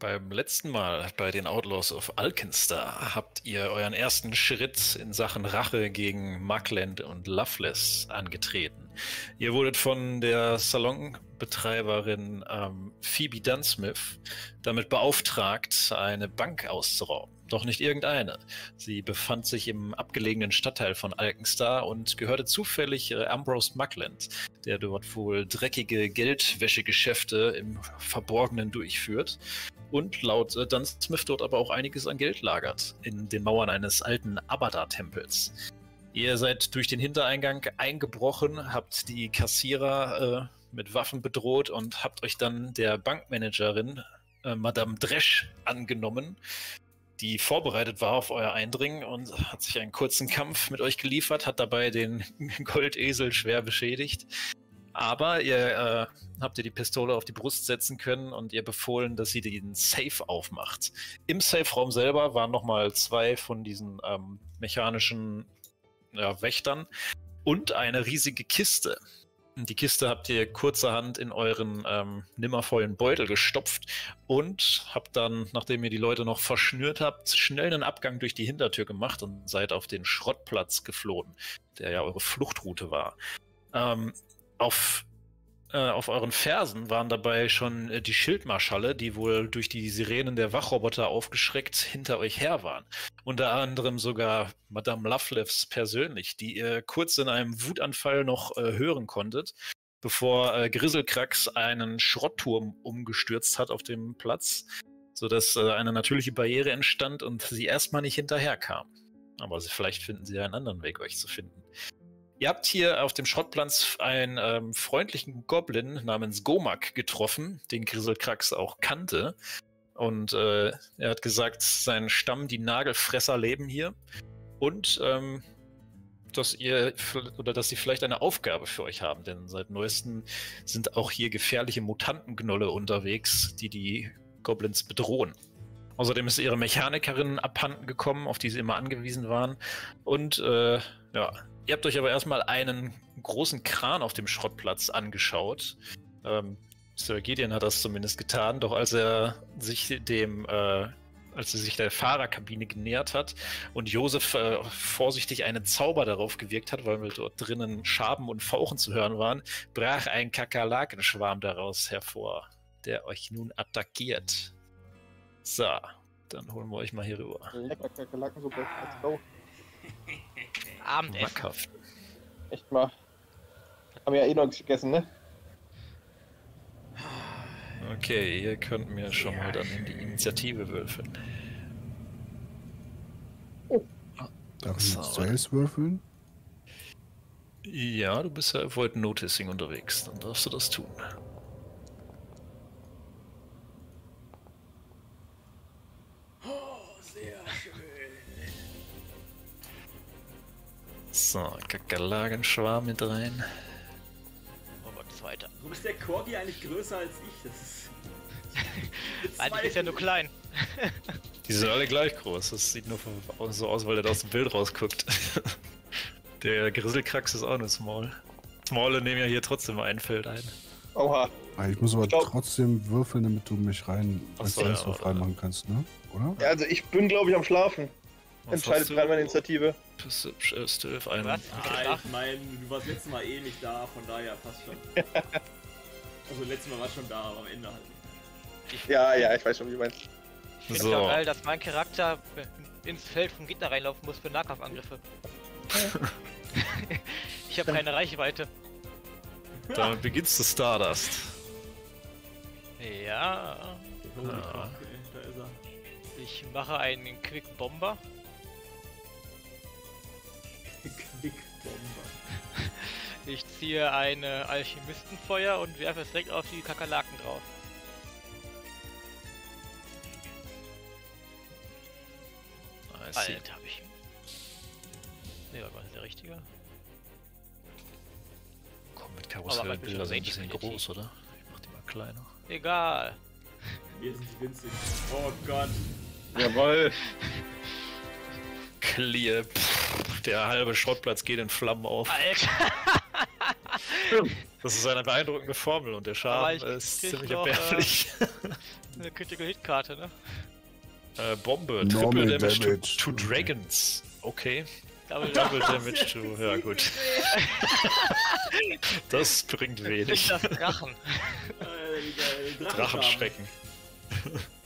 Beim letzten Mal bei den Outlaws of Alkenstar habt ihr euren ersten Schritt in Sachen Rache gegen Markland und Loveless angetreten. Ihr wurdet von der Salonbetreiberin ähm, Phoebe Dunsmith damit beauftragt, eine Bank auszurauben. Doch nicht irgendeine. Sie befand sich im abgelegenen Stadtteil von Alkenstar und gehörte zufällig äh, Ambrose Muckland, der dort wohl dreckige Geldwäschegeschäfte im Verborgenen durchführt und laut äh, Dunsmith dort aber auch einiges an Geld lagert in den Mauern eines alten Abada-Tempels. Ihr seid durch den Hintereingang eingebrochen, habt die Kassierer äh, mit Waffen bedroht und habt euch dann der Bankmanagerin äh, Madame Dresch angenommen, die vorbereitet war auf euer Eindringen und hat sich einen kurzen Kampf mit euch geliefert, hat dabei den Goldesel schwer beschädigt. Aber ihr äh, habt ihr die Pistole auf die Brust setzen können und ihr befohlen, dass sie den Safe aufmacht. Im Safe-Raum selber waren nochmal zwei von diesen ähm, mechanischen ja, Wächtern und eine riesige Kiste. Die Kiste habt ihr kurzerhand in euren ähm, nimmervollen Beutel gestopft und habt dann, nachdem ihr die Leute noch verschnürt habt, schnell einen Abgang durch die Hintertür gemacht und seid auf den Schrottplatz geflohen, der ja eure Fluchtroute war. Ähm, auf, äh, auf euren Fersen waren dabei schon äh, die Schildmarschalle, die wohl durch die Sirenen der Wachroboter aufgeschreckt hinter euch her waren. Unter anderem sogar Madame Loveless persönlich, die ihr kurz in einem Wutanfall noch äh, hören konntet, bevor äh, Grisselkrax einen Schrottturm umgestürzt hat auf dem Platz, sodass äh, eine natürliche Barriere entstand und sie erstmal nicht hinterherkam. Aber vielleicht finden sie einen anderen Weg, euch zu finden. Ihr habt hier auf dem Schrottplatz einen ähm, freundlichen Goblin namens Gomak getroffen, den Grisselkrax auch kannte. Und äh, er hat gesagt, sein Stamm, die Nagelfresser, leben hier. Und ähm, dass ihr oder dass sie vielleicht eine Aufgabe für euch haben, denn seit neuestem sind auch hier gefährliche Mutantengnolle unterwegs, die die Goblins bedrohen. Außerdem ist ihre Mechanikerin abhanden gekommen, auf die sie immer angewiesen waren. Und äh, ja, ihr habt euch aber erstmal einen großen Kran auf dem Schrottplatz angeschaut. Ähm, Sir Gideon hat das zumindest getan, doch als er sich dem, äh, als er sich der Fahrerkabine genähert hat und Josef äh, vorsichtig einen Zauber darauf gewirkt hat, weil wir dort drinnen Schaben und Fauchen zu hören waren, brach ein Kakerlakenschwarm daraus hervor, der euch nun attackiert. So, dann holen wir euch mal hier rüber. Lecker Kakerlakensuppe, let's go. Abendessen. Wackhaft. Echt mal. Haben wir ja eh noch nichts gegessen, ne? Okay, ihr könnt mir schon mal dann in die Initiative würfeln. Darf ich So. jetzt zuerst würfeln? Ja, du bist ja Avoid Noticing unterwegs, dann darfst du das tun. So, Kakerlagenschwarm mit rein. Oh Gott, zweiter. Warum ist der Corgi eigentlich größer als ich? Das ist. Eigentlich ist ja nur klein. Die sind alle gleich groß. Das sieht nur von- so aus, weil der da aus dem Bild rausguckt. Der Grisselkrax ist auch nur small. Smalle nehmen ja hier trotzdem ein Feld ein. Oha. Ah, Ich muss aber glaub- trotzdem würfeln, damit du mich rein Ach als so, ja, freimachen kannst, ne? Oder? Ja, also ich bin, glaube ich, am Schlafen. Was Entscheidet hast du? gerade meine Initiative. Perception, äh, Stealth, einen. Was? Ah, ich meine, du warst letztes Mal eh nicht da, von daher passt schon. Also letztes Mal war schon da, aber am Ende halt nicht. Ja, ja, ich weiß schon, wie du meinst. Ich finde So. geil, dass mein Charakter ins Feld vom Gegner reinlaufen muss für Nahkampfangriffe. ich habe keine Reichweite. Damit beginnst du Stardust. Ja, Ah. er. ich mache einen Quick Bomber. Ich ziehe eine Alchemistenfeuer und werfe es direkt auf die Kakerlaken drauf. See. Alter, hab ich. Ne, warte mal, ist der richtige? Komm, mit Aber Karussellbilder sind ein bisschen groß, oder? Ich mach die mal kleiner. Egal. Wir sind die winzig. Oh Gott. Jawoll. Clear. Pff, der halbe Schrottplatz geht in Flammen auf. Alter! Das ist eine beeindruckende Formel und der Schaden ich ist ziemlich noch, äh, erbärmlich. Eine Critical Hit Karte, ne? Äh, Bombe, Normal Triple Damage, Damage. To, to Dragons. Okay. Double Double Damage to. Ja, gut. Das bringt wenig. das Drachen. Äh. Drachenschrecken.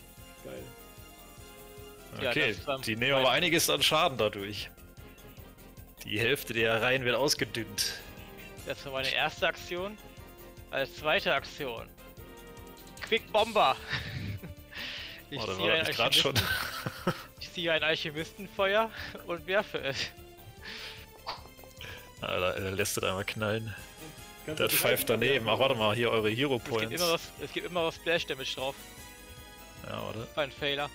Ja, Okay, das die nehmen aber einiges an Schaden dadurch. Die Hälfte der Reihen wird ausgedünnt. Das war meine erste Aktion. Als zweite Aktion. Quick Bomber. Ich Oh, ziehe ein. Alchemisten- ich ziehe ein Alchemistenfeuer und werfe es. Alter, er lässt es einmal knallen. Hat pfeift daneben. Ach, warte mal, hier eure Hero Es gibt Points. immer was, es gibt immer was Splash Damage drauf. Ja, warte, Ein Failer.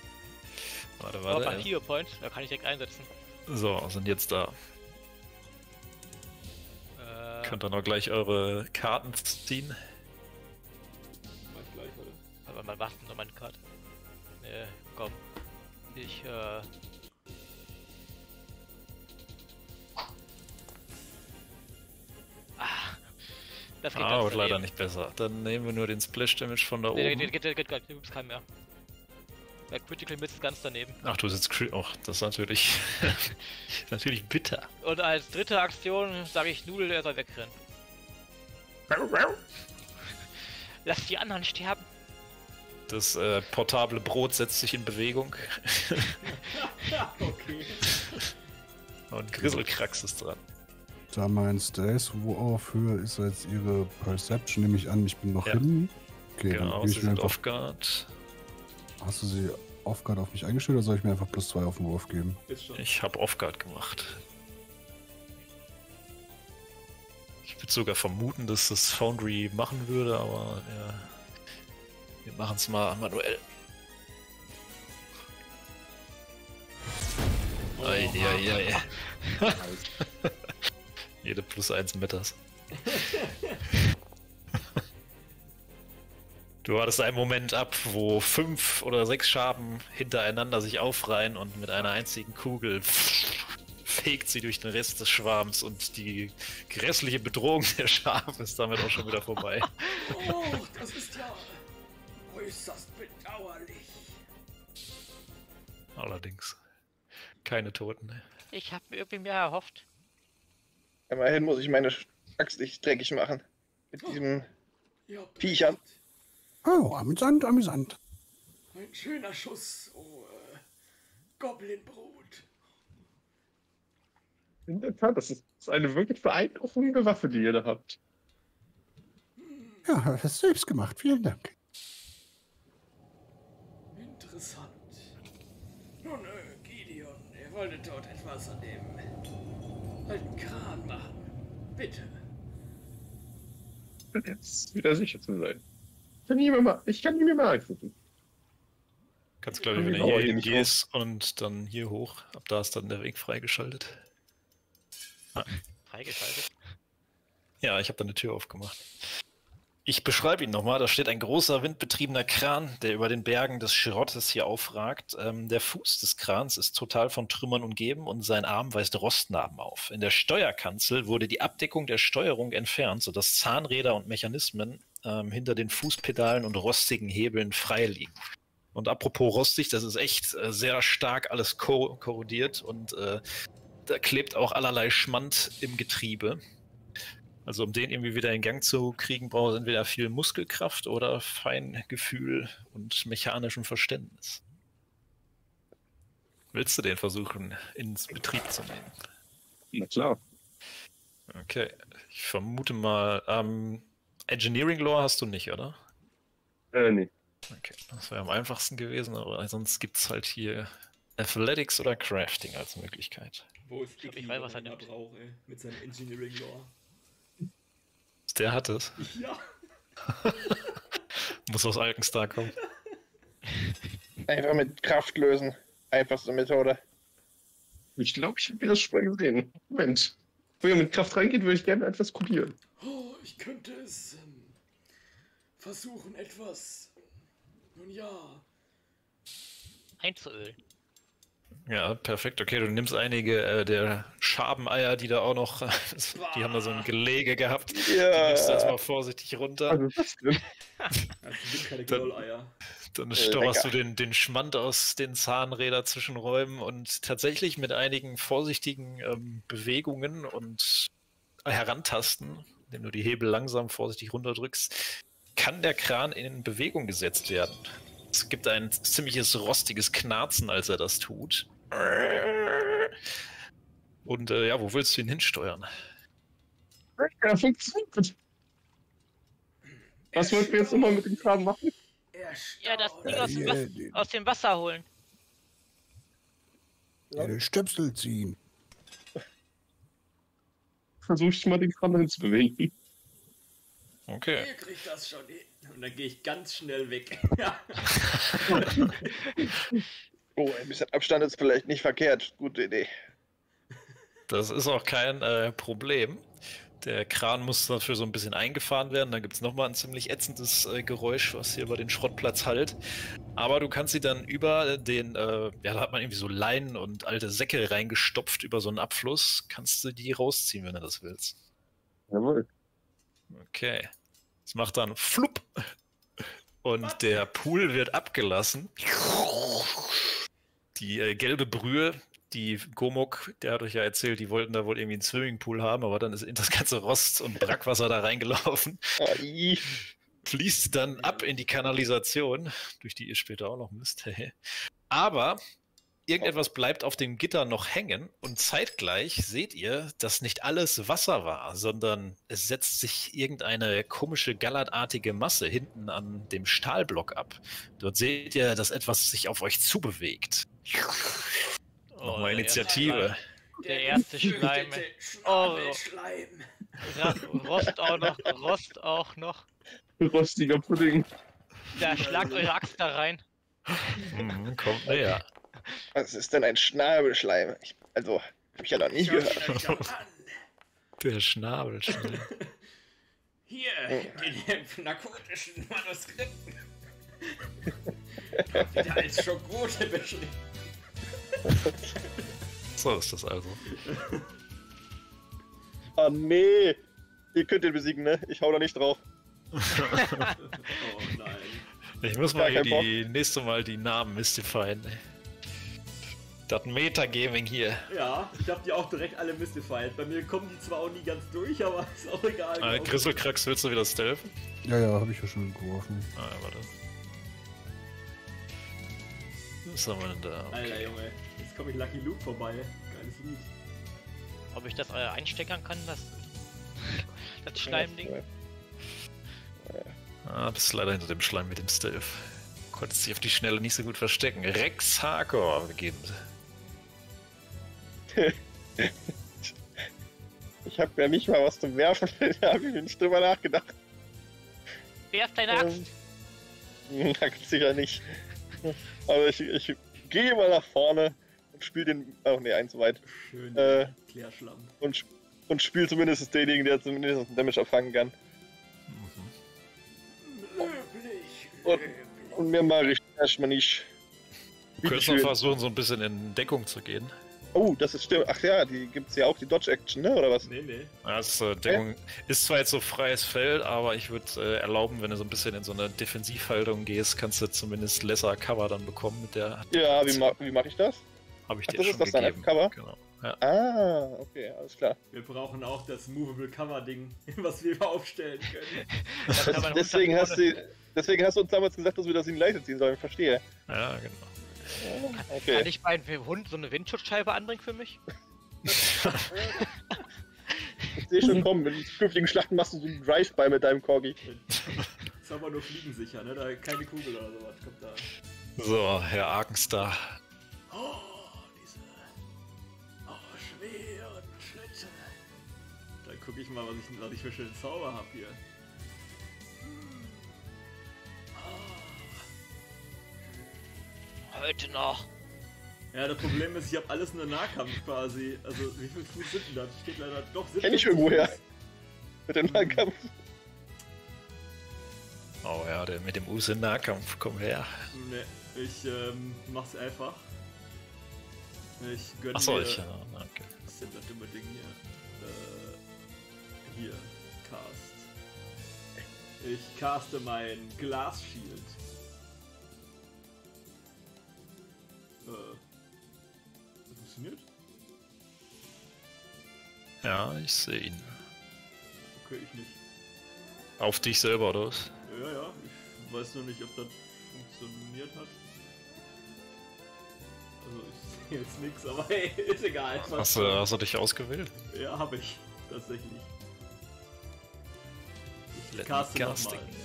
Warte, ein warte. Hero Point, da kann ich direkt einsetzen. So, sind jetzt da. Äh, Könnt ihr noch gleich eure Karten ziehen. Mach ich gleich, oder? aber mal warten noch meine Karte. Nee, komm. Ich, äh. Ah. Das geht Ah, wird leider nicht besser. Dann nehmen wir nur den Splash Damage von da Nee, oben. geht, geht, geht, geht, geht, gibt's keinen mehr. Der Critical Miss ist ganz daneben. Ach, du sitzt Crit. Och, das ist natürlich. natürlich bitter. Und als dritte Aktion sage ich Nudel, der soll wegrennen. Lass die anderen sterben. Das äh, portable Brot setzt sich in Bewegung. okay. Und Grisselkrax ist dran. Da mein Stays, worauf Höhe ist jetzt ihre Perception? Nehme ich an, ich bin noch Ja. hinten. Okay, Genau, sie sind einfach. Hast du sie off guard auf mich eingestellt oder soll ich mir einfach plus zwei auf den Wurf geben? Ich habe off guard gemacht. Ich würde sogar vermuten, dass das Foundry machen würde, aber ja. Wir machen es mal manuell. Oh, Eieiei. Jede plus eins Metters. Du hattest einen Moment ab, wo fünf oder sechs Schaben hintereinander sich aufreihen und mit einer einzigen Kugel fegt sie durch den Rest des Schwarms und die grässliche Bedrohung der Schaben ist damit auch schon wieder vorbei. Oh, das ist ja äußerst bedauerlich. Allerdings. Keine Toten. Ich habe mir irgendwie mehr erhofft. Immerhin muss ich meine Axt nicht dreckig machen. Mit diesem. Habt Viechern. Oh, amüsant, amüsant. Ein schöner Schuss, oh äh, Goblinbrot. In der Tat, das ist eine wirklich beeindruckende Waffe, die ihr da habt. Ja, das ist selbst gemacht. Vielen Dank. Interessant. Nun, äh, Gideon, ihr wolltet dort etwas an dem alten Kran machen. Bitte. Ich bin jetzt wieder sicher zu sein. Ich kann nie mehr, mal, ich kann mehr mal angucken. Kannst glaube ich, wenn du hier gehst und dann hier hoch, ab da ist dann der Weg freigeschaltet. Freigeschaltet. Ja, ich habe da eine Tür aufgemacht. Ich beschreibe ihn nochmal. Da steht ein großer windbetriebener Kran, der über den Bergen des Schrottes hier aufragt. Ähm, der Fuß des Krans ist total von Trümmern umgeben und sein Arm weist Rostnarben auf. In der Steuerkanzel wurde die Abdeckung der Steuerung entfernt, sodass Zahnräder und Mechanismen ähm, hinter den Fußpedalen und rostigen Hebeln frei liegen. Und apropos rostig, das ist echt äh, sehr stark alles ko korrodiert und äh, da klebt auch allerlei Schmand im Getriebe. Also um den irgendwie wieder in Gang zu kriegen, braucht es entweder viel Muskelkraft oder Feingefühl und mechanischen Verständnis. Willst du den versuchen, ins Betrieb zu nehmen? Na klar. Okay, ich vermute mal, ähm, Engineering Lore hast du nicht, oder? Äh, nee. Okay, das wäre am einfachsten gewesen, aber sonst gibt es halt hier Athletics oder Crafting als Möglichkeit. Wo ist ich Dicky, weiß, was er nimmt. braucht, ey, mit seinem Engineering Lore. Der hat es. Ja. Muss aus Alkenstar kommen. Einfach mit Kraft lösen. Einfachste Methode. Ich glaube, ich habe das schon mal gesehen. Moment. Bevor ihr mit Kraft reingeht, würde ich gerne etwas kopieren. Ich könnte es ähm, versuchen, etwas. Nun ja. Einzuölen. Ja, perfekt. Okay, du nimmst einige äh, der Schabeneier, die da auch noch, die haben da so ein Gelege gehabt. Die nimmst du Ja. erstmal vorsichtig runter. Also, was denn? Das sind keine Dann- Knolleier. Dann Äh, stauerst du den, den Schmand aus den Zahnrädern zwischen Räumen und tatsächlich mit einigen vorsichtigen ähm, Bewegungen und Herantasten, indem du die Hebel langsam vorsichtig runterdrückst, kann der Kran in Bewegung gesetzt werden. Es gibt ein ziemliches rostiges Knarzen, als er das tut. Und äh, ja, wo willst du ihn hinsteuern? Was wollten wir jetzt nochmal mit dem Kram machen? Ja, das Ding aus dem, Was die- aus dem Wasser holen. Ja, den Stöpsel ziehen. Versuche ich mal den Kram dahin zu bewegen. Okay. Ihr kriegt das schon hin. Und dann gehe ich ganz schnell weg. Ja. Oh, ein bisschen Abstand ist vielleicht nicht verkehrt. Gute Idee. Das ist auch kein äh, Problem. Der Kran muss dafür so ein bisschen eingefahren werden. Dann gibt es nochmal ein ziemlich ätzendes äh, Geräusch, was hier über den Schrottplatz hallt. Aber du kannst sie dann über den, äh, ja, da hat man irgendwie so Leinen und alte Säcke reingestopft über so einen Abfluss. Kannst du die rausziehen, wenn du das willst. Jawohl. Okay. Das macht dann flupp. Und der Pool wird abgelassen. Die äh, gelbe Brühe, die Gomok, der hat euch ja erzählt, die wollten da wohl irgendwie einen Swimmingpool haben, aber dann ist in das ganze Rost- und Brackwasser da reingelaufen. Fließt dann ab in die Kanalisation, durch die ihr später auch noch müsst. aber irgendetwas bleibt auf dem Gitter noch hängen und zeitgleich seht ihr, dass nicht alles Wasser war, sondern es setzt sich irgendeine komische gallertartige Masse hinten an dem Stahlblock ab. Dort seht ihr, dass etwas sich auf euch zubewegt. Nochmal der Initiative. erste- Der erste Schleim. Oh. Schleim. Rost auch noch, Rost auch noch. Rostiger Pudding. Da schlagt eure Axt da rein. Mhm, kommt näher. Was ist denn ein Schnabelschleim? Ich, also, hab ich ja noch nie Schau gehört. Der Schnabel. Hier, in den narkotischen Manuskripten. Da als Schokote beschrieben? So ist das also. Oh nee. Ihr könnt den besiegen, ne? Ich hau da nicht drauf. Oh nein. Ich muss Gar mal hier die nächste Mal die Namen mystifieren. Das Metagaming hier. Ja, ich hab die auch direkt alle mystified. Bei mir kommen die zwar auch nie ganz durch, aber ist auch egal. Äh, Grisselkrax, willst du wieder stealthen? Ja, ja, habe ich ja schon geworfen. Ah, warte. Was haben wir denn da? Alter Junge, jetzt komme ich Lucky Luke vorbei. Geiles Lied. Ob ich das äh, einsteckern kann, das, das Schleimding. Ah, bist leider hinter dem Schleim mit dem Stealth. Konntest dich auf die Schnelle nicht so gut verstecken. Rex Hardcore gegeben. Ich hab ja nicht mal was zum Werfen. da hab ich mir nicht drüber nachgedacht. Wer ist deine Axt? Ähm, na, sicher nicht. Aber ich, ich gehe mal nach vorne und spiele den. Oh ne, eins zu weit. Schön, Äh. Klärschlamm. Und, und spiele zumindest denjenigen, der zumindest einen Damage abfangen kann. Löblich. Und, und mir mal richtig erstmal nicht. Du könntest noch versuchen, so ein bisschen in Deckung zu gehen. Oh, das ist stimmt. Ach ja, die gibt's ja auch, die Dodge-Action, ne? Oder was? Nee, nee. Das äh, Deckung ist zwar jetzt so freies Feld, aber ich würde äh, erlauben, wenn du so ein bisschen in so eine Defensivhaltung gehst, kannst du zumindest lesser Cover dann bekommen. Mit der Ja, wie, ma wie mache ich das? habe ich Ach, dir das schon ist das dann gegeben. als Cover? Genau. Ja. Ah, okay, alles klar. Wir brauchen auch das Movable Cover Ding, was wir aufstellen können. Deswegen hast, du, deswegen hast du uns damals gesagt, dass wir das in die ziehen sollen. Verstehe. ja, genau. Kann Okay. ich bei einem Hund so eine Windschutzscheibe anbringen für mich? Ich sehe schon kommen. In zukünftigen Schlachten machst du so einen Drive-By mit deinem Corgi. Ist aber nur fliegensicher, ne? Da keine Kugel oder sowas kommt da. So, Herr Arkenstar. Oh, diese. Oh, schweren Schritte. Dann gucke ich mal, was ich, was ich für schönen Zauber habe hier. Heute noch. Ja, das Problem ist, ich habe alles nur Nahkampf quasi. Also, wie viel Fuß sind denn das? Steht leider doch 17 Kenn ich irgendwoher. Fuß. Mit dem Nahkampf. Oh ja, der mit dem Us in Nahkampf, komm her. Ne, ich ähm, mach's einfach. Ich gönne Achso, mir... ich. Ja, okay. Was ist denn das dumme Ding hier? Äh, hier, Cast. Ich caste mein Glass Äh, das funktioniert? Ja, ich sehe ihn. Okay, ich nicht. Auf dich selber, oder was? Ja, ja, ich weiß nur nicht, ob das funktioniert hat. Also ich sehe jetzt nichts, aber hey, ist egal. Hast du, hast du dich ausgewählt? Ja, habe ich. Tatsächlich. Ich caste cast nochmal. again.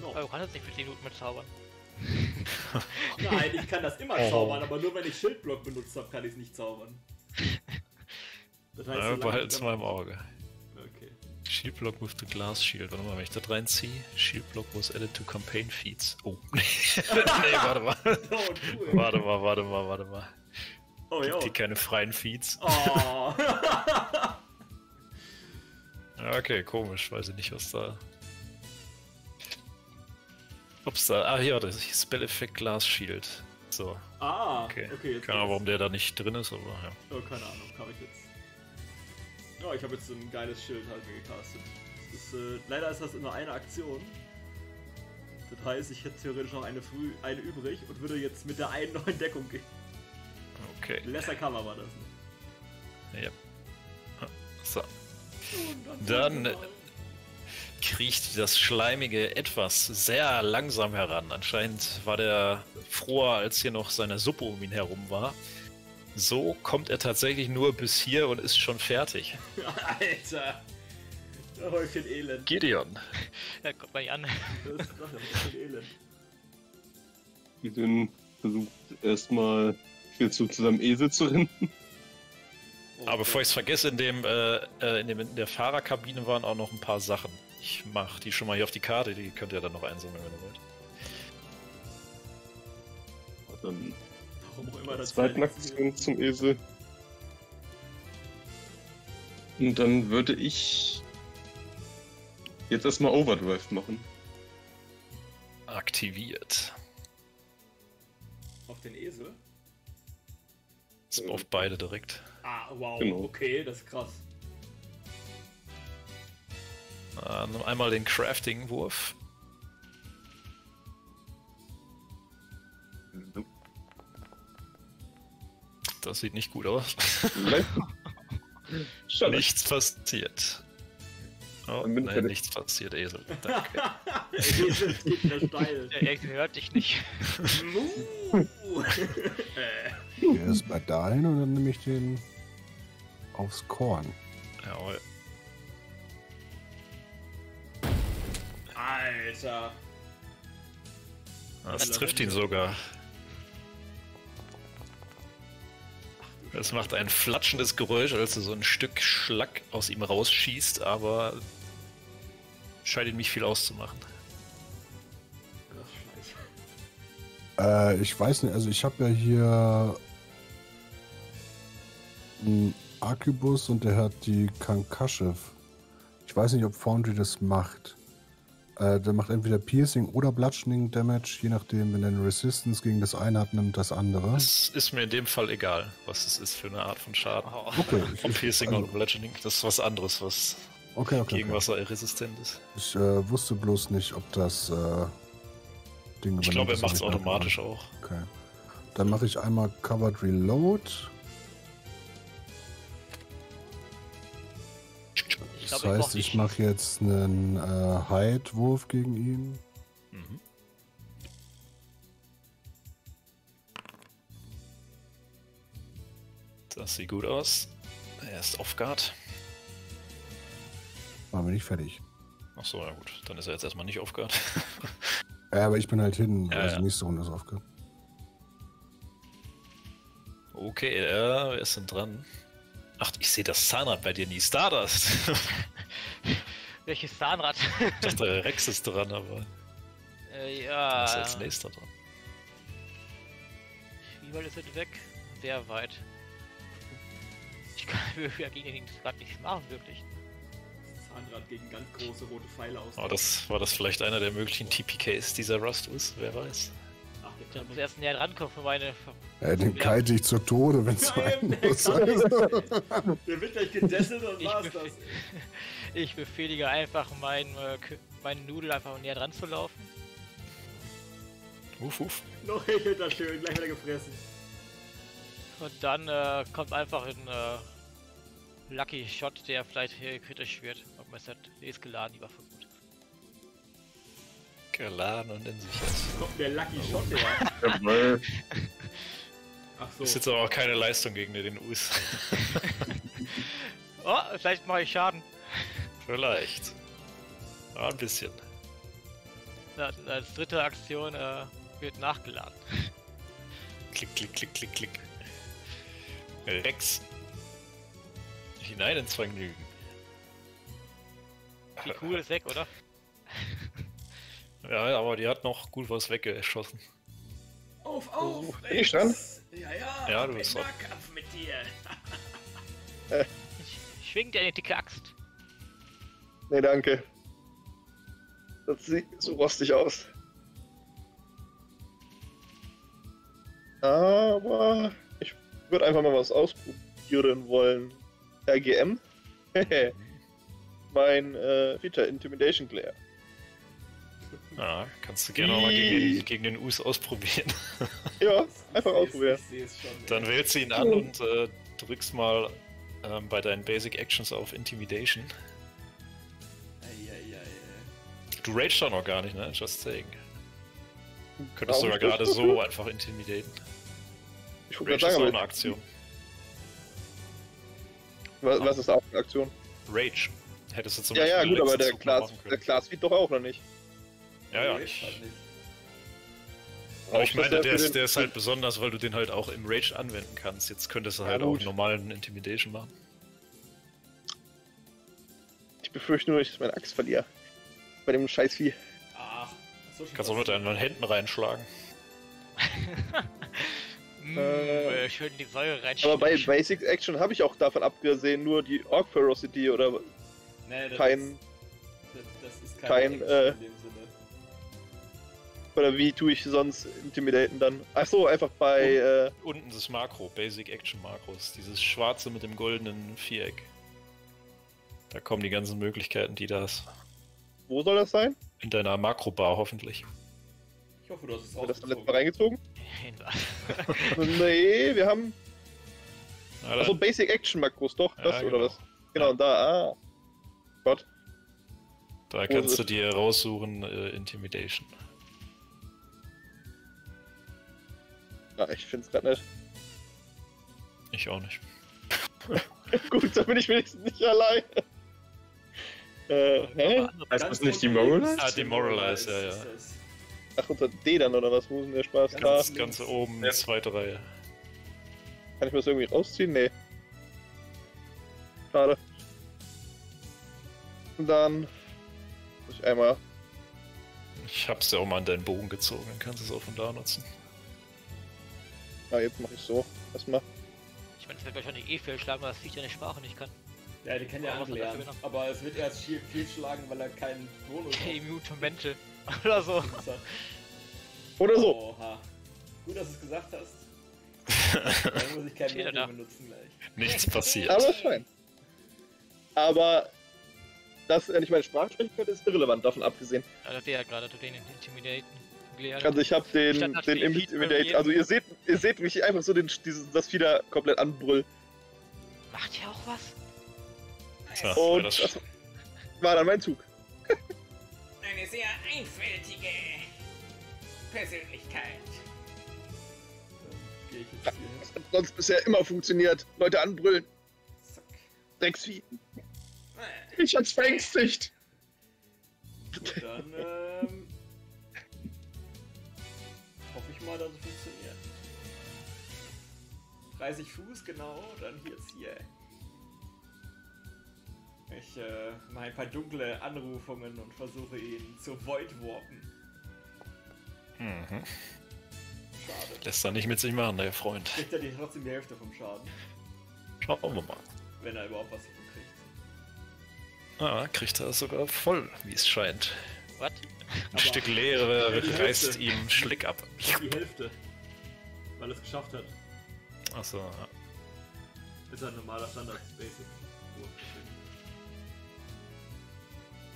No. Aber du kannst jetzt nicht für 10 Minuten mit zaubern. Nein, ich kann das immer Oh. zaubern, aber nur wenn ich Schildblock benutzt habe, kann ich es nicht zaubern. Das heißt, ich es mal im Auge. Okay. Shield block with the glass shield. Warte mal, wenn ich das reinziehe. Shield block was added to campaign feeds. Oh. nee, warte mal. Oh, cool. Warte mal, warte mal, warte mal. Oh. Gibt die keine freien Feeds? Oh. Okay, komisch. Weiß ich nicht, was da. Ob's da. Ah, hier, das ist Spell Effect Glass Shield. So, ah, okay. okay. Keine Ahnung, warum der da nicht drin ist, aber ja. Oh, keine Ahnung, habe ich jetzt. Oh, ich habe jetzt so ein geiles Schild halt mir gecastet. Ist, äh, leider ist das nur eine Aktion. Das heißt, ich hätte theoretisch noch eine, früh, eine übrig und würde jetzt mit der einen neuen Deckung gehen. Okay. Lesser Cover war das. Ne? Ja. So. Und Dann äh, kriecht das schleimige Etwas sehr langsam heran. Anscheinend war der froher, als hier noch seine Suppe um ihn herum war. So kommt er tatsächlich nur bis hier und ist schon fertig. Alter! Häufchen Elend. Gideon. Ja, guck mal hier an. Das ist Häufchen Elend. Gideon versucht erstmal viel zu seinem Esel zu rennen. Aber bevor ich es vergesse, in, dem, äh, äh, in, dem, in der Fahrerkabine waren auch noch ein paar Sachen. Ich mache die schon mal hier auf die Karte, die könnt ihr dann noch einsammeln, wenn ihr wollt. Dann Warum auch immer das zweiten Aktion zum Esel. Und dann würde ich jetzt erstmal Overdrive machen. Aktiviert. Auf den Esel? Ist auf beide direkt. Ah, wow, Genau. okay, das ist krass. Äh, noch einmal den Crafting-Wurf. Das sieht nicht gut aus. Nichts passiert. Oh, nein, fertig. nichts passiert, Esel. Danke. Der Esel wieder steil. Ex hört dich nicht. Ist bei dahin und dann nehme ich den aufs Korn. Jawohl. Alter. Das trifft ihn sogar. Es macht ein flatschendes Geräusch, als du so ein Stück Schlack aus ihm rausschießt, aber scheint ihn nicht viel auszumachen. Äh, ich weiß nicht, also ich habe ja hier einen Arquebus und der hat die Concussion. Ich weiß nicht, ob Foundry das macht. Äh, der macht entweder Piercing oder Bludgeoning Damage, je nachdem, wenn er eine Resistance gegen das eine hat, nimmt das andere. Es ist mir in dem Fall egal, was es ist für eine Art von Schaden. Oh. Okay, Ob Piercing also, oder Bludgeoning, das ist was anderes, was okay, okay, gegen okay. Wasser resistent ist. Ich äh, wusste bloß nicht, ob das äh, Ding Ich glaube, er macht es automatisch auch. Okay. Dann mache ich einmal Covered Reload. Das glaube, ich heißt, ich dich. mache jetzt einen äh, Hide-Wurf gegen ihn. Mhm. Das sieht gut aus. Er ist off guard. Machen wir nicht fertig. Achso, ja gut. Dann ist er jetzt erstmal nicht off guard. Ja, aber ich bin halt hin. Ja, also ja. nächste Runde ist aufgehört. Okay, äh, wer ist denn dran? Ach, ich sehe das Zahnrad bei dir nie. Stardust. Welches Zahnrad? ich dachte, Rex ist dran, aber äh, er ist ja. als nächster dran. Wie weit ist es weg? Sehr weit. Ich kann ja gegen den gerade nichts machen, wirklich. Zahnrad gegen ganz große rote Pfeile aus. Aber das war das vielleicht einer der möglichen TPKs dieser Rust ist, wer weiß. Der muss erst näher rankommen für meine. Äh, den Ja. kite ich zu Tode, wenn es sein der muss. Der wird gleich gedesselt und Ich war's das. Ich befehlige einfach meinen äh, meinen Nudel einfach näher dran zu laufen. Uff, uff. Noch hechelt er schön, gleich wieder gefressen. Und dann äh, kommt einfach ein äh, Lucky Shot, der vielleicht hier kritisch wird. Ob man es hat, der ist geladen, lieber vermutet. Geladen und in sich jetzt. Kommt der Lucky Shot her. Jawohl. Ach so. Ist jetzt aber auch keine Leistung gegen den Us. Oh, vielleicht mache ich Schaden. Vielleicht. Ja, ein bisschen. Na, Als dritte Aktion äh, wird nachgeladen. Klick, klick, klick, klick, klick. Rex. Hinein ins Vergnügen. Die Kugel ist weg, oder? Ja, aber die hat noch gut was weggeschossen. Auf, auf! bin ich? Rex. Ja, ja. Ja, du bist. Nahkampf mit dir. Ich schwing dir eine dicke Axt. Nee, danke. Das sieht so rostig aus. Aber ich würde einfach mal was ausprobieren wollen. RGM. mein äh, Feature Intimidation Glare. Ja, kannst du gerne mal gegen, gegen den Us ausprobieren. Ja, einfach ausprobieren. Ich seh's schon. Dann wählst du ihn an und äh, drückst mal ähm, bei deinen Basic Actions auf Intimidation. Eieiei. Du rage doch noch gar nicht, ne? Just saying. Könntest Warum sogar gerade so einfach intimidaten. Ich Rage gerade ist auch sagen, eine Aktion. was, was ist auch eine Aktion? Rage. Hättest du zum Ja, ja, Beispiel gut, aber der Class, der. Class Feed doch auch noch nicht. Ja, ja. Ich, halt aber ich meine, er der ist, der ist halt besonders, weil du den halt auch im Rage anwenden kannst. Jetzt könntest du Ja, halt auch gut. normalen Intimidation machen. Ich befürchte nur, dass ich meine Axt verliere. Bei dem Scheißvieh. Ach, so schon Kannst auch mit deinen Händen reinschlagen. Mm, Äh, schön die Säure rein. Aber bei Basic Action habe ich auch davon abgesehen nur die Orc Ferocity oder Nee, das kein. Ist, das, das ist kein, kein, äh. Oder wie tue ich sonst intimidaten dann? Ach so, einfach bei. Äh, Unten das Makro, Basic Action Makros. Dieses schwarze mit dem goldenen Viereck. Da kommen die ganzen Möglichkeiten, die da hast. wo soll das sein? In deiner Makrobar hoffentlich. Ich hoffe, du hast es Haben wir das dann letztes rausgezogen. Mal reingezogen? nee, wir haben. Na, Achso, Basic Action Makros, doch, Ja, das oder genau. was? Genau, da, ah. Gott. Da kannst du dir raussuchen, äh, Intimidation. Na, ich find's grad nicht. Ich auch nicht. Gut, da bin ich wenigstens nicht allein. Äh, hä? Heißt Ganz das nicht Demoralize? Ah, Demoralize, ja, ja. Ach, unter D dann oder was? Wo ist denn der Spaß? Ganz Da. Das Ganze oben, Ja. zweite Reihe. Kann ich mir das irgendwie rausziehen? Nee. Schade. Und dann muss ich einmal. Ich hab's ja auch mal an deinen Bogen gezogen, dann kannst du es auch von da nutzen. Ah, jetzt mache ich so. Erstmal. Ich meine, es wird wahrscheinlich eh fehlschlagen, weil das Viech deine Sprache nicht kann. Ja, die kann ja hat er anlernen. Aber es wird erst viel, viel schlagen, weil er keinen Bonus Immune to Mental. Oder so. hat. Oder so. Oha. Gut, dass du es gesagt hast. Dann muss ich keinen Mental benutzen gleich. Nichts passiert. Aber ist fein. Aber dass er nicht meine Sprache sprechen könnte, ist irrelevant, davon abgesehen. Also der gerade, du den intimidaten. Gelehrt. Also ich habe den, den Intimidate. Also ihr seht, ihr seht mich einfach so den, dieses, das Fieder komplett anbrüllen. Macht ja auch was? Tja, Und das, das war dann mein Zug. Eine sehr einfältige Persönlichkeit. Dann gehe ich jetzt hier hin. Das hat sonst bisher immer funktioniert. Leute anbrüllen. Zack. Drecksvieh. Ich hab's verängstigt. Und dann, ähm. Hoffe ich mal, dass es funktioniert. 30 Fuß, genau, dann hier jetzt hier. Ich äh, mache ein paar dunkle Anrufungen und versuche ihn zu Void warpen. mhm. Schade. Lässt er nicht mit sich machen, der Freund. Kriegt er die trotzdem die Hälfte vom Schaden, Schauen wir mal. wenn er überhaupt was davon kriegt. Ah, kriegt er es sogar voll, wie es scheint. Was? Ein Stück Leere reißt ihm Schlick ab. Die Hälfte. Weil er es geschafft hat. Achso, ja. Ist ein normaler Standard Basic. Wurf.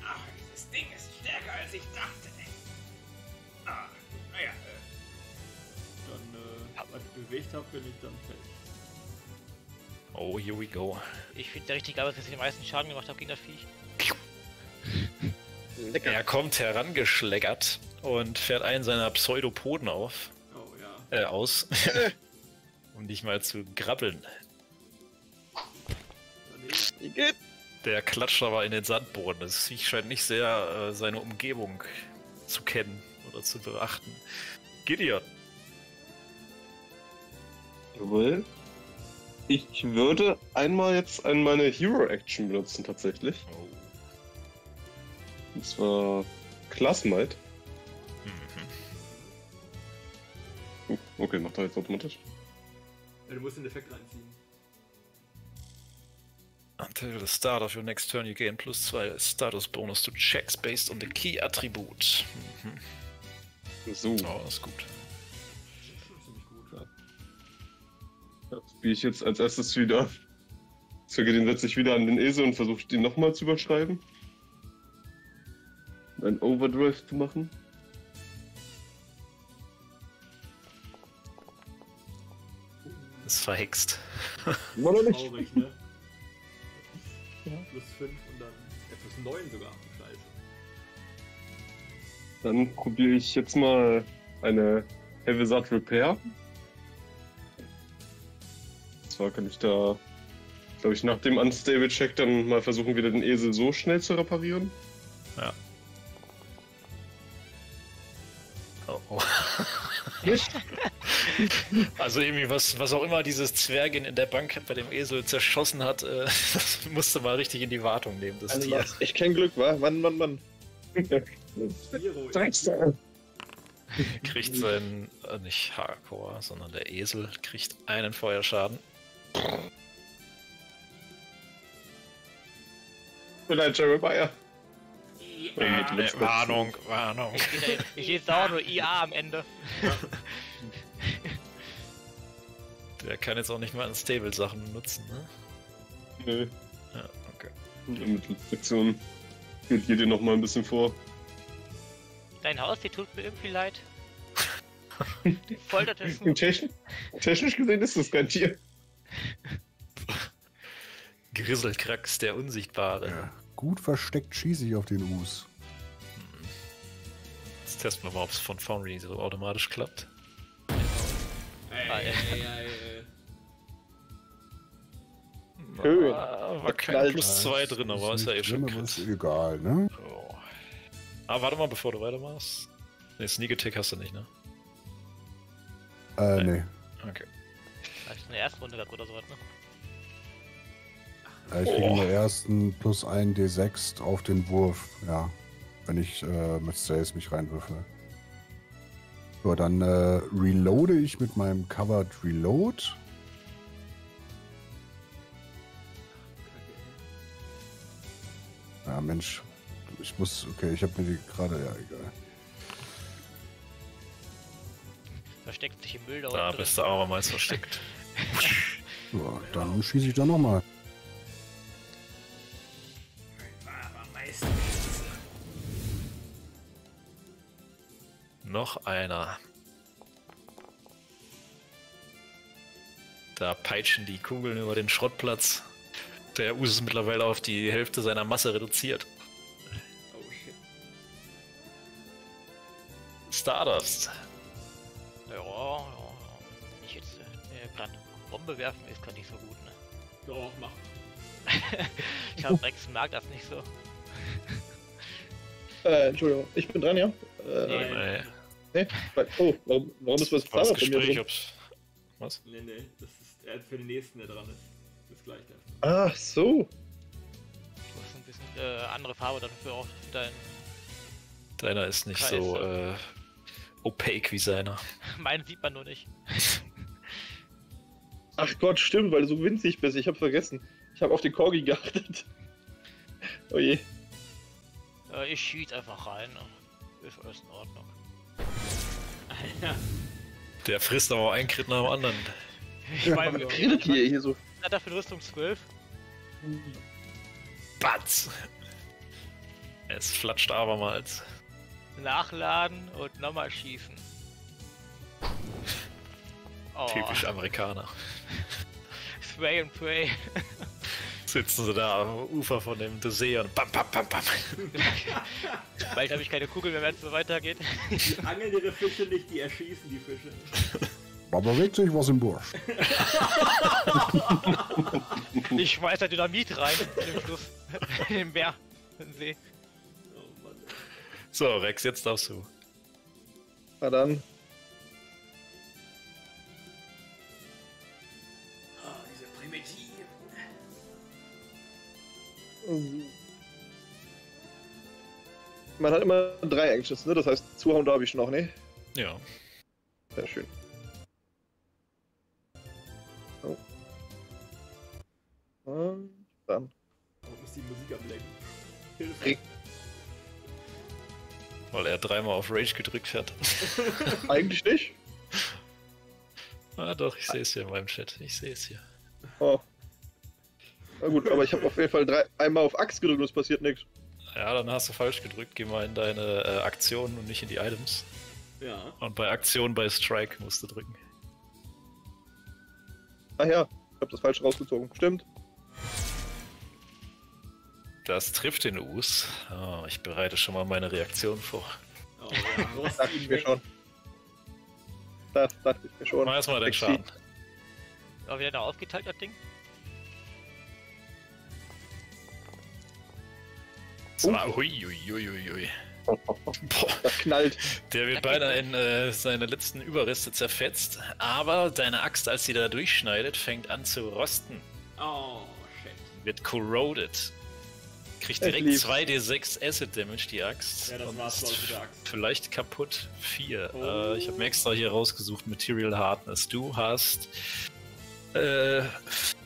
Ach, dieses Ding ist stärker als ich dachte. Ah, naja, äh, Dann, äh, weil ich bewegt habe, bin ich dann fertig. Oh, here we go. Ich finde der richtig geil, dass ich den meisten Schaden gemacht habe gegen das Viech. Lecker. Er kommt herangeschleckert und fährt einen seiner Pseudopoden auf, Oh ja. äh, aus, um dich mal zu grabbeln. Der klatscht aber in den Sandboden. Das Viech scheint nicht sehr äh, seine Umgebung zu kennen oder zu beachten. Gideon. Jawohl. Ich würde einmal jetzt an meine Hero-Action benutzen, tatsächlich. Und zwar Classmite. Mhm. Oh, okay, macht er jetzt automatisch. Ja, du musst den Effekt reinziehen. Until the start of your next turn, you gain plus 2 status bonus to checks based on the key attribut. Mhm. So, Oh, das ist gut. Das spiele ich jetzt als erstes wieder. Zwecke den setze ich wieder an den Esel und versuche den nochmal zu überschreiben. Und Ein Overdrive zu machen. Ist verhext. War noch nicht. Traurig, ne? Plus 5 und dann etwas 9 sogar. Scheiße. Dann probiere ich jetzt mal eine Heavisat Repair. Und zwar kann ich da, glaube ich, nach dem Unstable Check dann mal versuchen, wieder den Esel so schnell zu reparieren. Oh, oh. Also irgendwie, was, was auch immer dieses Zwergin in der Bank bei dem Esel zerschossen hat, äh, das musste mal richtig in die Wartung nehmen, das Also Tier. was, echt kein Glück, wa? Mann, Mann, Mann. Kriegt sein, äh, nicht Hardcore, sondern der Esel kriegt einen Feuerschaden. Vielleicht Jeremiah. Ja, Äh, Warnung, Warnung. Ich sehe da- dauernd nur IA am Ende. Der kann jetzt auch nicht mal Unstable-Sachen benutzen, ne? Nö. Ja, okay. Die Mittelsektion geht hier dir noch mal ein bisschen vor. Dein Haus, die tut mir irgendwie leid. Foltert es. Technisch, technisch gesehen ist das kein Tier. Grisselkrax, der Unsichtbare. Ja, gut versteckt schieße ich auf den Us. Jetzt testen wir mal, ob es von Foundry so automatisch klappt. Ey, ey, ey, ey. Schön. Ah, war kein Knallt. plus 2 drin, aber ist ja eh schon drin, ist egal, ne? Oh. Ah, warte mal, bevor du weitermachst. Ne, Sneak Attack hast du nicht, ne? Äh, nee. Okay. Ist eine Erstrunde gehabt oder sowas, ne? Äh, Ich kriege Oh. in der ersten plus ein D6 auf den Wurf, ja. Wenn ich äh, mit Stays mich reinwürfe. So, dann äh, reloade ich mit meinem Covered Reload. Ja, Mensch. Ich muss, okay, ich habe mir die gerade, ja, egal. Versteckt sich im Müll da Da bist du aber mal versteckt. So, dann schieße ich da nochmal. Noch einer. Da peitschen die Kugeln über den Schrottplatz. Der Us ist mittlerweile auf die Hälfte seiner Masse reduziert. Oh shit. Stardust. Ja, ja, ja. Ich jetzt äh, gerade Bombe werfen ist gerade nicht so gut, ne? Doch, mach. Ich glaube, Rex mag das nicht so. Äh, Entschuldigung, ich bin dran, ja? Äh, Nee. Nee, nee? Oh, warum, warum ist was das Fahrrad bei mir Gespräch, drin? ob's. Was? Nee, nee, das ist er für den nächsten, der dran ist. Bis gleich der. Ach so. Du hast ein bisschen äh, andere Farbe dafür auch für dein. Deiner ist nicht Kreise. so äh, opaque wie seiner. Meinen sieht man nur nicht. Ach Gott, stimmt, weil du so winzig bist. Ich habe vergessen. Ich habe auf den Corgi geachtet. Oh je. Äh, ich schieß einfach rein. Ist alles in Ordnung. Alter. Der frisst aber einen Crit nach dem anderen. Ich meine, Was redet ihr hier so? hat er für Rüstung 12? Batz! Es flatscht abermals. Nachladen und nochmal schießen. Oh, Typisch Amerikaner. Spray and Pray. Sitzen sie da am Ufer von dem See und bam, bam, bam, bam. Bald habe ich keine Kugel mehr, wenn es so weitergeht. Die angeln ihre Fische nicht, die erschießen die Fische. Da bewegt sich was im Busch. Ich schmeiß da Dynamit rein in den Fluss. Bär. In den See. Oh Mann. So, Rex, jetzt darfst du. Na dann. Man hat immer drei Actions, ne? Das heißt, zuhauen darf ich schon noch, ne? Ja. Sehr schön. So. Und dann. Warum ist die Musik ablenken? Hilfe. Rick. Weil er dreimal auf Rage gedrückt hat. Eigentlich nicht. ah, doch, ich sehe es hier in meinem Chat. Ich sehe es hier. Oh. Na gut, aber ich habe auf jeden Fall drei, einmal auf Axt gedrückt und es passiert nichts. Ja, dann hast du falsch gedrückt. Geh mal in deine äh, Aktionen und nicht in die Items. Ja. Und bei Aktion bei Strike musst du drücken. Ach ja, ich habe das falsch rausgezogen. Stimmt. Das trifft den Us. Ah, ich bereite schon mal meine Reaktion vor. Oh ja, rost Dachte ich mir schon. Das dachte ich mir schon. Mach erstmal den. Schaden. War wieder da aufgeteilt, das Ding? Zwar, hui. Boah, Das knallt. der wird beinahe in äh, seine letzten Überreste zerfetzt. Aber deine Axt, als sie da durchschneidet, fängt an zu rosten. Oh, shit. Wird corroded. Kriegt direkt lieb's. 2d6 Acid Damage, die Axt. Ja, das und war's, ist glaub ich, mit Axt. Vielleicht kaputt. 4. Oh. Äh, ich habe mir extra hier rausgesucht, Material Hardness. Du hast äh,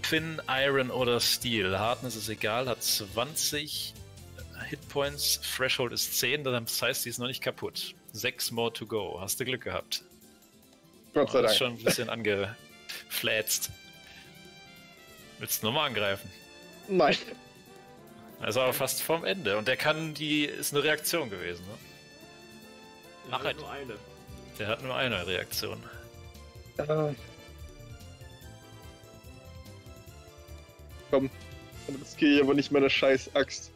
Thin, Iron oder Steel. Hardness ist egal, hat 20 Hitpoints, Threshold ist 10, das heißt, sie ist noch nicht kaputt. 6 more to go. Hast du Glück gehabt. Gott sei ist Dank. schon ein bisschen angeflätzt. Willst du nochmal angreifen? Nein. Also aber fast vorm Ende. Und der kann, die ist eine Reaktion gewesen. Ne? Mach Ja, halt. Nur eine. Der hat nur eine Reaktion. Ah. Komm, dann riskiere ich aber nicht meine scheiß Axt.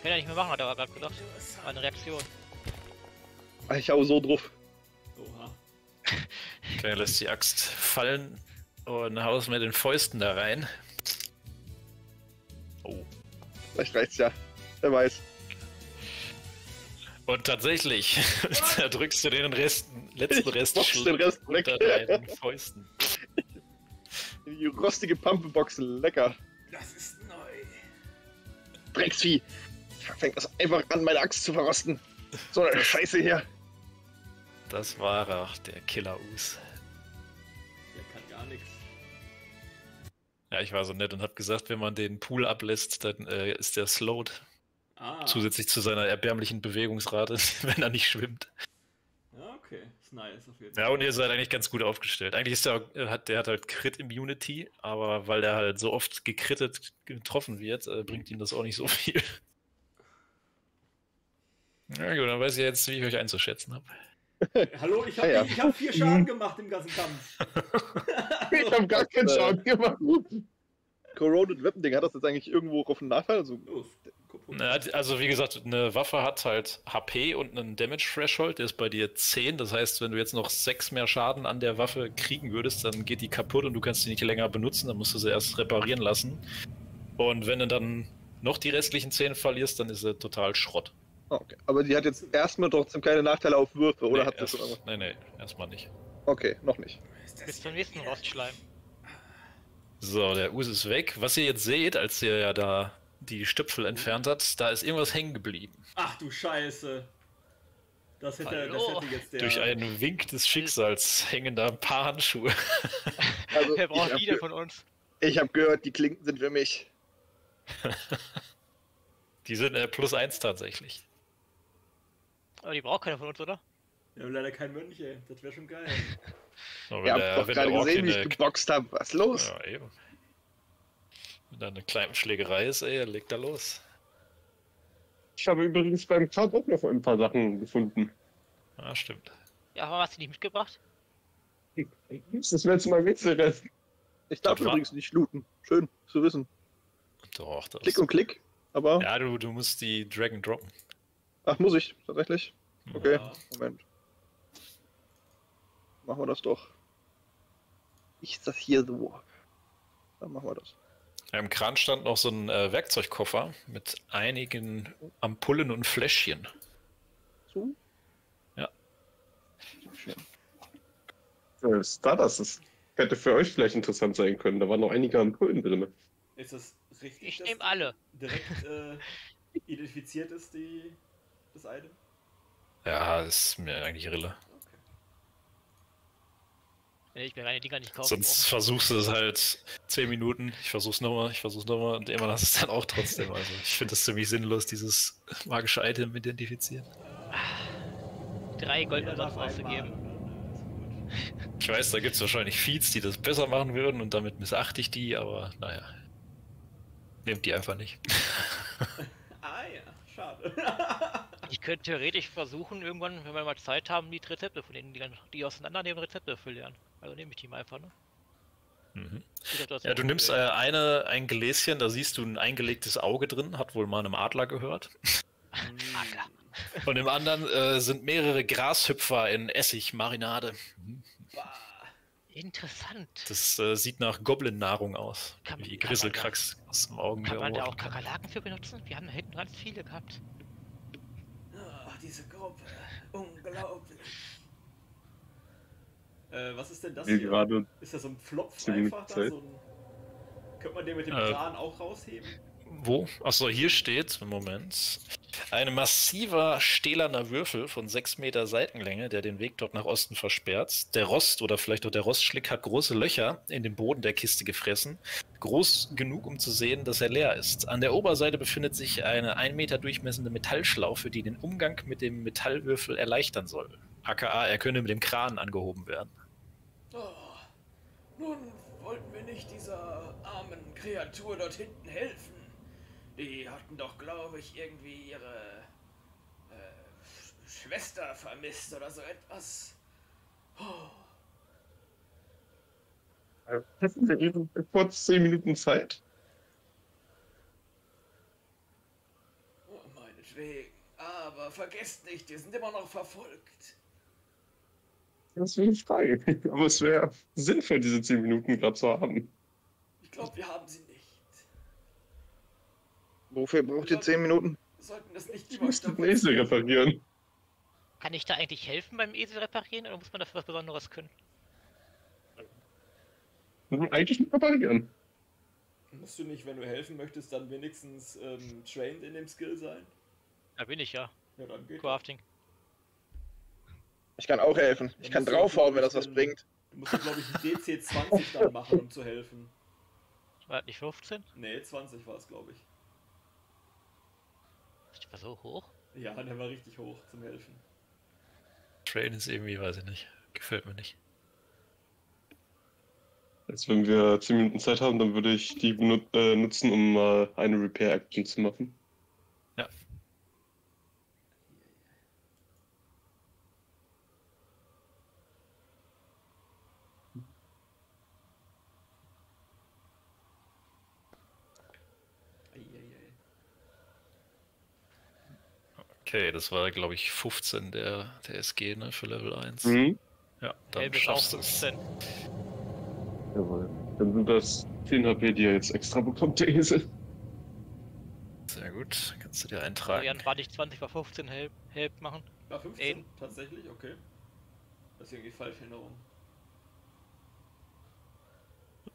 Ich kann ja nicht mehr machen, hat er gerade gedacht. Eine Reaktion. Ah, Ich hau so drauf. Oha. Okay, lässt die Axt fallen und haust mit den Fäusten da rein. Oh. Vielleicht reicht's ja. Wer weiß. Und tatsächlich zerdrückst du den Resten, letzten Ich Rest den Rest weg. unter deinen Fäusten. Die rostige Pumpeboxen, lecker. Das ist neu. Drecksvieh. Fängt das einfach an, meine Axt zu verrosten. So eine Scheiße hier. Das war er, der Killer-Us. Der kann gar nichts. Ja, ich war so nett und hab gesagt, wenn man den Pool ablässt, dann äh, ist der slowed. Ah. Zusätzlich zu seiner erbärmlichen Bewegungsrate, wenn er nicht schwimmt. Ja, okay. Ist nice auf jeden Ja, Fall. und ihr seid eigentlich ganz gut aufgestellt. Eigentlich ist der, er hat, der hat halt Crit Immunity, aber weil der halt so oft gekrittet getroffen wird, äh, bringt ihm das auch nicht so viel. Na gut, dann weiß ich jetzt, wie ich euch einzuschätzen habe. Hallo, ich habe ja. ich hab vier Schaden gemacht im ganzen Kampf. Ich hab gar keinen Schaden gemacht. Corroded Weapon Ding, hat das jetzt eigentlich irgendwo auf einen Nachteil? Also. Na, Also wie gesagt, eine Waffe hat halt HP und einen Damage Threshold, der ist bei dir 10. Das heißt, wenn du jetzt noch 6 mehr Schaden an der Waffe kriegen würdest, dann geht die kaputt und du kannst sie nicht länger benutzen, dann musst du sie erst reparieren lassen. Und wenn du dann noch die restlichen 10 verlierst, dann ist sie total Schrott. Ah, okay. Aber die hat jetzt erstmal trotzdem keine Nachteile auf Würfe, oder nee, hat das erst, schon irgendwas? nee, nee, erstmal nicht. Okay, noch nicht. Das Bis zum für nächsten? Rostschleim. So, der Us ist weg. Was ihr jetzt seht, als ihr ja da die Stöpsel entfernt habt, da ist irgendwas hängen geblieben. Ach du Scheiße. Das hätte, das hätte jetzt der. Durch einen Wink des Schicksals hängen da ein paar Handschuhe. Also, Wer ich braucht ge von uns? ich hab gehört, die Klinken sind für mich. Die sind äh, plus eins tatsächlich. Aber die braucht keiner von uns, oder? Wir haben leider keinen Mönch, ey. Das wäre schon geil. Aber Ihr wenn habt der- doch wenn gerade gesehen, wie ich geboxt habe. Was ist los? Ja, eben. Wenn da eine kleine Schlägerei ist, ey, legt er los. Ich habe übrigens beim Card auch noch ein paar Sachen gefunden. Ah, stimmt. Ja, aber hast du nicht mitgebracht? Das wäre jetzt mal Rätselrest. Ich darf übrigens nicht looten. Schön zu wissen. Doch, das. Klick und Klick. Aber, Ja, du, du musst die Dragon droppen. Ach, muss ich tatsächlich? Okay, Ja. Moment. Machen wir das doch. Ist das hier so? Dann machen wir das. Im Kran stand noch so ein äh, Werkzeugkoffer mit einigen Ampullen und Fläschchen. So? Ja. Schön. Äh, Stardust, das hätte für euch vielleicht interessant sein können. Da waren noch einige Ampullen drin. Ist das richtig? Ich nehme alle. Direkt äh, identifiziert ist die, das Item? Ja, ist mir eigentlich Rille. Okay. Ich mir meine Dinger nicht kaufen Sonst versuchst du es halt 10 Minuten. Ich versuch's nochmal, ich versuch's nochmal und irgendwann hast du es dann auch trotzdem. Also ich finde das ziemlich sinnlos, dieses magische Item identifizieren. Drei ne? Ist gut. Ich weiß, da gibt es wahrscheinlich Feeds, die das besser machen würden und damit missachte ich die, aber naja. Nehmt die einfach nicht. Ah ja, schade. Ich könnte theoretisch versuchen, irgendwann, wenn wir mal Zeit haben, die Rezepte von denen, die, dann- die auseinandernehmen, Rezepte zu lernen. Also nehme ich die mal einfach, ne? Mhm. Das Ja, du nimmst äh, eine, ein Gläschen, da siehst du ein eingelegtes Auge drin, hat wohl mal einem Adler gehört. Adler. Und im anderen äh, sind mehrere Grashüpfer in Essig-Marinade. Interessant. Das äh, sieht nach Goblin-Nahrung aus. Kann- Wie Grisselkracks aus dem Augen Kann man da auch. Kakerlaken für benutzen? Wir haben da hinten ganz viele gehabt. Diese Gruppe. Unglaublich. Äh, was ist denn das Mir hier? gerade Ist das so ein Flopf einfach da? So ein... Könnte man den mit dem Äh. Kran auch rausheben? Wo? Achso, hier steht, Moment, ein massiver stählerner Würfel von 6 Meter Seitenlänge, der den Weg dort nach Osten versperrt. Der Rost oder vielleicht auch der Rostschlick hat große Löcher in den Boden der Kiste gefressen. Groß genug, um zu sehen, dass er leer ist. An der Oberseite befindet sich eine 1 Meter durchmessende Metallschlaufe, die den Umgang mit dem Metallwürfel erleichtern soll. AKA, er könne mit dem Kran angehoben werden. Oh, nun wollten wir nicht dieser armen Kreatur dort hinten helfen. Die hatten doch, glaube ich, irgendwie ihre äh, Sch- Schwester vermisst oder so etwas. Oh, Hätten wir eben kurz 10 Minuten Zeit? oh, meinetwegen. Aber vergesst nicht, wir sind immer noch verfolgt. Das wäre die Frage. Aber es wäre sinnvoll, diese 10 Minuten gerade zu haben. Ich glaube, wir haben sie. Wofür braucht ihr 10 Minuten? Wir sollten das nicht Ich müsste den Esel reparieren. Kann ich da eigentlich helfen beim Esel reparieren oder muss man dafür was Besonderes können? Eigentlich nur reparieren. Musst du nicht, wenn du helfen möchtest, dann wenigstens ähm, trained in dem Skill sein? Da bin ich ja. Ja, dann geht. Crafting. Ich kann auch helfen. Ich kann draufhauen, wenn das was bringt. Du musst, glaube ich, ein DC 20 dann machen, um zu helfen. War das nicht 15? Nee, 20 war es, glaube ich. War so hoch. Ja, der war richtig hoch zum Helfen. Train ist irgendwie, weiß ich nicht. Gefällt mir nicht. Jetzt, wenn wir 10 Minuten Zeit haben, dann würde ich die benut äh, nutzen, um mal eine Repair-Action zu machen. Ja. Eieiei. Okay, das war, glaube ich, 15 der, der SG, ne, für Level 1. Mhm. Ja, dann auch schaffst du es. 15. Jawohl. Dann sind das 10 HP, die er jetzt extra bekommt, der Esel. Sehr gut, kannst du dir eintragen. Jan war nicht 20, war 15 Help, Help machen. War 15? Eben. Tatsächlich? Okay. Das ist irgendwie falsch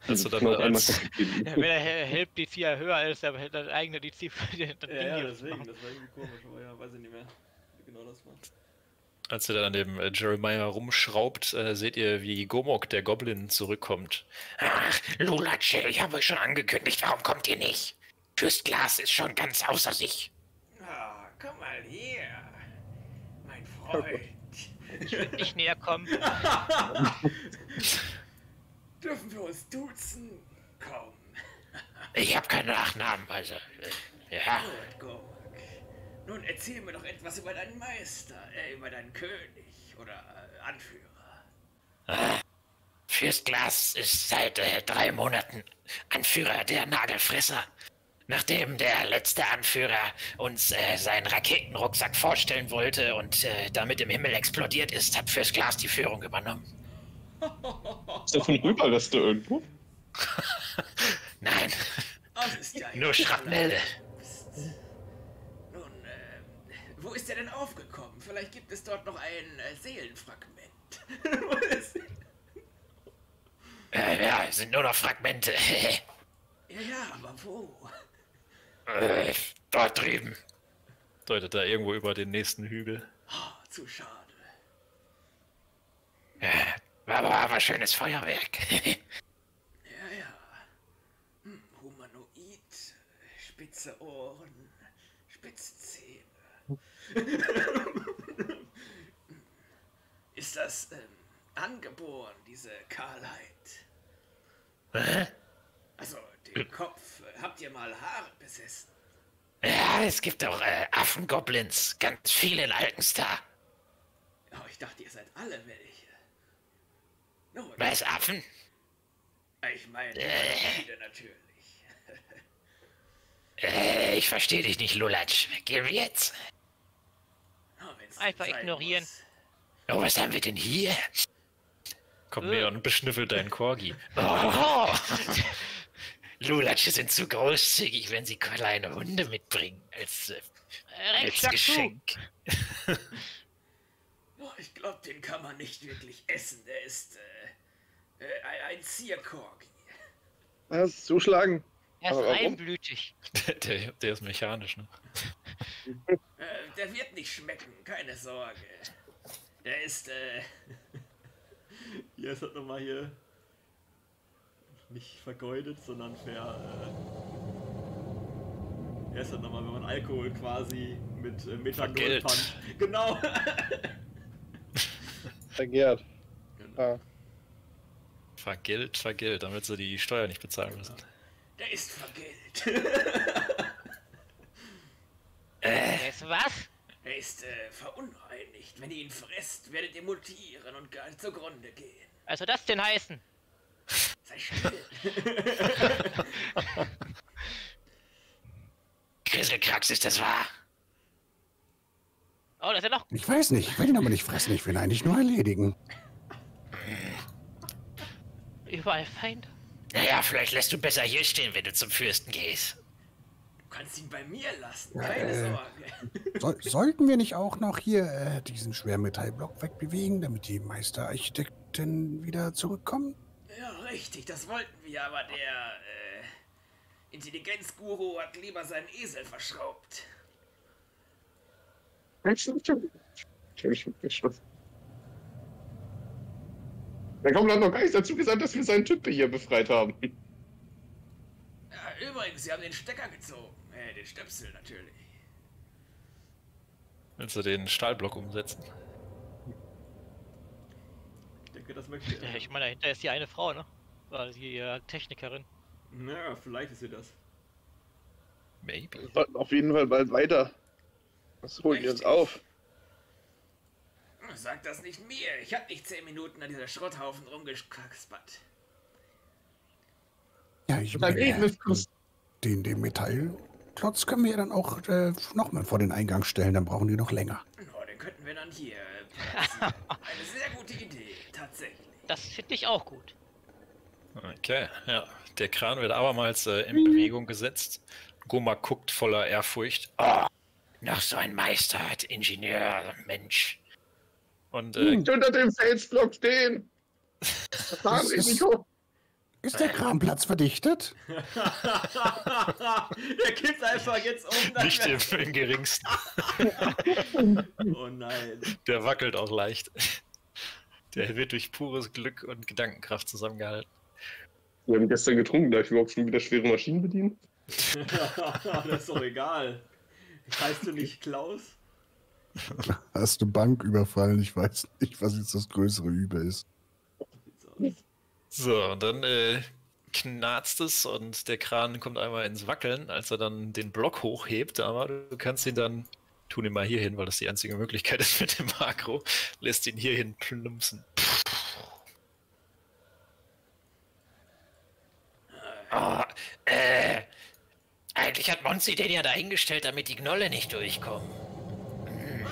Hast du dann als. Ja, wenn der Hel- Help DC ja höher ist, der der eigene DC für den das Ja, ja, deswegen. machen. Das war irgendwie komisch, aber ja, weiß ich nicht mehr. Wie genau das war. als ihr dann an dem äh, Jeremiah rumschraubt, äh, seht ihr, wie Gomok, der Goblin, zurückkommt. Ach, Lulace, ich habe euch schon angekündigt, warum kommt ihr nicht? Fürst Glas ist schon ganz außer sich. komm mal her. Mein Freund. Ich würde nicht näher kommen. Dürfen wir uns duzen? Komm. Ich habe keinen Nachnamen, also. Ja. Gut, gut. Nun erzähl mir doch etwas über deinen Meister, äh, über deinen König oder äh, Anführer. Fürst Glas ist seit äh, drei Monaten Anführer der Nagelfresser. Nachdem der letzte Anführer uns äh, seinen Raketenrucksack vorstellen wollte und äh, damit im Himmel explodiert ist, hat Fürst Glas die Führung übernommen. Ist davon Überreste irgendwo? Nein, Das ist ja nur Schrapnelle. Nun, äh, wo ist er denn aufgekommen? Vielleicht gibt es dort noch ein äh, Seelenfragment. Wo ist- Äh, ja, sind nur noch Fragmente. ja, ja, aber wo? äh, dort drüben. Deutet da irgendwo über den nächsten Hügel. Ah, zu schade. Äh, war aber, aber schönes Feuerwerk. Ja, ja. Hm, humanoid, spitze Ohren, spitze Zähne. Ist das ähm, angeboren, diese Kahlheit? Hä? Also, den Kopf, äh, habt ihr mal Haare besessen? ja, es gibt auch äh, Affengoblins. Ganz viele in Alkenstar. Oh, ich dachte, ihr seid alle welche. Nun, Was, Affen? ich meine, Humanoide natürlich. Äh, ich verstehe dich nicht, Lulatsch. Gehen wir jetzt? Oh, Einfach ignorieren. muss. Oh, was haben wir denn hier? Kommt näher und beschnüffelt deinen Corgi. Oh. Lulatsche sind zu großzügig, wenn sie kleine Hunde mitbringen. Als, äh, Äh, als. Geschenk. Oh, ich glaube, den kann man nicht wirklich essen. Der ist äh, äh, ein, Zierkorgi. Was? Zuschlagen? Er ist einblütig. Der, der ist mechanisch, ne? Äh, der wird nicht schmecken, keine Sorge. Der ist, äh, Hier ist halt nochmal hier. Nicht vergeudet, sondern ver. Äh, hier ist halt nochmal, wenn man Alkohol quasi mit äh, Methanol. Genau! Vergehrt. Ah. Vergilt, vergilt, damit sie die Steuer nicht bezahlen müssen. der ist vergällt. Er ist was? er ist äh, verunreinigt. Wenn ihr ihn fresst, werdet ihr mutieren und gar zugrunde gehen. Also das denn heißen? Sei still. Krisselkrax, ist das wahr? Oh, das ist ja noch. Ich weiß nicht, ich will ihn aber nicht fressen, ich will ihn eigentlich nur erledigen. Überall Feind. Naja, vielleicht lässt du besser hier stehen, wenn du zum Fürsten gehst. Du kannst ihn bei mir lassen, keine Äh. Sorge. Soll, sollten wir nicht auch noch hier äh, diesen Schwermetallblock wegbewegen, damit die Meisterarchitekten wieder zurückkommen? Ja, richtig, das wollten wir, aber der äh, Intelligenzguru hat lieber seinen Esel verschraubt. Der Goblin hat noch gar nichts dazu gesagt, dass wir seinen Typ hier befreit haben. Ja, übrigens, sie haben den Stecker gezogen. Äh, den Stöpsel natürlich. Willst du den Stahlblock umsetzen? Ich denke, das möchte Ja, er. Ich meine, dahinter ist die eine Frau, ne? War die äh, Technikerin. Naja, vielleicht ist sie das. Maybe. Wir sollten auf jeden Fall bald weiter. Das holt ihr uns Richtig. auf. Sag das nicht mir. Ich hab nicht zehn Minuten an dieser Schrotthaufen rumgekaspert. Ja, ich wir den, den Metallklotz können wir ja dann auch äh, nochmal vor den Eingang stellen, dann brauchen die noch länger. Oh, den könnten wir dann hier. Eine sehr gute Idee, tatsächlich. Das finde ich auch gut. Okay, ja. Der Kran wird abermals äh, in Bewegung gesetzt. Goma guckt voller Ehrfurcht. Oh, noch so ein Meister, Ingenieur, Mensch. Und äh, Unter dem Felsblock stehen! Gefahrenrisiko! Ist der Kramplatz verdichtet? der kippt einfach jetzt um. nicht im, im geringsten. Oh nein. Der wackelt auch leicht. Der wird durch pures Glück und Gedankenkraft zusammengehalten. Wir haben gestern getrunken, darf ich überhaupt schon wieder schwere Maschinen bedienen? das ist doch egal. Heißt du nicht Klaus? Hast du Bank überfallen? Ich weiß nicht, was jetzt das größere Übel ist. So, und dann äh, knarzt es und der Kran kommt einmal ins Wackeln, als er dann den Block hochhebt. Aber du kannst ihn dann, tun ihn mal hier hin, weil das die einzige Möglichkeit ist mit dem Makro, lässt ihn hier hin plumpsen. Oh, äh, eigentlich hat Monzi den ja dahingestellt, damit die Gnolle nicht durchkommen.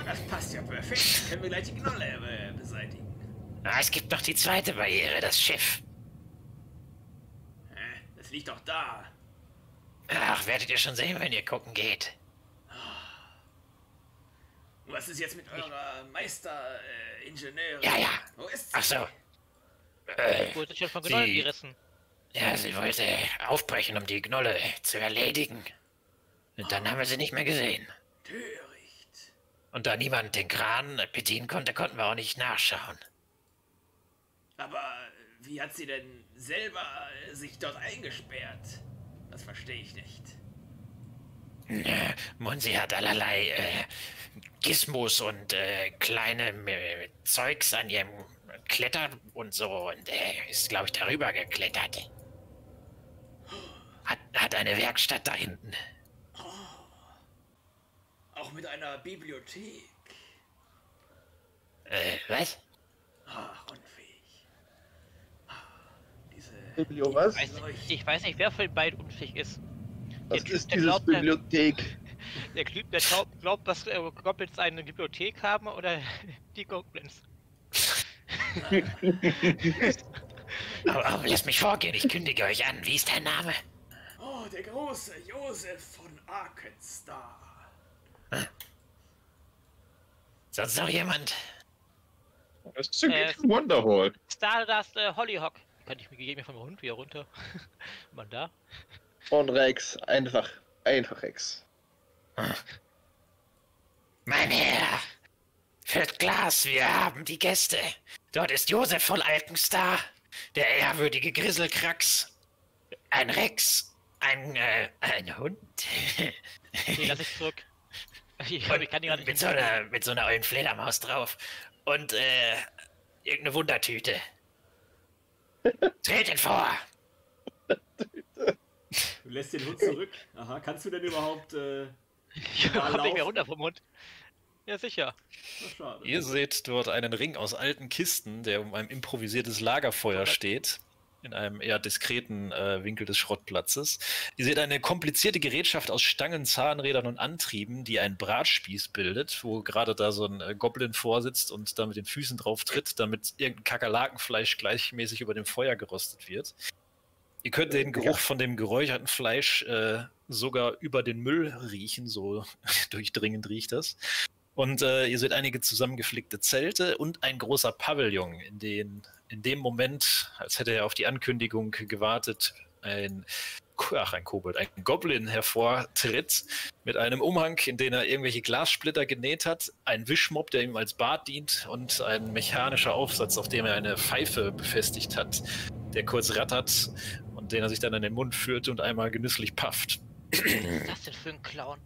Oh, das passt ja perfekt. Können wir gleich die Knolle äh, beseitigen. Ah, es gibt noch die zweite Barriere, das Schiff. Hä? Das liegt doch da. Ach, werdet ihr schon sehen, wenn ihr gucken geht. Und Was ist jetzt mit eurer Meister äh, Ingenieurin? Ja, ja. Wo ist sie? Ach so. Äh, Wurde schon von Sie- Gnollen gerissen. ja, sie wollte aufbrechen, um die Gnolle zu erledigen. Und dann haben wir sie nicht mehr gesehen. Töricht. Und da niemand den Kran bedienen konnte, konnten wir auch nicht nachschauen. Aber äh, wie hat sie denn selber äh, sich dort eingesperrt? Das verstehe ich nicht. Monsi hat allerlei äh, Gizmos und äh, kleine äh, Zeugs an ihrem Kletter und so und äh, ist, glaube ich, darüber geklettert. Hat, hat eine Werkstatt da hinten. Auch mit einer Bibliothek. Äh, was? Ach, unfähig. Ah, Diese Biblio, was? Weiß nicht, ich weiß nicht, wer von den beiden unfähig ist. Was Der Typ, ist der dieses glaubt, der- Bibliothek? Der Typ, der glaubt, glaubt dass äh, Goblins eine Bibliothek haben oder die Goblins. Aber, aber lasst mich vorgehen, ich kündige euch an. Wie ist dein Name? Oh, der große Josef von Arkenstar. Sonst noch jemand? Das ist Äh, Wonderhall. Stardust äh, Hollyhock. Kann ich mir gegeben vom Hund wieder runter. Man da. Und Rex, einfach, einfach Rex. Mein Herr, führt Glas, wir haben die Gäste. Dort ist Josef von Alkenstar, der ehrwürdige Grisselkrax, ein Rex, ein, äh, ein Hund. Nee, lass ich zurück. Ich, glaub, ich kann die gar nicht mit, so einer, mit so einer ollen Fledermaus drauf. Und, äh, irgendeine Wundertüte. Tretet vor! Du lässt den Hund zurück. Aha, kannst du denn überhaupt. Äh, Ich komm nicht mehr runter vom Hund. Ja, sicher. Ihr seht dort einen Ring aus alten Kisten, der um ein improvisiertes Lagerfeuer steht, in einem eher diskreten äh, Winkel des Schrottplatzes. Ihr seht eine komplizierte Gerätschaft aus Stangen, Zahnrädern und Antrieben, die einen Bratspieß bildet, wo gerade da so ein äh, Goblin vorsitzt und da mit den Füßen drauf tritt, damit irgendein Kakerlakenfleisch gleichmäßig über dem Feuer gerostet wird. Ihr könnt den Geruch von dem geräucherten Fleisch äh, sogar über den Müll riechen, so durchdringend riecht das. Und äh, ihr seht einige zusammengeflickte Zelte und ein großer Pavillon, in den in dem Moment, als hätte er auf die Ankündigung gewartet, ein ach, ein Kobold, ein Goblin hervortritt mit einem Umhang, in den er irgendwelche Glassplitter genäht hat, ein Wischmopp, der ihm als Bart dient und ein mechanischer Aufsatz, auf dem er eine Pfeife befestigt hat, der kurz rattert und den er sich dann an den Mund führt und einmal genüsslich pafft. Was ist das denn für ein Clown?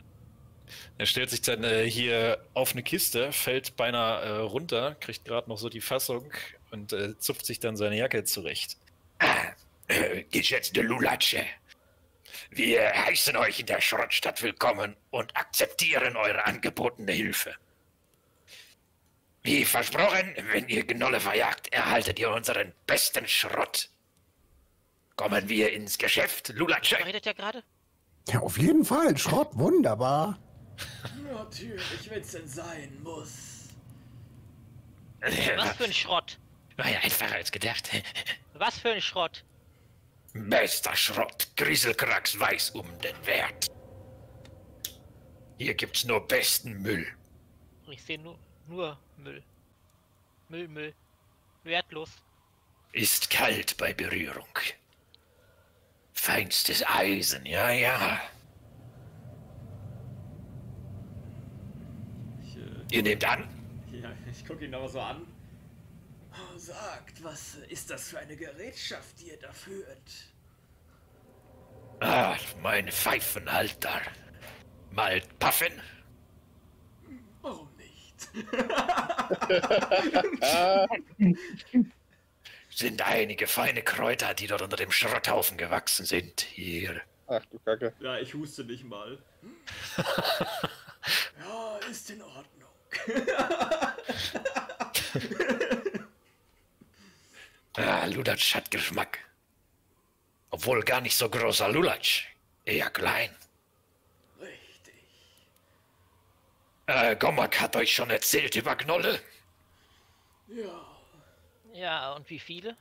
Er stellt sich dann äh, hier auf eine Kiste, fällt beinahe äh, runter, kriegt gerade noch so die Fassung und äh, zupft sich dann seine Jacke zurecht. Ah, äh, geschätzte Lulatsche, wir heißen euch in der Schrottstadt willkommen und akzeptieren eure angebotene Hilfe. Wie versprochen, wenn ihr Gnolle verjagt, erhaltet ihr unseren besten Schrott. Kommen wir ins Geschäft, Lulatsche. Redet ja gerade? Ja, auf jeden Fall. Schrott, wunderbar. Natürlich, wenn's denn sein muss. Was für ein Schrott? War ja einfacher als gedacht. Was für ein Schrott? Bester Schrott, Grieselkrax weiß um den Wert. Hier gibt's nur besten Müll. Ich sehe nur, nur Müll. Müll, Müll. Wertlos. Ist kalt bei Berührung. Feinstes Eisen, ja, ja. Ich, äh, Ihr nehmt an? ja, ich gucke ihn aber so an. Oh, sagt, was ist das für eine Gerätschaft, die ihr da führt? Ah, mein Pfeifenhalter. Mal puffen, Sind einige feine Kräuter, die dort unter dem Schrotthaufen gewachsen sind. Hier. Ach du Kacke. ja, ich huste nicht mal. Ja, ist in Ordnung. Ah, Lulatsch hat Geschmack. Obwohl gar nicht so großer Lulatsch. Eher klein. Richtig. Äh, Gomak hat euch schon erzählt über Gnolle? Ja, Ja, und wie viele?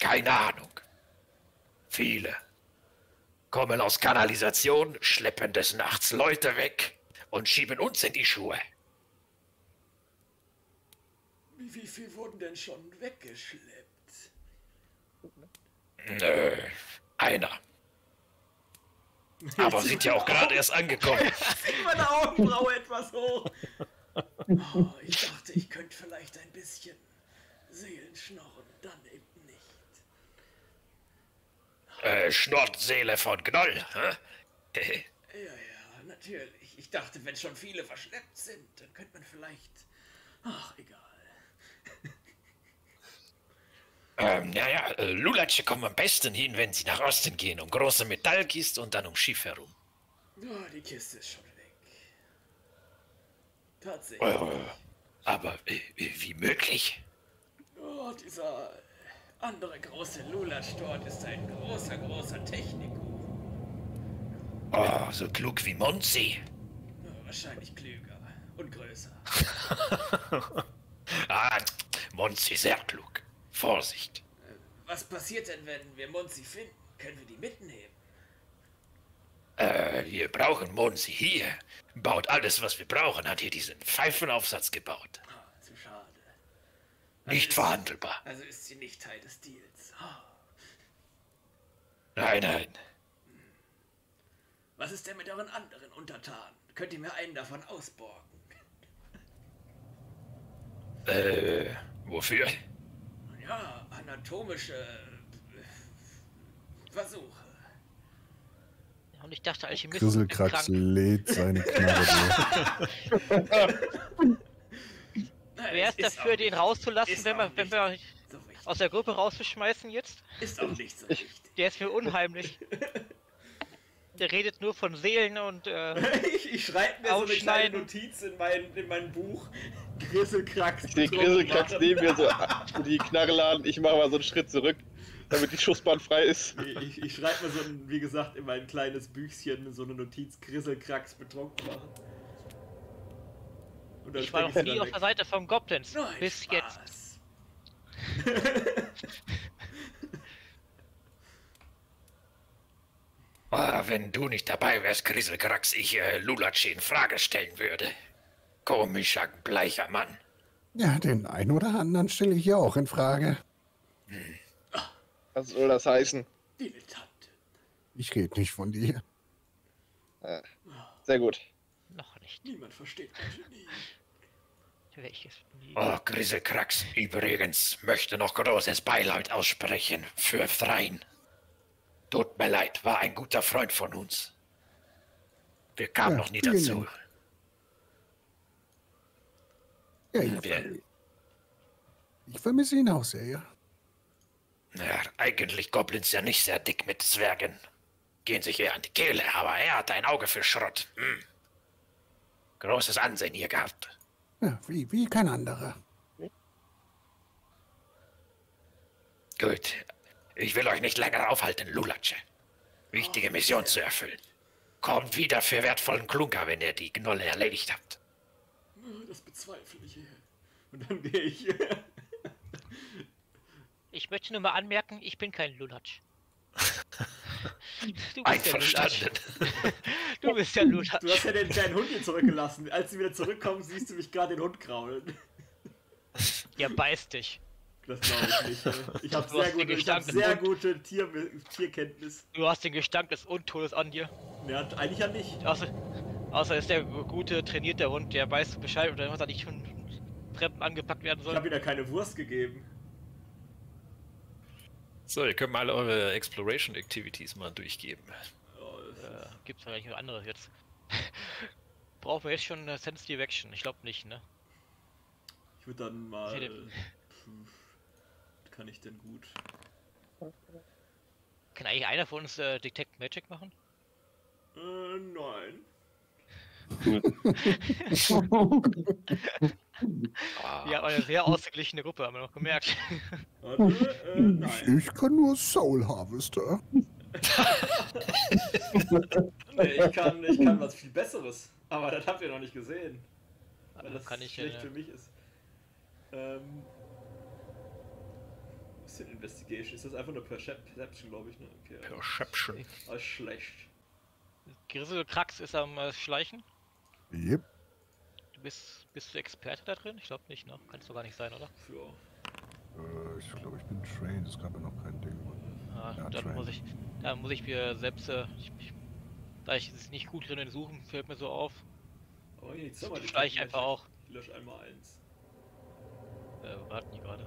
Keine Ahnung. Viele. Kommen aus Kanalisation, schleppen des Nachts Leute weg und schieben uns in die Schuhe. Wie, wie viel wurden denn schon weggeschleppt? Nö, einer. Aber sind ja auch gerade erst angekommen. Zieht meine Augenbraue etwas hoch. Oh, ich dachte, ich könnte vielleicht ein bisschen Seelenschnorren, dann eben nicht. Äh, Schnottseele von Gnoll, hä? Ja, ja, natürlich. Ich dachte, wenn schon viele verschleppt sind, dann könnte man vielleicht. Ach, egal. Ähm, naja, äh, Lulatsche kommen am besten hin, wenn sie nach Osten gehen, um große Metallkiste und dann um Schiff herum. Oh, die Kiste ist schon weg. Tatsächlich. Äh, aber äh, wie möglich? Oh, dieser andere große Lulatsch dort ist ein großer, großer Techniker. Oh, so klug wie Monsi. Oh, wahrscheinlich klüger und größer. Ah, Monsi sehr klug. Vorsicht. Was passiert denn, wenn wir Munzi finden? Können wir die mitnehmen? Äh, wir brauchen Monsi hier. Baut alles, was wir brauchen, hat hier diesen Pfeifenaufsatz gebaut. Ah, zu schade. Nicht ist- verhandelbar. Also ist sie nicht Teil des Deals. Ah. Nein, nein. Was ist denn mit euren anderen Untertanen? Könnt ihr mir einen davon ausborgen? Äh, wofür? Ja, anatomische äh, Versuche. Und ich dachte, Alchemist Grisselkrax lädt seine Knarre Wer ist dafür, den rauszulassen, wenn wir, wenn wir so aus der Gruppe rauszuschmeißen jetzt? Ist auch nicht so wichtig. Der ist mir unheimlich. Der redet nur von Seelen und äh, Ich, ich schreibe mir so eine kleine. Notiz in mein, in mein Buch. Grisselkrax. Ich sehe Grisselkrax neben mir so die Knarre laden. Ich mache mal so einen Schritt zurück, damit die Schussbahn frei ist. Ich, ich schreibe mir so ein, wie gesagt, in mein kleines Büchchen so eine Notiz Grisselkrax betrunken machen. Ich war noch nie auf weg. der Seite von Goblins. Nein, Bis jetzt. Ah, wenn du nicht dabei wärst, Grisselkrax, ich äh, Lulatsch in Frage stellen würde. Komischer, bleicher Mann. Ja, den einen oder anderen stelle ich ja auch in Frage. Was soll das heißen? Dilettante. Ich rede nicht von dir. Ah, sehr gut. Noch nicht. Niemand versteht Genie. Welches? Oh, Grisselkrax, übrigens möchte noch großes Beileid aussprechen für Threin. Tut mir leid, war ein guter Freund von uns. Wir kamen Ja, noch nie dazu. Ja, ich, Wir, ich vermisse ihn auch sehr, ja. ja, eigentlich Goblins ja nicht sehr dick mit Zwergen. Gehen sich eher an die Kehle, aber er hat ein Auge für Schrott. Hm. Großes Ansehen hier gehabt. ja wie, wie kein anderer. Gut. Ich will euch nicht länger aufhalten, Lulatsche. Wichtige Mission zu erfüllen. Kommt wieder für wertvollen Klunker, wenn ihr die Gnolle erledigt habt. Das bezweifle ich. Und dann gehe ich. Ich möchte nur mal anmerken, ich bin kein Lulatsch. Du Einverstanden. Lulatsch. Du bist der Du hast Lulatsch. ja den kleinen Hund hier zurückgelassen. Als sie wieder zurückkommen, siehst du mich gerade den Hund kraulen. Der beißt dich. Das glaube ich nicht. Ich habe sehr, gute, ich hab sehr gute Tier, Tierkenntnis. Du hast den Gestank des Untodes an dir. Ja, eigentlich ja nicht. Außer, außer ist der gute, trainierte Hund, der weiß Bescheid und dann hat er nicht von Fremden angepackt werden Ich soll. habe wieder keine Wurst gegeben. So, ihr könnt mal eure Exploration Activities mal durchgeben. Oh, das- Äh, gibt's ja eigentlich noch andere jetzt. Brauchen wir jetzt schon eine Sensitive Action? Ich glaube nicht, ne? Ich würde dann mal. Kann ich denn gut? Kann eigentlich einer von uns äh, Detect Magic machen? Äh, nein. Haben eine sehr ausgeglichene Gruppe, haben wir noch gemerkt. Warte, äh, nein. Ich kann nur Soul Harvester. Nee, ich kann, ich kann was viel Besseres. Aber das habt ihr noch nicht gesehen. Weil das kann ich schlecht äh, für mich ist. Ähm. Denn Investigation? Ist das einfach nur Percep- Perception, glaube ich, ne? Okay. Perception. Alles schlecht. Grissel Krax ist am äh, Schleichen. Yep. Du bist, bist du Experte da drin? Ich glaube nicht, ne? Kannst du gar nicht sein, oder? Ja. Äh, ich glaube, ich bin trained. Es gab ja noch kein Ding. Ah, Ja, dann trained. muss ich, dann muss ich mir selbst, äh, ich, ich, da ich es nicht gut drin in Suchen, fällt mir so auf. Oh, jetzt sag mal, Ich schleich einfach auch. Ich lösche einmal eins. Äh, warten die gerade.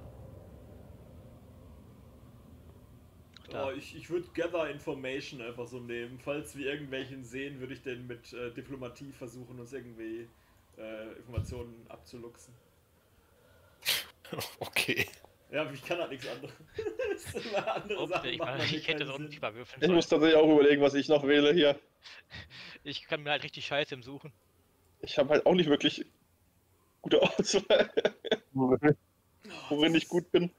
Da. Oh, ich, ich würde Gather Information einfach so nehmen. Falls wir irgendwelchen sehen, würde ich den mit äh, Diplomatie versuchen, uns irgendwie äh, Informationen abzuluxen. Okay. Ja, aber ich kann halt nichts anderes. Das ist immer andere Sachen ich, machen ich hätte Sinn. nicht mal würfeln Ich muss tatsächlich auch überlegen, was ich noch wähle hier. Ich kann mir halt richtig scheiße im Suchen. Ich habe halt auch nicht wirklich gute Auswahl, worin ich gut bin.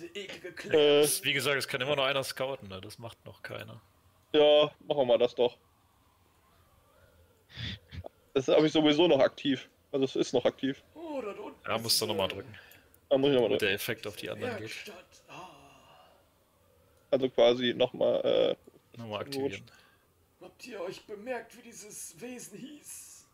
Äh. Wie gesagt, es kann immer noch einer scouten, ne? das macht noch keiner. ja, machen wir mal das doch. Das habe ich sowieso noch aktiv. Also es ist noch aktiv. Oh, da unten. Ja, musst du nochmal drücken. Da muss ich nochmal drücken. der Effekt auf die anderen geht. Werkstatt. Also quasi nochmal, äh, Nochmal aktivieren. Habt ihr euch bemerkt, wie dieses Wesen hieß?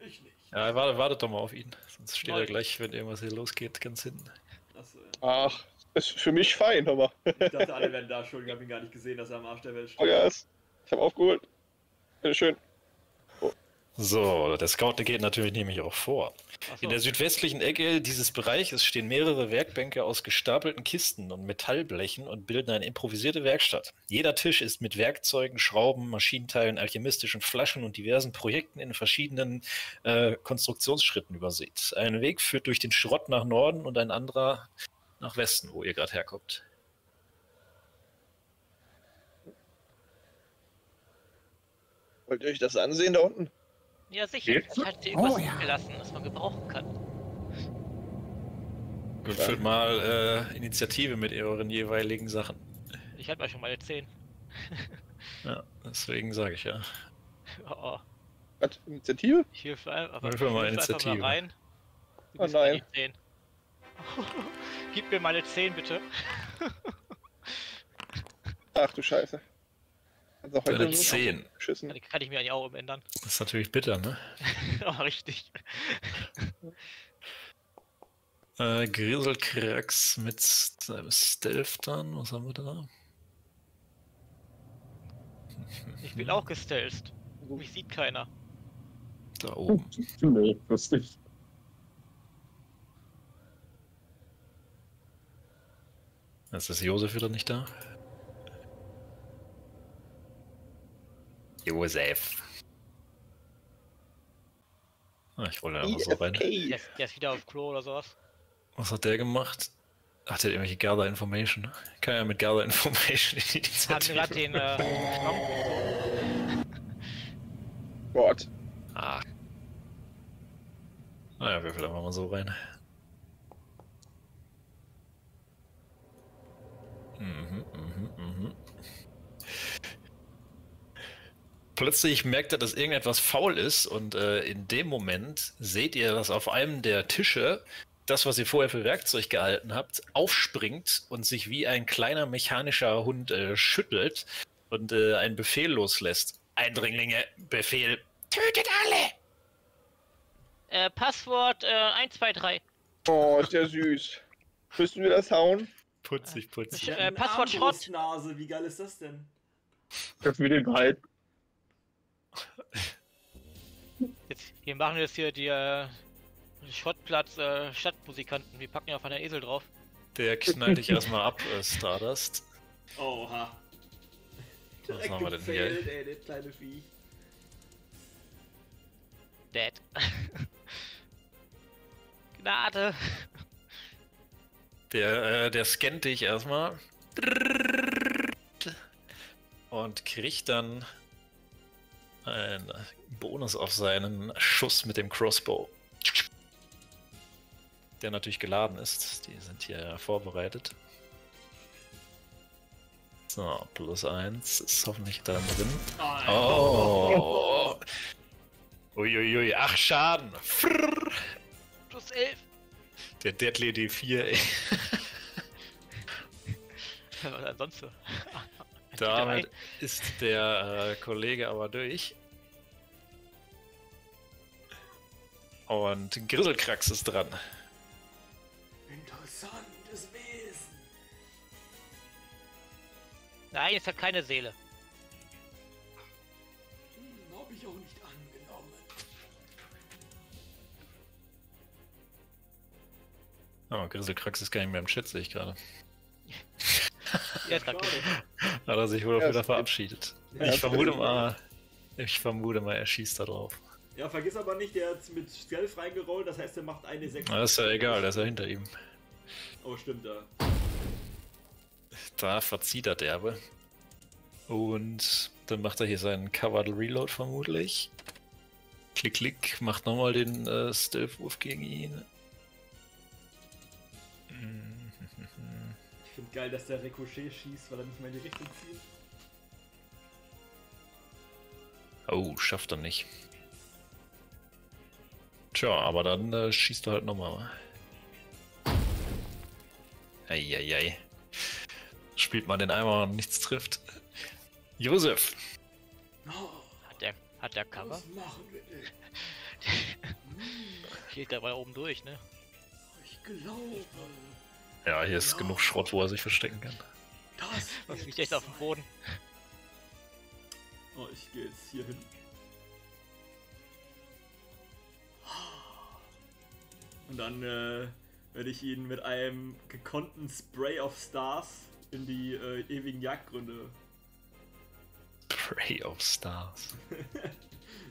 Ich nicht. Ja, wartet, wartet doch mal auf ihn. Sonst steht er Nein. gleich, wenn irgendwas hier losgeht, ganz hinten. Achso, ja. ach, ist für mich fein, mal. Ich dachte, alle wären da. Entschuldigung, ich hab ihn gar nicht gesehen, dass er am Arsch der Welt Oh steht. ja, ist- ich habe aufgeholt. Bitteschön. So, der Scout geht natürlich nämlich auch vor. In der südwestlichen Ecke dieses Bereiches stehen mehrere Werkbänke aus gestapelten Kisten und Metallblechen und bilden eine improvisierte Werkstatt. Jeder Tisch ist mit Werkzeugen, Schrauben, Maschinenteilen, alchemistischen Flaschen und diversen Projekten in verschiedenen äh, Konstruktionsschritten übersät. Ein Weg führt durch den Schrott nach Norden und ein anderer nach Westen, wo ihr gerade herkommt. Wollt ihr euch das ansehen da unten? Ja, sicher. Geht's? Ich hatte irgendwas Oh, ja. gelassen, das man gebrauchen kann. Würfelt mal äh, Initiative mit euren jeweiligen Sachen. Ich hatte mal schon meine 10. Ja, deswegen sage ich ja. Oh, oh. Was? Initiative? Ich hilf einfach, Würfel mal ich hilf einfach Initiative. mal rein. Oh nein. die 10. Gib mir meine 10 bitte. Ach du Scheiße. Also heute Deine nur 10. Geschissen. Kann, kann ich mir eigentlich auch umändern. Das ist natürlich bitter, ne? oh, richtig. Äh, Griselkrax mit seinem Stealth dann. Was haben wir da? Ich bin auch gestelzt. Mich sieht keiner. Da oben. Nee, das nicht. Jetzt ist Josef wieder nicht da. Josef. Ah, ich rolle einfach so rein. Der, der ist wieder auf Klo oder sowas. Was hat der gemacht? Hat der irgendwelche Gather Information? Kann ja mit Gather Information in die Haben wir gerade Initiative. den äh, Schwamm. Gott. Ah. Naja, würfel einfach mal so rein. Mhm, mhm, mhm. Plötzlich merkt er, dass irgendetwas faul ist und äh, in dem Moment seht ihr, dass auf einem der Tische das, was ihr vorher für Werkzeug gehalten habt, aufspringt und sich wie ein kleiner mechanischer Hund äh, schüttelt und äh, einen Befehl loslässt. Eindringlinge, Befehl, tötet alle! Äh, Passwort äh, 123. Oh, ist der süß. Müssen wir das hauen? Putzig, putzig. Äh, Passwort Schrott. Nase, wie geil ist das denn? Dürfen wir den behalten? Jetzt, wir machen jetzt hier die äh, Schrottplatz äh, Stadtmusikanten. Wir packen ja auf einer Esel drauf. Der knallt dich erstmal ab, äh, Stardust. Oha. Was haben wir denn hier? ey, das kleine Vieh. Dead. Gnade. Der, äh, der scannt dich erstmal. Und kriegt dann einen Bonus auf seinen Schuss mit dem Crossbow. Der natürlich geladen ist. Die sind hier vorbereitet. So, plus eins ist hoffentlich da drin. Oh! Uiuiui, ach Schaden! Frrr. Plus 11. Der Deadly D4, ey. Was denn sonst so? Damit ist der äh, Kollege aber durch. Und Grisselkrax ist dran. Interessantes Wesen. Nein, es hat keine Seele. Hm, hab ich auch nicht angenommen. Oh, Grisselkrax ist gar nicht mehr im Chat, sehe ich gerade. Grad Schade. Hat er sich wohl auch Ja, wieder verabschiedet. Ja, ich vermute mal, ich vermute mal, er schießt da drauf. Ja, vergiss aber nicht, der hat mit Stealth reingerollt, das heißt, er macht eine 6. Na, ist ja egal, der ist ja hinter ihm. Oh, stimmt, da. Da verzieht er derbe. Und dann macht er hier seinen Covered Reload vermutlich. Klick, klick, macht nochmal den äh, Stealth-Wurf gegen ihn. Geil, dass der Ricochet schießt, weil er nicht mehr in die Richtung zieht. Oh, schafft er nicht. Tja, aber dann äh, schießt er halt nochmal. Eieiei. Spielt man den Eimer und nichts trifft. Josef. Oh, Hat der, hat der Cover? was machen wir denn? Geht da mal oben durch, ne? Ich glaube, Ja, hier ist genug Schrott, wo er sich verstecken kann. das Das wird liegt echt auf dem. Boden. Oh, ich gehe jetzt hier hin. Und dann äh, werde ich ihn mit einem gekonnten Spray of Stars in die äh, ewigen Jagdgründe. Prey of Stars.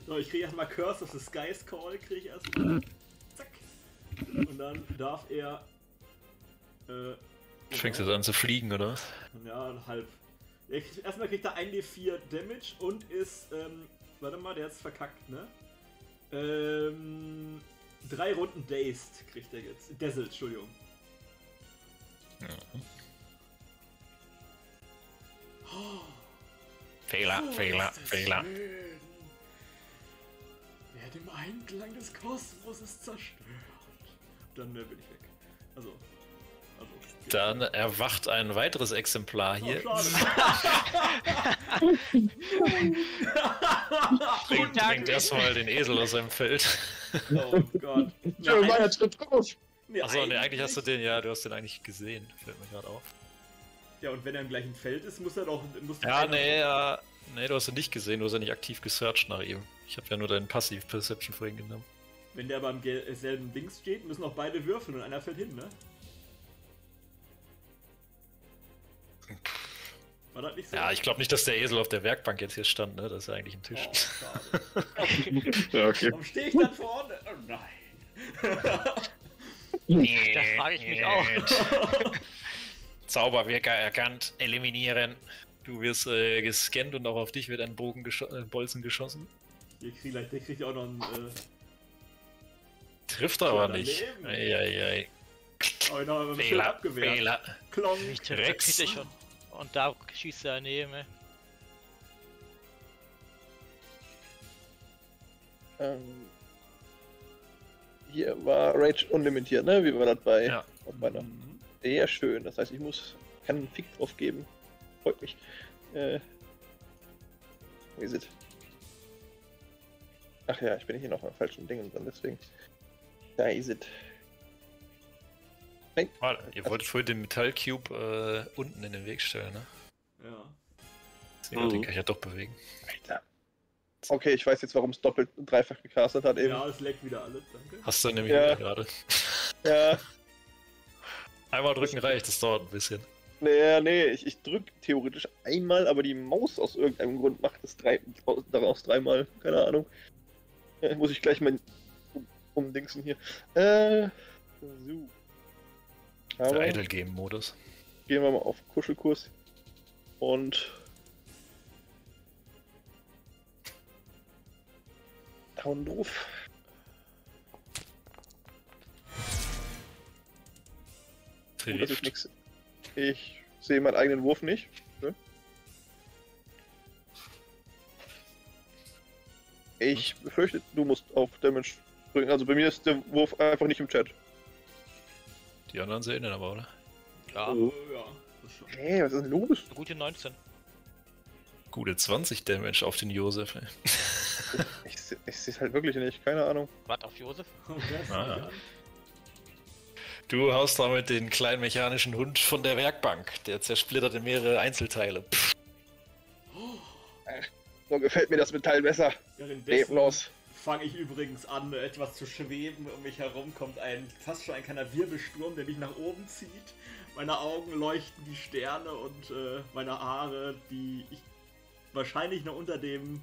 So, ich kriege erstmal Curse of the Skies Call, kriege ich erstmal. Zack. Und dann darf er. Äh, Fängst du jetzt an zu fliegen, oder? was? Ja, halb. Er kriegt, erstmal kriegt er 1d4 Damage und ist, ähm, warte mal, der hat's verkackt, ne? Ähm, drei Runden Dazed kriegt er jetzt. Dazzled, Entschuldigung. Fehler, So Fehler, ist es Fehler. schön. Wer dem Einklang des Kosmoses zerstört. Dann äh, bin ich weg. Also. Dann erwacht ein weiteres Exemplar Oh, hier. schade. Bringt, bringt erstmal den Esel aus seinem Feld. oh Gott. Ja, Meier tritt drauf. Nee, Achso, nee, eigentlich hast du den, ja, du hast den eigentlich gesehen. Fällt mir gerade auf. Ja, und wenn er im gleichen Feld ist, muss er doch. Muss Ja, nee, ja. Nee, du hast ihn nicht gesehen, du hast ja nicht aktiv gesearched nach ihm. Ich habe ja nur deinen Passiv Perception vorhin genommen. Wenn der beim gel- selben Dings steht, müssen auch beide würfeln und einer fällt hin, ne? So? Ja, ich glaube nicht, dass der Esel auf der Werkbank jetzt hier stand, ne? Das ist ja eigentlich ein Tisch. Oh. Ja, okay. Warum stehe ich dann vorne? Oh nein. Da frage ich mich auch. Zauberwirker erkannt, eliminieren. Du wirst äh, gescannt und auch auf dich wird ein Bogen gescho äh, Bolzen geschossen. Hier kriegt, der kriegt auch noch einen. Äh, Trifft aber nicht. Eieiei. oh, noch mal schön Fehler. Fehler. Klong. Ich treffe Rex. Und da schießt er daneben, ne? Ähm, hier war Rage unlimitiert, ne? Wie war das bei Ja. auf meiner? Mhm. Sehr schön. Das heißt, ich muss kann einen Fick drauf geben. Freut mich. Äh, wo ist es? Ach ja, ich bin hier noch am falschen Ding drin, deswegen. Da ist es. Warte, ihr wolltet vorhin den Metallcube äh, unten in den Weg stellen, ne? Ja. Deswegen Mhm. den kann ich ja doch bewegen. Alter. Okay, ich weiß jetzt, warum es doppelt und dreifach gecastet hat eben. Ja, es leckt wieder alles, danke. Hast du nämlich Ja. wieder gerade. Ja. Einmal drücken reicht, das dauert ein bisschen. Nee, nee, ich, ich drück theoretisch einmal, aber die Maus aus irgendeinem Grund macht es drei, daraus dreimal. Keine Ahnung. Äh, muss ich gleich mal um, umdingsen hier. Äh, so. Der Aber Idle Game Modus. gehen wir mal auf Kuschelkurs und hauen drauf. Gut, das ist nix. Ich sehe meinen eigenen Wurf nicht. Ne? Ich befürchte, du musst auf Damage drücken. Also bei mir ist der Wurf einfach nicht im Chat. Die anderen sehen den aber, oder? Ja, Äh, ja. Hey, was ist denn los? eine gute 19. Gute 20 Damage auf den Josef. ey. Ich, ich sehe es halt wirklich nicht, keine Ahnung. Warte auf Josef. Ah. denn Du haust damit den kleinen mechanischen Hund von der Werkbank. Der zersplittert in mehrere Einzelteile. Pff, So gefällt mir das Metall besser. Währenddessen Leblos. Fange ich übrigens an, etwas zu schweben. Um mich herum kommt ein fast schon ein kleiner Wirbelsturm, der mich nach oben zieht. Meine Augen leuchten die Sterne und äh, meine Haare, die ich wahrscheinlich noch unter dem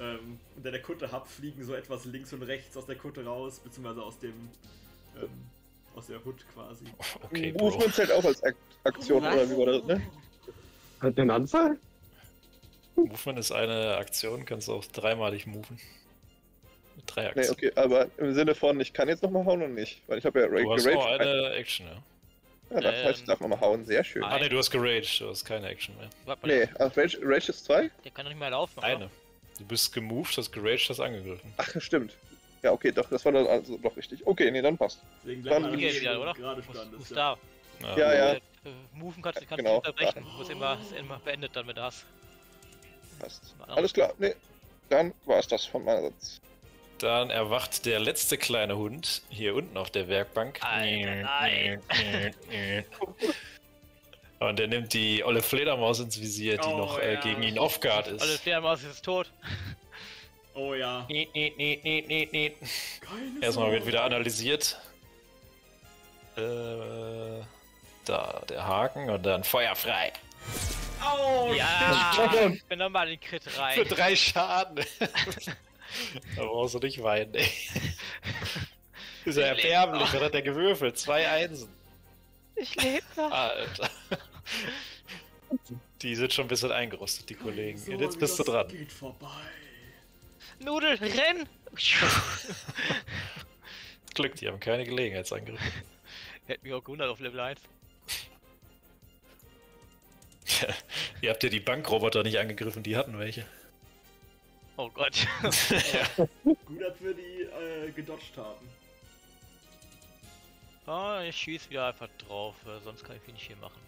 ähm, unter der Kutte hab, fliegen so etwas links und rechts aus der Kutte raus, beziehungsweise aus dem ähm, aus der Hood quasi. Okay, Bro. Movement zählt auch als Ak Aktion, oder wie war das, ne? Hat der eine Anzahl? Movement ist eine Aktion, kannst du auch dreimalig moven. Mit drei Nee, Aktionen. okay, aber im Sinne von, ich kann jetzt nochmal hauen und nicht. Weil ich habe ja Ra Du hast geraged. auch eine Action, ja. Ja, das heißt, ich Ähm, darf nochmal hauen, sehr schön. Ah ne, du hast geraged, du hast keine Action mehr. Warte mal, Nee, also Rage, Rage ist 2? der kann doch nicht mehr laufen. oder? Eine. Du bist gemoved, hast geraged, hast angegriffen. Ach, stimmt. Ja, okay, doch, das war dann also doch richtig. Okay, nee, dann passt. Deswegen Dann- Hier wieder, du oder? gerade standest. ja. da. Ja, ja. Äh, moven kannst, kannst Genau, du unterbrechen. Du musst immer, ist immer beendet dann, du hast. Passt. Alles klar, nee. Dann war es das von meiner Seite. Dann erwacht der letzte kleine Hund hier unten auf der Werkbank. Alter, nein. Und der nimmt die olle Fledermaus ins Visier, die Oh, noch äh, ja. gegen ihn off-guard ist. Alle Fledermaus ist tot. Oh ja. Niet, niet, niet, niet, niet, niet. Keine Erstmal wird wieder analysiert. Äh, da der Haken und dann Feuer frei. Oh, Ja, ich bin nochmal in den Crit Für rein. drei Schaden. da brauchst du nicht weinen, ey. Ist ja erbärmlich, hat der gewürfelt? Zwei Einsen. Ich lebe noch. Alter. Die sind schon ein bisschen eingerostet, die Kollegen. So, Jetzt bist du dran. Geht vorbei. Nudel, renn! Glück, die haben keine Gelegenheitsangriffe. Hätte mich auch gewundert auf Level 1. Ihr habt ja die Bankroboter nicht angegriffen, die hatten welche. Oh Gott. Gut, dass wir die äh, gedodged haben. Ah, ich schieß wieder einfach drauf, äh, sonst kann ich viel nicht hier machen.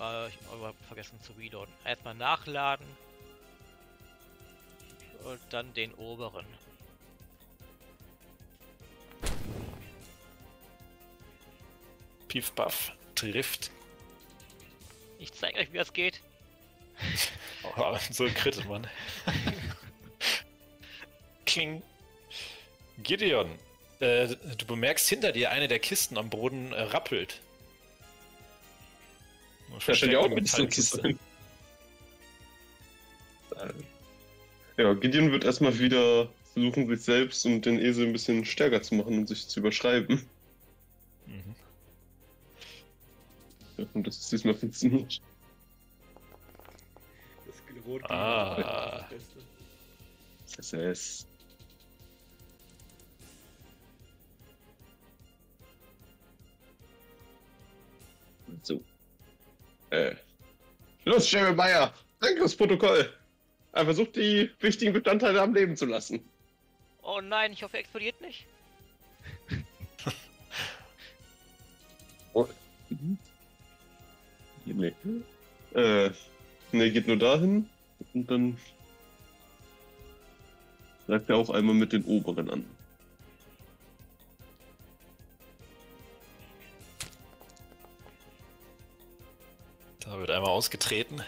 Äh, ich habe vergessen zu reloaden. Erstmal nachladen. Und dann den oberen. Pief Puff trifft. Ich zeige euch, wie das geht. Oh, so ein Crit, Mann. Kling. Gideon, äh, du bemerkst hinter dir eine der Kisten am Boden äh, rappelt. Eine Da scheint ja auch versteckte ein bisschen zu Metallkiste. sein. Äh, Ja, Gideon wird erstmal wieder versuchen, sich selbst und den Esel ein bisschen stärker zu machen und sich zu überschreiben. Mhm. Ja, und das ist diesmal funktioniert. Das Rot Ah. das Beste. SS. So. Äh. Los, Jeremy Meyer! Angriffsprotokoll! Er versucht, die wichtigen Bestandteile am Leben zu lassen. Oh nein, ich hoffe, er explodiert nicht. Nee. Äh, nee, geht nur dahin und dann sagt er auch einmal mit den oberen an. Da wird einmal ausgetreten.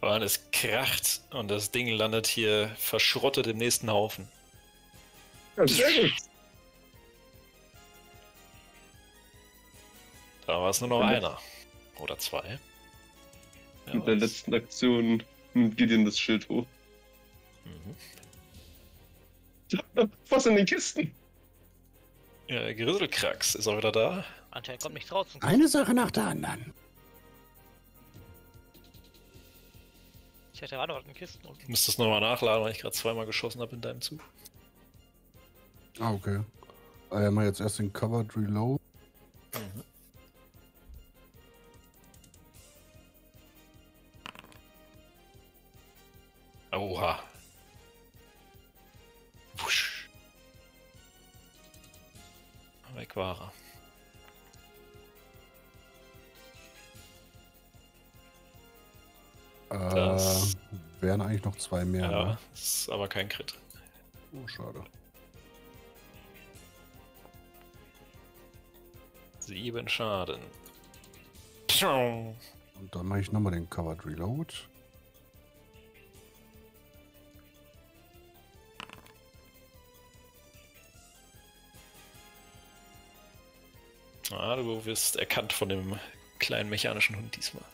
Und es kracht und das Ding landet hier verschrottet im nächsten Haufen. Ja, sehr gut. Da war es nur noch einer. Oder zwei. Ja, Mit der letzten Aktion nimmt Gideon das Schild hoch. Mhm. Was in den Kisten? Ja, Grisselkrax ist auch wieder da. Anscheinend kommt nichts raus. Eine Sache nach der anderen. Ich hätte gerade was in Kisten unten. Du müsstest nochmal nachladen, weil ich gerade zweimal geschossen habe in deinem Zug. Ah, okay. Äh, mal jetzt erst den Covered Reload. Mhm. Oha. Wusch. Weg war er. Äh, Das- wären eigentlich noch zwei mehr. Ja, ne? ist aber kein Crit. Oh, schade. Sieben Schaden. Und dann mache ich nochmal den Covered Reload. Ah, du wirst erkannt von dem kleinen mechanischen Hund diesmal.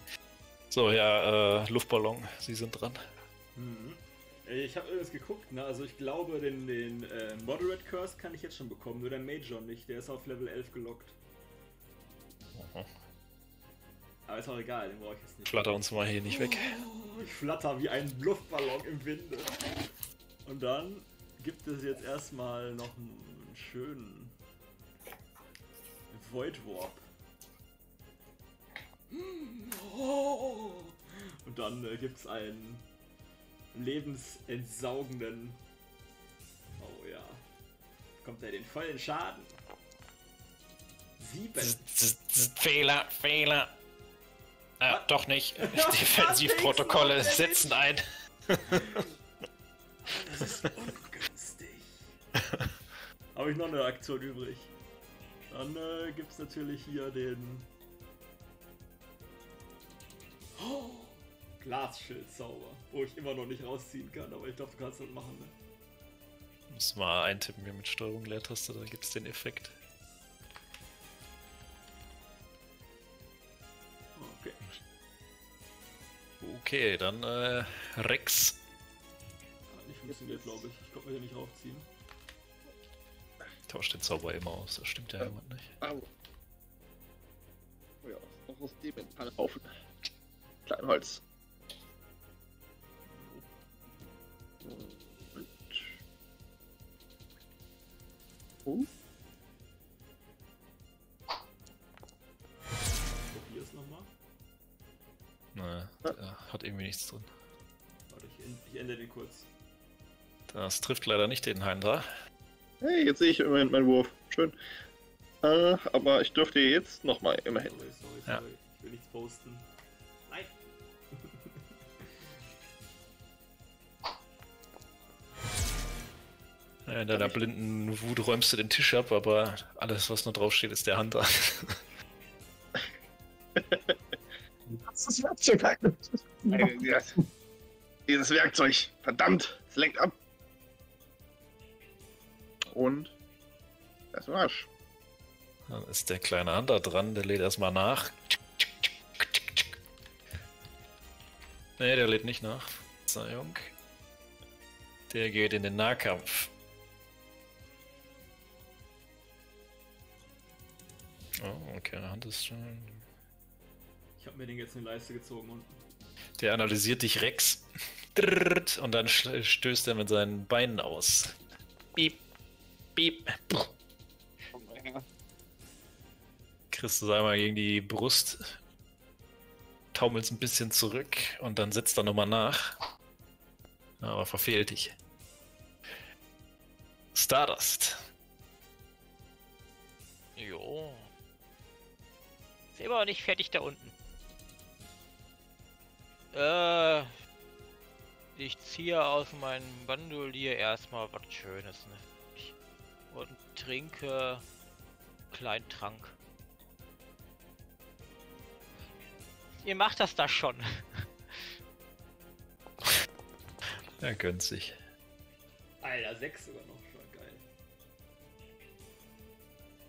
So, ja, äh, Luftballon, Sie sind dran. Mhm. Ich habe irgendwas geguckt, ne? Also ich glaube, den, den äh, Moderate Curse kann ich jetzt schon bekommen, nur der Major nicht. Der ist auf Level 11 gelockt. Mhm. Aber ist auch egal, den brauche ich jetzt nicht. Flatter uns mal hier nicht weg. Oh, Ich flatter wie ein Luftballon im Winde. Und dann gibt es jetzt erstmal noch einen schönen Void Warp. Und dann äh, gibt es einen lebenentsaugenden. Oh ja. Kommt er den vollen Schaden. Sieben. Fehler, Fehler. Ah, doch nicht. Defensivprotokolle setzen ein. Das ist ungünstig. Habe ich noch eine Aktion übrig. Dann äh, gibt es natürlich hier den oh, Glasschildzauber, wo ich immer noch nicht rausziehen kann, aber ich glaube, du kannst das machen. Ne? Muss mal eintippen hier mit Steuerung Leertaste, da gibt es den Effekt. Okay. Okay, dann äh, Rex. Hat nicht funktioniert, glaube ich. Ich konnte mir hier nicht raufziehen. Tauscht den Zauber immer aus, das stimmt ja jemand nicht. Au. Oh ja, noch aus dem Metallhaufen. Kleinholz. Und... Oh, Probier es nochmal. Ne, der hat irgendwie nichts drin. Warte, ich, ich ändere den kurz. Das trifft leider nicht den Heinzer. Hey, jetzt sehe ich immerhin meinen Wurf. Schön. Äh, aber ich dürfte jetzt nochmal immerhin. Sorry, sorry, Ja. sorry. Ich will nichts posten. Nein! Ja, in deiner blinden Wut räumst du den Tisch ab, aber alles, was nur draufsteht, ist der Hunter. Das ist Werkzeug. Dieses Werkzeug. Verdammt. Es lenkt ab. Und. Das war's. Dann ist der kleine Hunter dran, der lädt erstmal nach. Nee, der lädt nicht nach. Verzeihung. Der geht in den Nahkampf. Oh, okay, Hand ist schon. Ich habe mir den jetzt in die Leiste gezogen und Der analysiert dich Rex. Und dann stößt er mit seinen Beinen aus. Piep. Piep. Kriegst du einmal gegen die Brust. Taumelst ein bisschen zurück und dann setzt er nochmal nach. Aber verfehlt dich. Stardust. Jo. Ist immer noch nicht fertig da unten. Äh. Ich ziehe aus meinem Bandolier erstmal was Schönes, ne? Und trinke kleinen Trank. Ihr macht das da schon. Er gönnt sich. Alter, 6 sogar noch. Schon geil.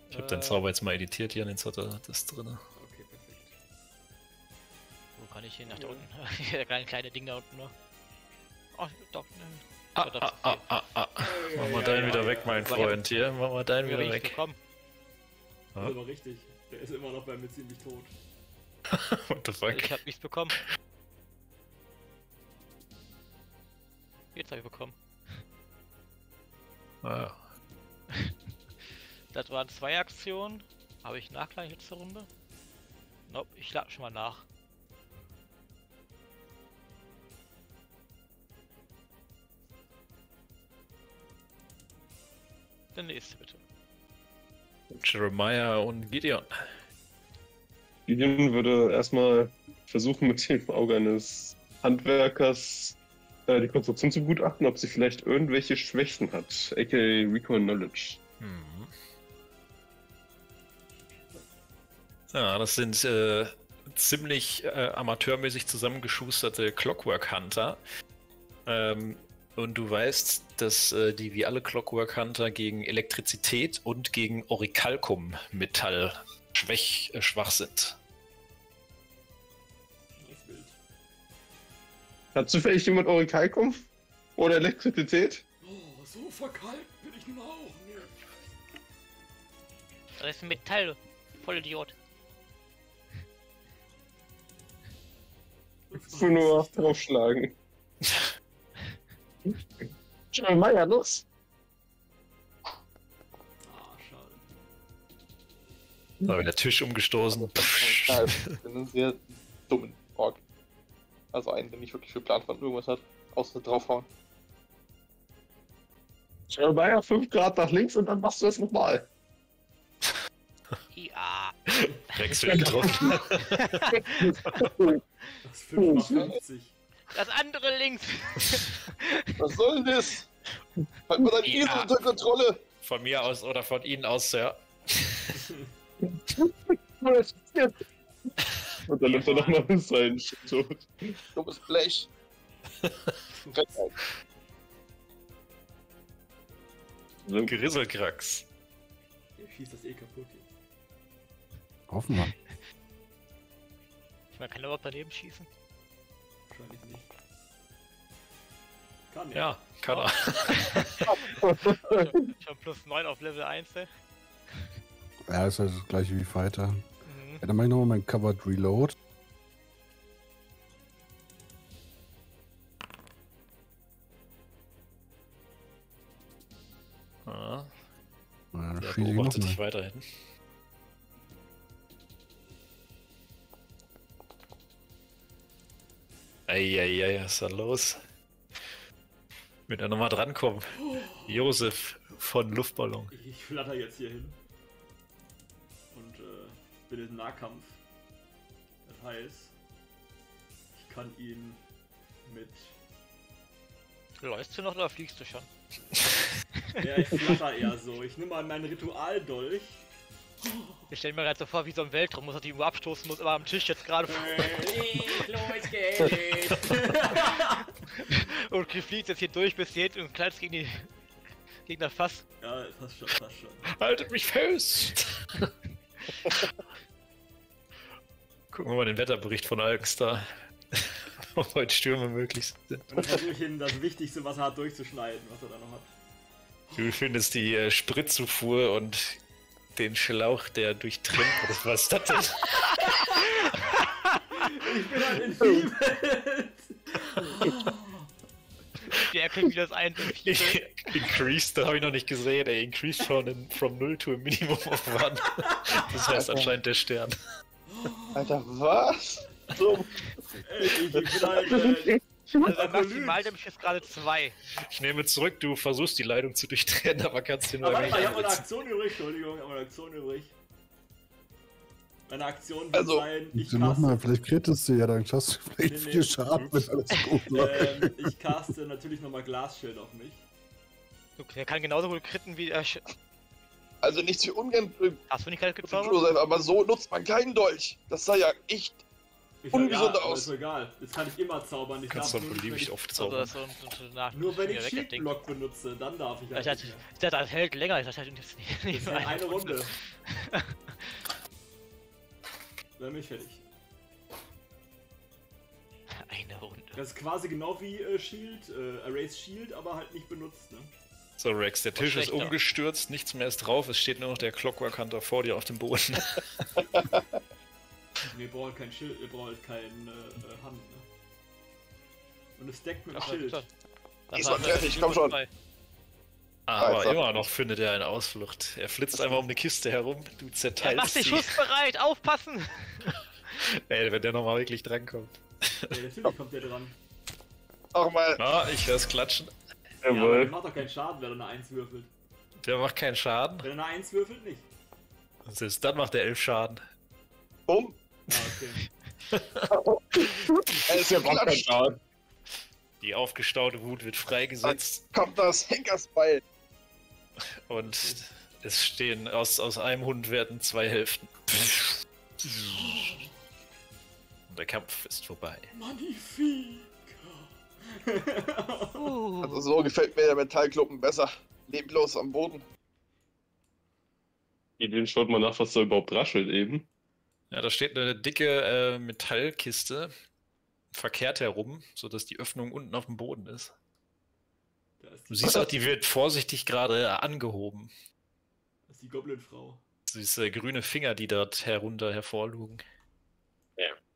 Ich habe den Äh, Zauber jetzt mal editiert, Jan, jetzt hat er das drin. Okay, perfekt. Wo kann ich hier nach da Ja. unten. der kleine, kleine Ding da unten nur. Oh, doch, ne. Ah, ah, ah, ah, ah. Mach mal ja, deinen ja, wieder ja, weg, mein Freund. Hier, mach mal deinen Wie wieder weg. gekommen? Das ist aber richtig. Der ist immer noch bei mir ziemlich tot. What the fuck? Ich hab nichts bekommen. Jetzt hab ich bekommen. Ah, Das waren zwei Aktionen. Habe ich nachgleich letzte Runde? Nope, ich lade schon mal nach. Der nächste bitte. Jeremiah und Gideon. Gideon würde erstmal versuchen, mit dem Auge eines Handwerkers äh, die Konstruktion zu begutachten, ob sie vielleicht irgendwelche Schwächen hat, aka Recall Knowledge. Hm. Ja, das sind äh, ziemlich äh, amateurmäßig zusammengeschusterte Clockwork Hunter. Ähm, und du weißt, dass äh, die wie alle Clockwork Hunter gegen Elektrizität und gegen Orichalcum-Metall schwach, äh, schwach sind. Hat zufällig jemand Orikalkum? Oder Elektrizität? Oh, so verkalkt bin ich nun auch nicht. Das ist ein Metall. Vollidiot. Ich will nur draufschlagen. Jeremiah, los! Ah, schade. Da wird der Tisch umgestoßen. Ich bin einen sehr dummen Ork. Also einen, der nicht wirklich viel Plan von irgendwas hat, außer draufhauen. Jeremiah, 5 Grad nach links und dann machst du das nochmal. Ja. Wird getroffen. Das 5 nach 50. Das andere links. Was soll denn das? Halt mal deinen Ja. Esel unter Kontrolle! Von mir aus oder von Ihnen aus, Sir. Und dann nimmt er nochmal seinen Tod. Dummes Blech! So, Grisselkrax. Ihr schießt das eh kaputt. Hoffen wir. Man kann überhaupt daneben schießen. Wahrscheinlich nicht. Kann Ja, kann er. Schon, schon plus 9 auf Level 1, ey. Ja, ist halt das gleiche wie Fighter. Mhm. Ja, dann mache ich nochmal mein Covered Reload. Ja, Na, Dann schieße ich beobachtet nochmal. dich weiterhin. Eieiei, was ist da los? Mit der nochmal drankommen. Josef von Luftballon. Ich flatter jetzt hier hin. Und äh, bin im Nahkampf. Das heißt, ich kann ihn mit. Läufst du noch oder fliegst du schon? Ja, ich flatter eher so. Ich nehme mal meinen Ritualdolch. Ich stell mir gerade so vor, wie so ein Weltraum, muss er die irgendwo abstoßen, muss immer am Tisch jetzt gerade und fliegt jetzt hier durch bis hier und knallt gegen die Gegner fast. Ja, passt schon, passt schon. Haltet mich fest! Gucken wir mal den Wetterbericht von Alkenstar. Ob heute Stürme möglich sind. Und dann versuche ich ihn das Wichtigste, was er hat, durchzuschneiden, was er da noch hat. Du findest die äh, Spritzufuhr und den Schlauch, der durchtrennt wird. Was ist das denn? Ich bin halt entfiebelt! Die erkennt, wie das ein Increased, da habe ich noch nicht gesehen, ey. Increased von in, from 0 to a minimum of 1. Das heißt anscheinend der Stern. Alter, was? So, Ich, ich bin halt. Äh, Also ist gerade 2. Ich nehme zurück, du versuchst die Leitung zu durchtrennen, aber kannst den aber mal, ich habe eine. Aktion übrig, Entschuldigung, ich habe eine Aktion übrig. Meine Aktion wird Also, sein, ich Ich nochmal, caste, vielleicht krittest du ja, dann schaffst du vielleicht Nee, nee. vier Schaden, wenn alles gut läuft. ähm, ich caste natürlich nochmal Glasschild auf mich. Der kann genauso gut kritten wie er. Sch also nichts für ungern äh, Hast du nicht gerade gezaubert? Aber so nutzt man keinen Dolch. Das sah ja echt. Ich Ungesund ja, aus. ist mir egal. Jetzt kann ich immer zaubern. Ich Kannst darf du nur nicht, wenn beliebig ich, oft Also zaubern. das ist so, so, so nach nur wenn ich das. Shield-Block benutze, dann darf ich Ich halt dachte, nicht ich dachte, das hält länger. Ich dachte, das nicht, Das nicht ist nur halt eine Runde. Dann bin ich fertig. Kleine Hunde. Das ist quasi genau wie äh, Shield, äh, Erase Shield, aber halt nicht benutzt, ne? So, Rex, der Tisch ist umgestürzt, nichts mehr ist drauf, es steht nur noch der Clockwork Hunter vor dir auf dem Boden. Ne, ihr braucht kein Schild, ihr braucht kein äh, äh, Hand, ne? Und es deckt mit dem Schild. das- das Ist fertig, komm schon. Zwei. Aber Alter. immer noch findet er eine Ausflucht. Er flitzt einmal um eine Kiste herum, du Er macht zerteilst sich sie. schussbereit, aufpassen! Ey, wenn der nochmal wirklich drankommt. Ja, natürlich kommt der dran. Auch mal. Ah, ich hör's klatschen. Ja, aber der Jawohl. macht doch keinen Schaden, wenn er eine 1 würfelt. Der macht keinen Schaden. Wenn er eine 1 würfelt, nicht. Selbst dann macht er elf Schaden. Bumm. Ah, okay. Er ist ja klatscht. Die aufgestaute Wut wird freigesetzt Kommt das Henkersbeil. und es stehen aus, aus einem Hund werden zwei Hälften. Und der Kampf ist vorbei. Magnifica. Uh, Also so gefällt mir der Metallklumpen besser. Leblos am Boden. Den schaut mal nach, was da überhaupt raschelt eben. Ja, da steht eine dicke äh, Metallkiste verkehrt herum, sodass die Öffnung unten auf dem Boden ist. Da ist Du die, siehst auch, die wird vorsichtig gerade angehoben. das ist die Goblin-Frau. Diese grüne Finger, die dort herunter hervorlugen.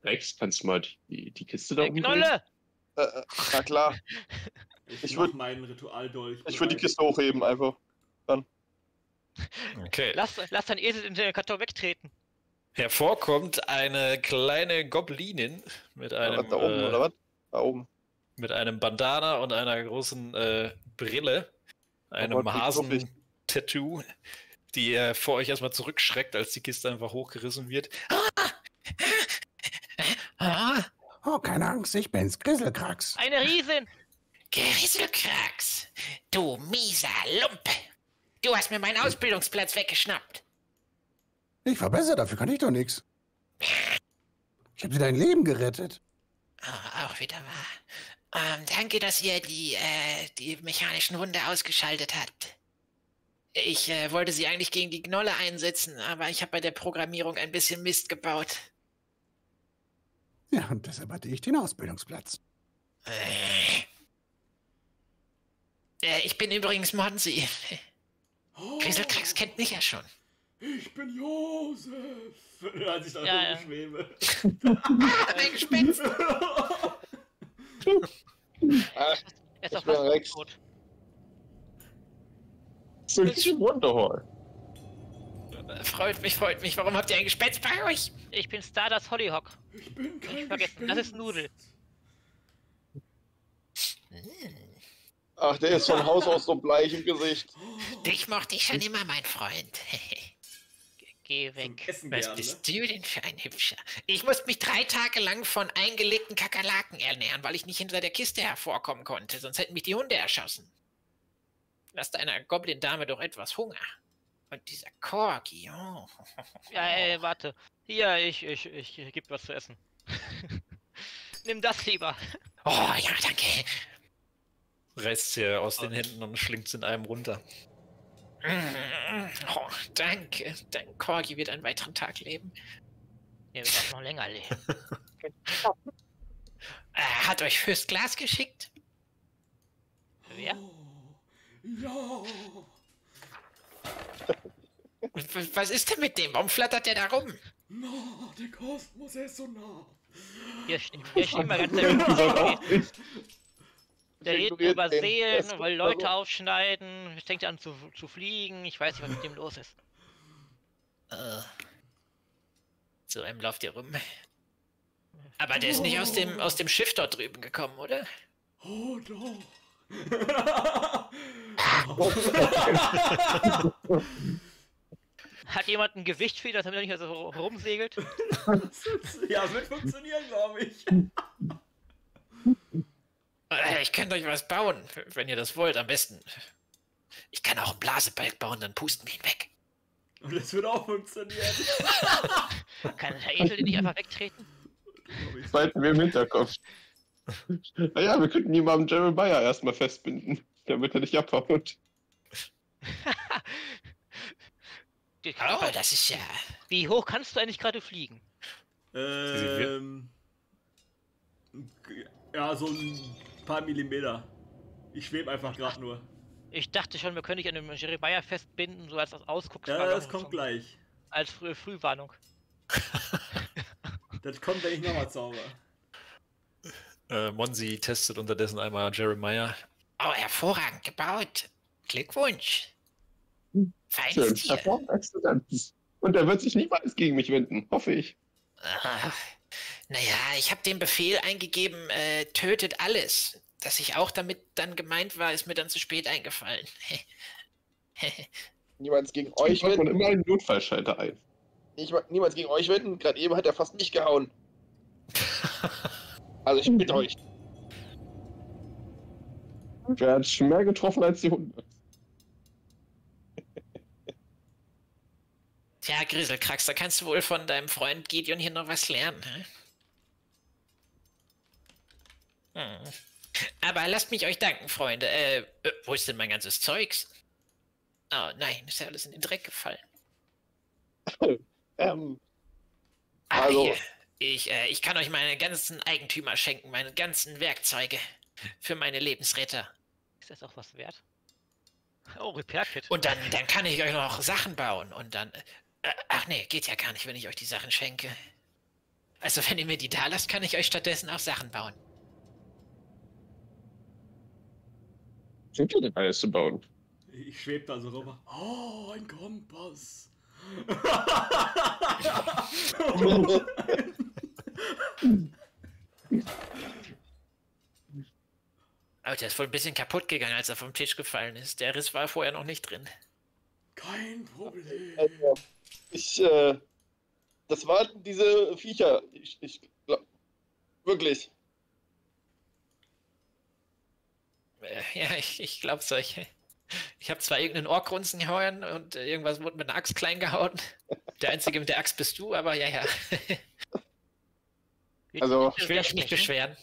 Rex, kannst du mal die, die Kiste da umdrehen? Knolle! Äh, äh, na klar. Ich, Ich mach würd- meinen Ritualdolch. Ich würde die. Kiste hochheben einfach. Okay. Lass, lass dein Esel in den Karton wegtreten. Hervorkommt eine kleine Goblinin mit einem, da oben, äh, oder was? Da oben. mit einem Bandana und einer großen äh, Brille, einem Hasen-Tattoo, die äh, vor euch erstmal zurückschreckt, als die Kiste einfach hochgerissen wird. Ah, Oh, keine Angst, ich bin's, Grisselkrax. Eine Riesin! Grisselkrax, du mieser Lump. Du hast mir meinen Ausbildungsplatz weggeschnappt. Ich war besser, dafür kann ich doch nichts. Ich habe dir dein Leben gerettet. Ah, auch wieder wahr. Ähm, danke, dass ihr die, äh, die mechanischen Hunde ausgeschaltet habt. Ich äh, wollte sie eigentlich gegen die Gnolle einsetzen, aber ich habe bei der Programmierung ein bisschen Mist gebaut. Ja, und deshalb hatte ich den Ausbildungsplatz. Äh, ich bin übrigens Monsi. Oh, Grisselkrax kennt mich ja schon. Ich bin Josef. Als ich da Ja, ja. rumschwebe. Ein Gespenst. Ach, Er ist Ich fast Rex. tot. Ein Wonderhall. Freut mich, freut mich. Warum habt ihr ein Gespenst bei euch? Ich bin Stardust Hollyhock. Ich bin kein Nicht vergessen, das ist Nudel. ach, der ist von Haus aus so bleich im Gesicht. Dich mochte ich schon immer, mein Freund. Geh weg. Essen Was gerne, bist ne? du denn für ein Hübscher? Ich musste mich drei Tage lang von eingelegten Kakerlaken ernähren, weil ich nicht hinter der Kiste hervorkommen konnte, sonst hätten mich die Hunde erschossen. Lass deiner Goblin-Dame doch etwas Hunger. Und dieser Corgi, oh. Ja, ey, warte. Hier, ich, ich, ich, ich geb was zu essen. Nimm das lieber. Oh, ja, danke. Reißt sie aus den Händen und schlingt es in einem runter. Oh, danke. Dein Corgi wird einen weiteren Tag leben. Der wird auch noch länger leben. Äh, hat euch fürs Glas geschickt? Wer? Ja. Was ist denn mit dem? Warum flattert der da rum? Na, der Kosmos er ist so nah. Hier, hier steht mal ganz. Der redet über. Seelen, Das- will Leute aufschneiden, fängt an zu, zu fliegen. Ich weiß nicht, was mit dem los ist. Äh, so einem lauft ihr rum. Aber der ist nicht aus dem, aus dem Schiff dort drüben gekommen, oder? Oh doch. Hat jemand ein Gewicht für ihn, dass er nicht so rumsegelt? ja, wird funktionieren, glaube ich. Äh, Ich könnte euch was bauen, wenn ihr das wollt, am besten. Ich kann auch einen Blasebalg bauen, dann pusten wir ihn weg. Und das wird auch funktionieren. Kann der Esel den nicht einfach wegtreten? Behalten wir im Hinterkopf. Naja, wir könnten ihn mal am Jeremiah erstmal festbinden, damit er nicht abhaut. Oh, das ist ja. Wie hoch kannst du eigentlich gerade fliegen? Ähm. Ja, so ein paar Millimeter. Ich schwebe einfach gerade nur. Ich dachte schon, wir können dich an dem Jeremiah festbinden, so als das Ausguckt. Ja, das kommt gleich. Als Früh Frühwarnung. Das kommt, wenn ich nochmal zauber. Äh, Monsi testet unterdessen einmal Jeremiah. Oh, hervorragend gebaut. Glückwunsch. Schön, Feines Tier. hervorragend. Und er wird sich niemals gegen mich wenden, hoffe ich. Naja, ich habe den Befehl eingegeben, äh, tötet alles. Dass ich auch damit dann gemeint war, ist mir dann zu spät eingefallen. Niemals gegen euch baut man wenden. immer einen Notfallschalter ein. Ich, niemals gegen euch wenden. Gerade eben hat er fast mich gehauen. Also ich bitte euch. Wer hat mehr getroffen als die Hunde? Tja, Griselkrax, da kannst du wohl von deinem Freund Gideon hier noch was lernen. Hm? Hm. Aber lasst mich euch danken, Freunde. Äh, äh, wo ist denn mein ganzes Zeugs? Oh nein, ist ja alles in den Dreck gefallen. Ähm, Also-. Ich, äh, ich kann euch meine ganzen Eigentümer schenken, meine ganzen Werkzeuge für meine Lebensretter. Ist das auch was wert? Oh, Repair Kit. Und dann, dann kann ich euch noch Sachen bauen und dann. Äh, ach nee, geht ja gar nicht, wenn ich euch die Sachen schenke. Also wenn ihr mir die da lasst, kann ich euch stattdessen auch Sachen bauen. Sind wir denn alles zu bauen? Ich schwebe da so rüber. Oh, ein Kompass. Aber der ist wohl ein bisschen kaputt gegangen, als er vom Tisch gefallen ist. Der Riss war vorher noch nicht drin. Kein Problem. also, ich, äh, das waren diese Viecher. Ich, ich glaub, wirklich. Äh, ja, ich, ich glaube solche. Ich habe zwar irgendeinen Ohrgrunzen gehauen und äh, irgendwas wurde mit einer Axt klein gehauen. Der Einzige mit der Axt bist du, aber ja, ja. Also Ich will mich nicht beschweren.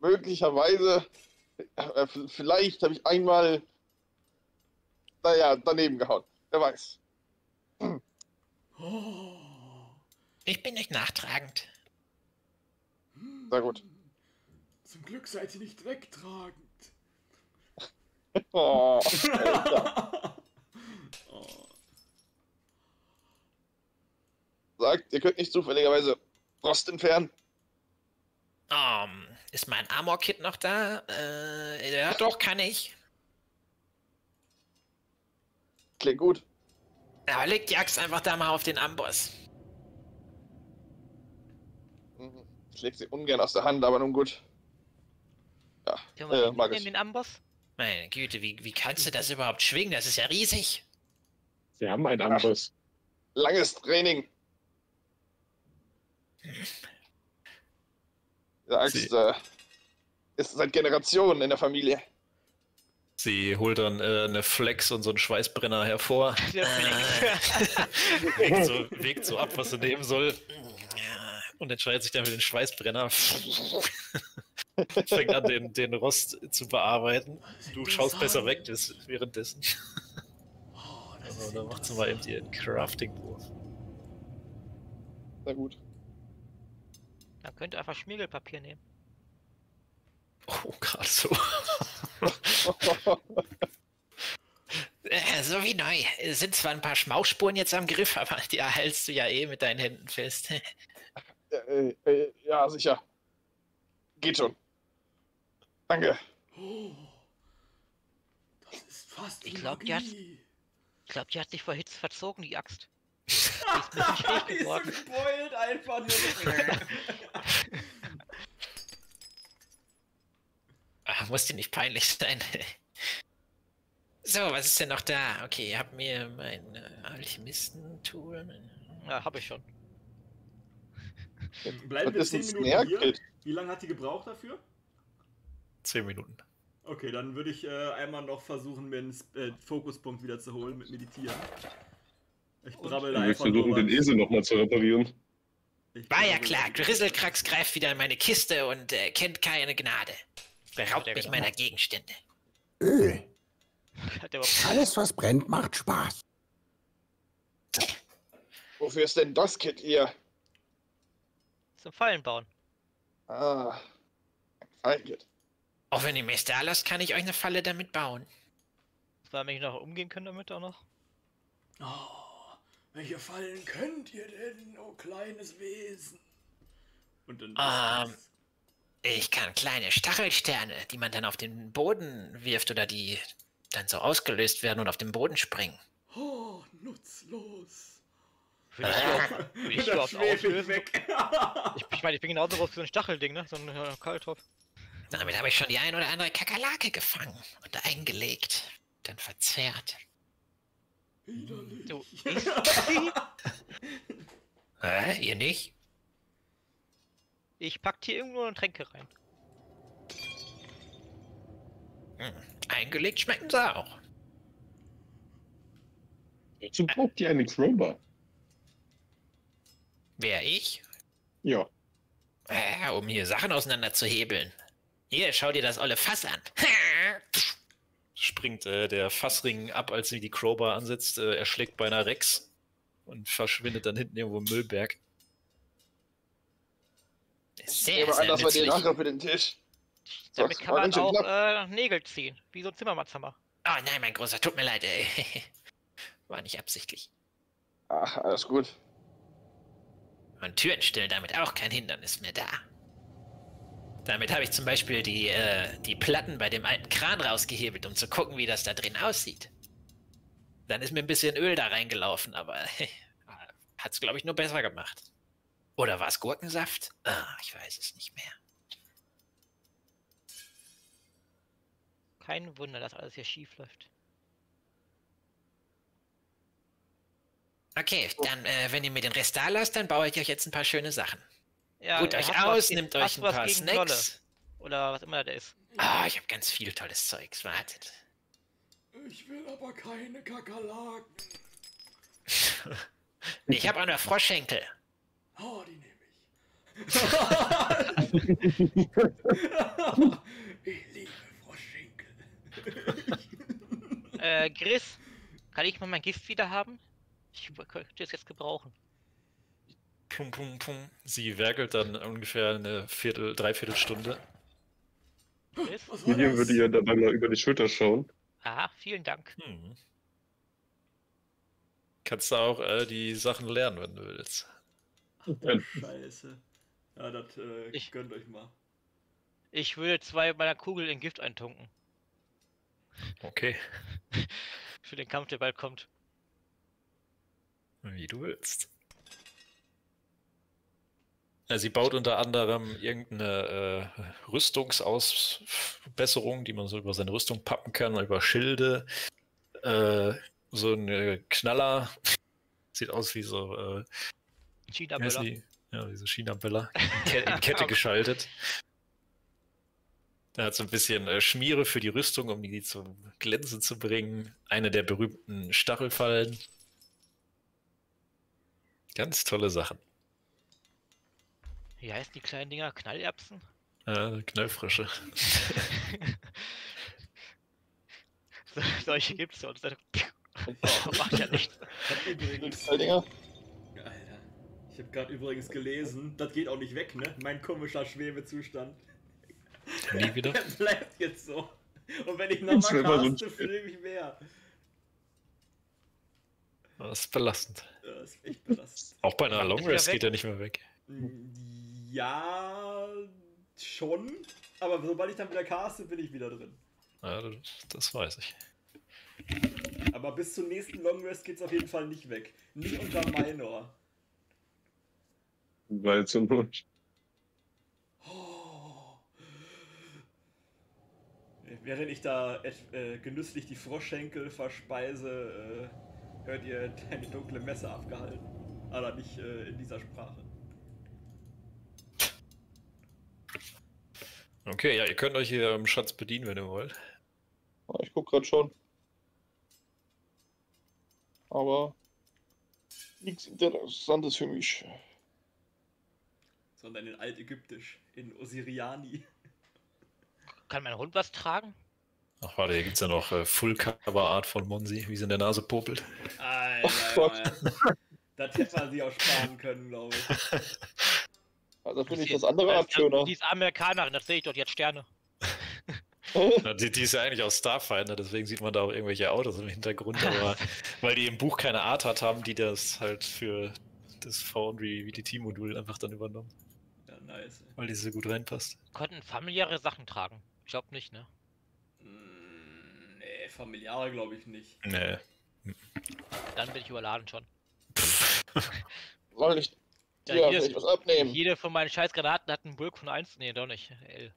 möglicherweise, äh, vielleicht habe ich einmal, naja, daneben gehauen. Wer weiß. Oh. Ich bin nicht nachtragend. Sehr gut. Zum Glück seid ihr nicht wegtragend. Oh, Alter. oh. Sagt, ihr könnt nicht zufälligerweise Rost entfernen. Ähm, ist mein Armor-Kit noch da? Äh, ja, doch, kann ich. Klingt gut. Aber legt die Axt einfach da mal auf den Amboss. Mhm. Ich leg sie ungern aus der Hand, aber nun gut. Ja, äh, den mag ich. den Amboss? Meine Güte, wie, wie kannst du das überhaupt schwingen? Das ist ja riesig. Sie haben einen Amboss. Langes Training. Die Axt Sie- äh, ist seit Generationen in der Familie. Sie holt dann äh, eine Flex und so einen Schweißbrenner hervor. Der Flex. Wägt so, wägt so ab, was sie nehmen soll. Und entscheidet sich dann für den Schweißbrenner. Fängt an, den, den Rost zu bearbeiten. Du schaust besser weg des, währenddessen. Oh, das Also, ist dann macht sie mal eben ihren Crafting-Wurf. Sehr gut. Dann könnt ihr einfach Schmiegelpapier nehmen. Oh, gerade so. Äh, so wie neu. Es sind zwar ein paar Schmauchspuren jetzt am Griff, aber die erhältst du ja eh mit deinen Händen fest. äh, äh, ja, sicher. Geht schon. Danke. Oh. Das ist fast Ich wie glaub, die hat- Magie. Ich glaube, die hat sich vor Hitze verzogen, die Axt. Die ist Die ist gespoilt einfach nur. Ach, muss dir nicht peinlich sein. So, was ist denn noch da? Okay, ihr habt mir mein äh, Alchemisten-Tool. Ja, hab ich schon. Bleiben wir Das ist 10 ein Minuten hier. Wie lange hat die gebraucht dafür? Zehn Minuten. Okay, dann würde ich äh, einmal noch versuchen, mir einen äh, Fokuspunkt wieder zu holen mit Meditieren. Ich brabbel da einfach du nur versuchen, den. Esel nochmal zu reparieren. Ich War ja klar, Grisselkrax greift wieder in meine Kiste und äh, kennt keine Gnade. Beraubt mich meiner Gegenstände. Öh, alles, was brennt, macht Spaß. Wofür ist denn das Kit hier? zum Fallen bauen. Ah, ein Feigert. Auch wenn ihr mich da lasst, kann ich euch eine Falle damit bauen. Soll mich noch umgehen können damit auch noch? Oh, welche Fallen könnt ihr denn, oh kleines Wesen? Und dann. Ähm, Ich kann kleine Stachelsterne, die man dann auf den Boden wirft oder die dann so ausgelöst werden und auf den Boden springen. Oh, nutzlos. Will ich will ich ich. Ich, ich meine, ich bin genauso groß wie so ein Stachelding, ne? So ein äh, Kaltopf. Damit habe ich schon die ein oder andere Kakerlake gefangen und eingelegt, dann verzehrt. Widerlich. Du, ich, Hä, ihr nicht? ich pack hier irgendwo eine Tränke rein. Hm. Eingelegt schmecken sie auch. Wozu braucht ihr einen Crowbar? Wer ich? Ja. Äh, um hier Sachen auseinander zu hebeln. Hier, schau dir das olle Fass an. Springt äh, der Fassring ab, als sie die Crowbar ansetzt, äh, erschlägt beinahe Rex und verschwindet dann hinten irgendwo im Müllberg. Sehr, Nehme an, sehr das war die. Rache für den Tisch. Damit Das kann man auch äh, Nägel ziehen. Wie so ein Zimmermannshammer. Oh nein, mein Großer, tut mir leid. Ey. War nicht absichtlich. Ach, alles gut. Und Türen stellen damit auch kein Hindernis mehr dar. Damit habe ich zum Beispiel die, äh, die Platten bei dem alten Kran rausgehebelt, um zu gucken, wie das da drin aussieht. Dann ist mir ein bisschen Öl da reingelaufen, aber hat's, glaube ich, nur besser gemacht. Oder war es Gurkensaft? Ah, ich weiß es nicht mehr. Kein Wunder, dass alles hier schief läuft. Okay, dann, äh, wenn ihr mir den Rest da lasst, dann baue ich euch jetzt ein paar schöne Sachen. Ja, Ruht äh, euch aus, nehmt euch ein was paar gegen Dolle? Snacks. Oder was immer der ist. Ah, ich habe ganz viel tolles Zeugs. Wartet. Ich will aber keine Kakerlaken. Ich habe auch noch Froschschenkel. Oh, die nehme ich. ich liebe Froschschenkel. Äh, Gris, kann ich mal mein Gift wieder haben? Ich könnte es jetzt gebrauchen. Pum, pum, pum. Sie werkelt dann ungefähr eine Viertel, Dreiviertelstunde. Hier würde ihr dabei mal über die Schulter schauen. Aha, vielen Dank. Hm. Kannst du auch äh, die Sachen lernen, wenn du willst. Scheiße. Ja, das äh, Ich- gönnt euch mal. Ich würde zwei meiner Kugeln in Gift eintunken. Okay, Für den Kampf, der bald kommt. wie du willst. Sie baut unter anderem irgendeine äh, Rüstungsausbesserung, die man so über seine Rüstung pappen kann, über Schilde. Äh, so eine Knaller. Sieht aus wie so äh, China Wie heißt Böller. die? Ja, diese China-Bella. In, Ke in Kette geschaltet. Da hat so ein bisschen äh, Schmiere für die Rüstung, um die zum Glänzen zu bringen. Eine der berühmten Stachelfallen. Ganz tolle Sachen. Wie heißen die kleinen Dinger? Knallerbsen? Äh, Knallfrische. So, solche gibt's ja. Und dann, macht ja nichts. Ich hab übrigens, Dinger. Alter, ich habe gerade übrigens gelesen, das geht auch nicht weg, ne? Mein komischer Schwebezustand. Nie wieder. Der bleibt jetzt so. Und wenn ich nochmal caste, fühle ich mich mehr. Das ist belastend. Das ist echt belastend. Auch bei einer Long Rest geht er nicht mehr weg. Ja, schon. Aber sobald ich dann wieder caste, bin ich wieder drin. Ja, das, weiß ich. Aber bis zum nächsten Long Rest geht's auf jeden Fall nicht weg. Nicht unter Minor. Weil zur Not. Oh. Während ich da äh, genüsslich die Froschschenkel verspeise, äh, hört ihr eine dunkle Messe abgehalten. Aber nicht äh, in dieser Sprache. Okay, ja, ihr könnt euch hier im Schatz bedienen, wenn ihr wollt. Ah, Ich guck grad schon. Aber nichts Interessantes für mich. Sondern in Altägyptisch, in Osiriani. Kann mein Hund was tragen? Ach, warte, hier gibt es ja noch äh, Full Cover Art von Monsi, wie sie in der Nase popelt. Alter, Gott. Junge. Das hätte man sich auch sparen können, glaube ich. Also finde ich Die- das andere Art schöner. Die ist Amerikanerin, das sehe ich dort jetzt Sterne. Die, die ist ja eigentlich aus Starfinder, deswegen sieht man da auch irgendwelche Autos im Hintergrund, aber weil die im Buch keine Art hat, haben die das halt für das Foundry VDT-Modul einfach dann übernommen, Ja, nice. weil die so gut reinpasst. Konnten familiäre Sachen tragen. Ich glaube nicht, ne? Mm, nee, familiare glaube ich nicht. Nee. Dann bin ich überladen schon. Soll ich Ja, dir jedes- was abnehmen? Jede von meinen scheiß Granaten hat einen Bulk von 1. Nee, doch nicht. L.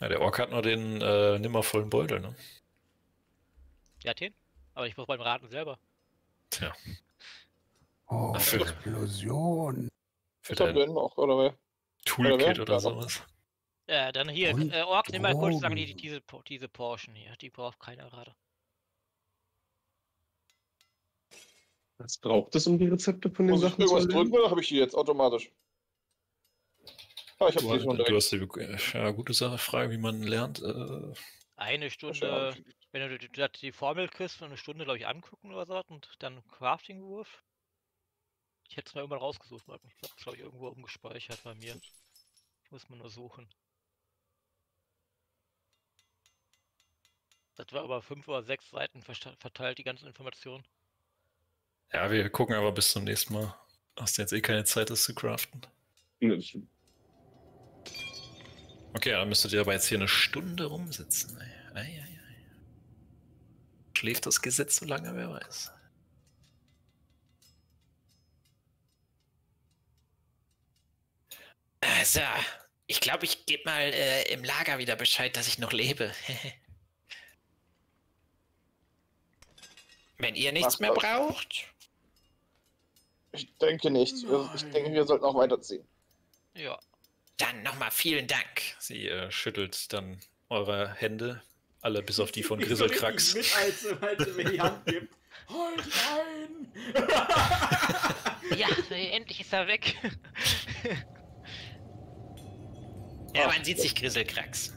Ja, der Ork hat nur den äh, nimmervollen Beutel, ne? Ja, den? Aber ich muss beim Raten selber. Tja, Oh, Ach, für- Explosion. für Ich hab dein den noch, oder wer? Toolkit oder Ja. sowas. Ja, dann hier, Und äh, Ork, nimm mal kurz sagen, die, diese, diese Porschen hier. Die braucht keiner gerade. Was braucht es, um die Rezepte von den Muss ich Sachen zu irgendwas erlernen? drücken oder habe ich die jetzt automatisch? Ah, ich habe Du, die schon du hast die äh, ja, gute Sache, Frage, wie man lernt. Äh, Eine Stunde, wenn du die, die, Formel kriegst, eine Stunde, glaube ich, angucken oder so und dann Crafting-Wurf. Ich hätte es mal irgendwann rausgesucht, Martin. Ich habe es, glaube ich, irgendwo umgespeichert bei mir. Ich muss mal nur suchen. Das war aber fünf oder sechs Seiten verteilt, die ganzen Informationen. Ja, wir gucken aber bis zum nächsten Mal. Hast du jetzt eh keine Zeit, das zu craften? Ja, das stimmt. Okay, dann müsstet ihr aber jetzt hier eine Stunde rumsitzen. Ei, ei, ei. Schläft das Gesetz so lange, wer weiß. Also, ich glaube, ich gebe mal äh, im Lager wieder Bescheid, dass ich noch lebe. Wenn ihr nichts mehr braucht. Ich denke nicht. Wir- Ich Nein. denke, wir sollten auch weiterziehen. Ja. Dann nochmal vielen Dank. Sie äh, schüttelt dann eure Hände, alle bis auf die von Grisselkrax. Mit, als, als er mir die Hand gibt. Halt ein! Ja, endlich ist er weg. Ja, man sieht sich Grisselkrax.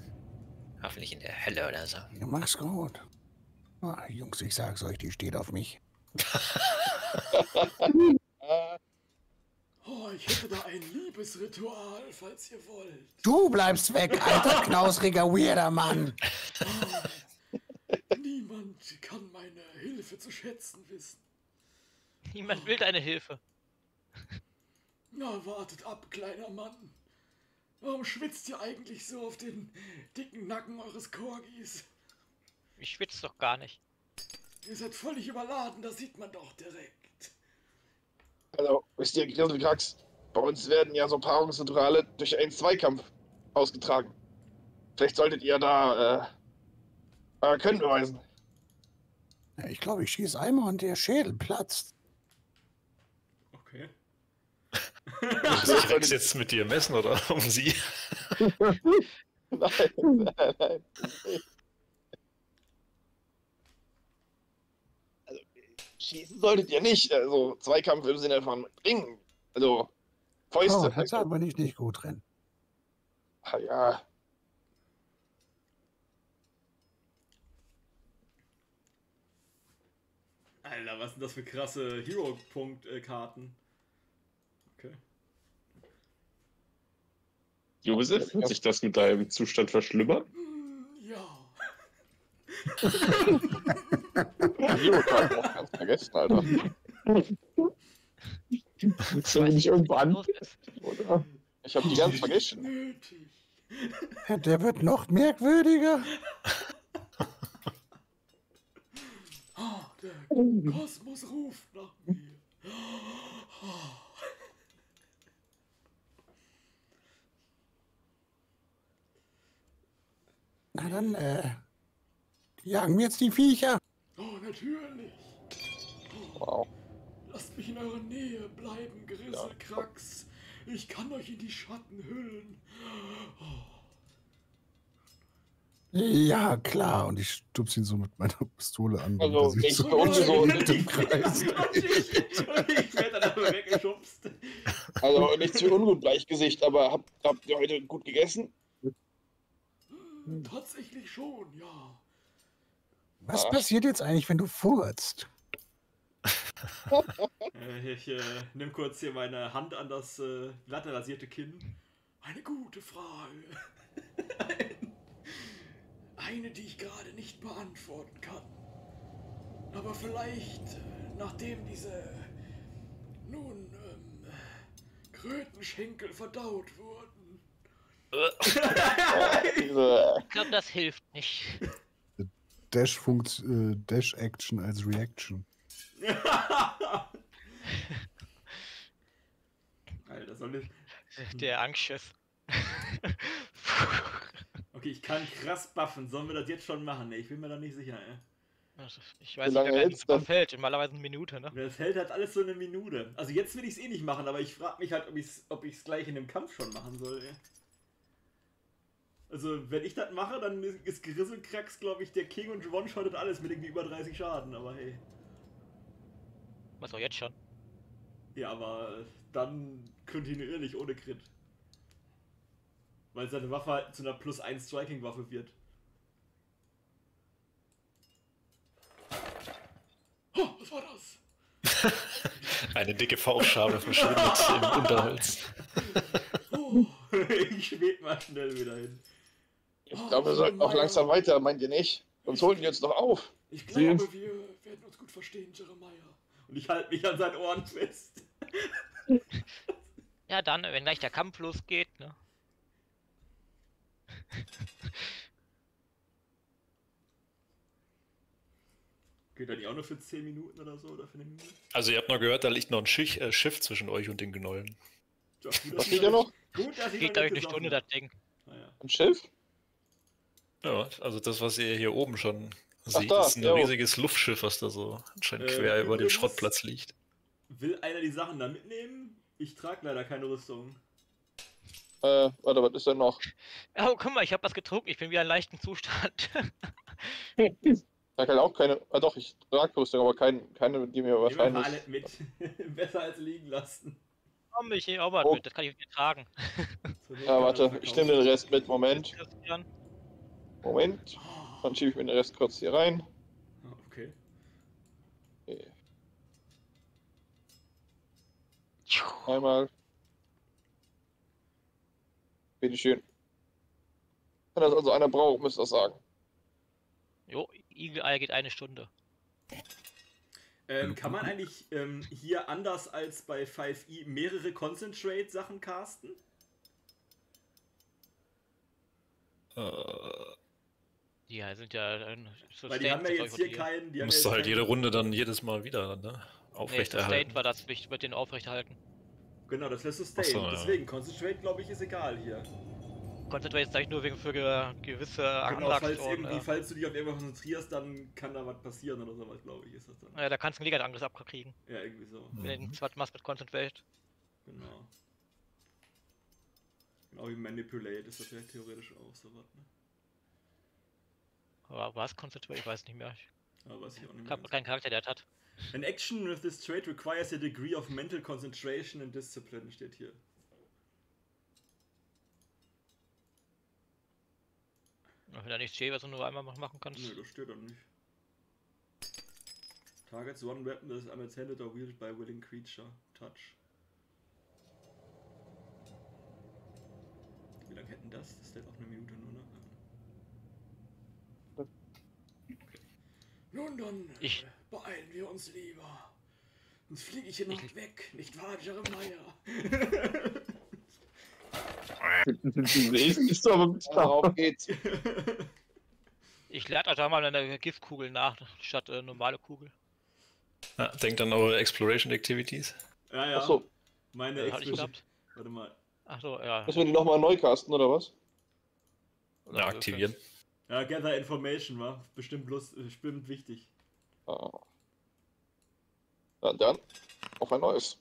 Hoffentlich in der Hölle oder so. Du machst gut. Ah, Jungs, ich sag's euch, die steht auf mich. Äh, Oh, ich hätte da ein Liebesritual, falls ihr wollt. Du bleibst weg, alter knausriger, weirder Mann. Niemand kann meine Hilfe zu schätzen wissen. Niemand will deine Hilfe. Na, wartet ab, kleiner Mann. Warum schwitzt ihr eigentlich so auf den dicken Nacken eures Korgis? Ich schwitze doch gar nicht. Ihr seid völlig überladen, das sieht man doch direkt. Also, wisst ihr, Grisselkrax, bei uns werden ja so Paarungsrituale durch einen Zweikampf ausgetragen. Vielleicht solltet ihr da äh, euer Können beweisen. Ja, Ich glaube, ich schieße einmal und der Schädel platzt. Okay. Muss ich jetzt mit dir messen oder um sie? nein, nein, nein. Schießen solltet ihr nicht. Also, Zweikampf im Sinne von Ringen. Also, Fäuste. Oh, das bin ich nicht gut drin. Ah, ja. Alter, was sind das für krasse Hero-Punkt-Karten? Okay. Josef, hat sich das mit deinem Zustand verschlimmert? Ja. Hero-Tag auch ganz vergessen, Alter. Ist da nicht irgendwo an? Oder? Ich hab die ganz vergessen. Der wird noch merkwürdiger. Ah, der Kosmos ruft nach mir. Na dann, äh, jagen wir jetzt die Viecher. Oh, natürlich. Wow. Lasst mich in eurer Nähe bleiben, Grisselkrax. Ich kann euch in die Schatten hüllen. Ja, klar. Und ich stupse ihn so mit meiner Pistole an. Also, nicht so uns so. mit dem Kreis. ich werde dann aber weggeschubst. Also, nichts für ungut Bleichgesicht, aber habt, habt ihr heute gut gegessen? Tatsächlich schon, ja. Was passiert jetzt eigentlich, wenn du furzt? Äh, ich äh, nehme kurz hier meine Hand an das äh, glatt rasierte Kinn. Eine gute Frage. Eine, die ich gerade nicht beantworten kann. Aber vielleicht, äh, nachdem diese, nun, ähm, Krötenschenkel verdaut wurden. Ich glaube, das hilft nicht. Dash, -Funkt äh, Dash Action als Reaction. Alter, soll ich. Der Angstschiss. Okay, ich kann krass buffen. Sollen wir das jetzt schon machen? Nee, ich bin mir da nicht sicher, ey. Ich weiß lange nicht, wer hält's dann? fällt. Normalerweise eine Minute, ne? Das hält halt alles so eine Minute. Also jetzt will ich es eh nicht machen, aber ich frage mich halt, ob ich es ob ich's gleich in dem Kampf schon machen soll, ey. Also, wenn ich das mache, dann ist, Grisselkrax, glaube ich, der King und one-shottet alles mit irgendwie über 30 Schaden, aber hey. Was auch jetzt schon. Ja, aber dann kontinuierlich ohne Crit. Weil seine Waffe halt zu einer plus 1 Striking-Waffe wird. Oh, was war das? Eine dicke Faustschabe verschwindet im Unterholz. Oh, ich schweb mal schnell wieder hin. Ich glaube, wir sollten auch langsam weiter, meint ihr nicht? Sonst holen die uns noch auf. ich glaube, wir werden uns gut verstehen, Jeremiah. Und ich halte mich an seinen Ohren fest. Ja, dann, wenn gleich der Kampf losgeht, ne? Geht er nicht auch nur für 10 Minuten oder so? Oder für eine Minute? Also ihr habt noch gehört, da liegt noch ein Schich, äh, Schiff zwischen euch und den Gnollen. Ja, gut, Was geht da noch? Gut, dass ich Geht, glaube ich, eine Stunde, das Ding. hab. Naja. Ein Schiff? Ja, also das, was ihr hier oben schon Ach seht, da, ist ein jo. riesiges Luftschiff, was da so anscheinend Äh, quer über den übrigens- Schrottplatz liegt. Will einer die Sachen da mitnehmen? Ich trage leider keine Rüstung. Äh, warte, was ist denn noch? Oh, guck mal, ich habe was getrunken. Ich bin wieder in leichten Zustand. Da kann auch keine. Ah doch, ich trage Rüstung, aber kein, keine, die mir Nehmen wir wahrscheinlich. alle mit. Besser als liegen lassen. Komm, ich nehme auch was Oh. mit. Das kann ich nicht tragen. Ja, warte, ich nehme den Rest mit. Moment, Christian. Moment. Dann schiebe ich mir den Rest kurz hier rein. Ah, Okay. Okay. Einmal. Bitteschön. Wenn das also einer braucht, müsst ihr das sagen. Jo, Igel-Ei geht eine Stunde. Ähm, kann man eigentlich ähm, hier anders als bei 5e mehrere Concentrate-Sachen casten? Äh, Die sind ja. äh, Weil die haben ja jetzt hier keinen. Die haben musst ja du halt jede Runde dann jedes Mal wieder ne? Nee, aufrechterhalten. sustained war das, ich mit den aufrechterhalten. Genau, das lässt Sustain. Ach so, ja. Deswegen, Concentrate, glaube ich, ist egal hier. Concentrate ist eigentlich nur wegen für ge gewisse Genau, falls, irgendwie, äh, falls du dich auf irgendwas konzentrierst, dann kann da was passieren oder sowas, glaube ich, ist das dann. ja, da kannst du einen Ligatangriff abkriegen. Ja, irgendwie so. Mhm. Wenn du was machst mit Concentrate. Genau. Genau wie Manipulate ist das ja theoretisch auch so was, ne? Aber was Concentrate? Ich weiß nicht mehr. Ich Aber weiß ich auch nicht mehr. keinen Charakter, der das hat. An action with this trait requires a degree of mental concentration and discipline, steht hier. Wenn da nichts steht, was du nur einmal mach- machen kannst. Nö, das steht doch nicht. Targets one weapon that is unattended or wielded by willing creature. Touch. Wie lange hätten das? Das ist auch eine Minute nur, ne? Nun dann, Ich- beeilen wir uns lieber. Sonst fliege ich hier noch Ich- weg, nicht wahr, Jeremiah? Aber mit Darauf geht's. Ich lade also mal eine Giftkugel nach, statt äh, normale Kugel. Ja, denkt an eure Exploration Activities. Ja, ja. Achso, Meine Explosion. gehabt. Warte mal. Achso, ja. müssen wir die nochmal neu casten, oder was? Ja, aktivieren. Ja, Gather Information war bestimmt lust, äh, bestimmt wichtig. Ah. Na dann, auf ein neues.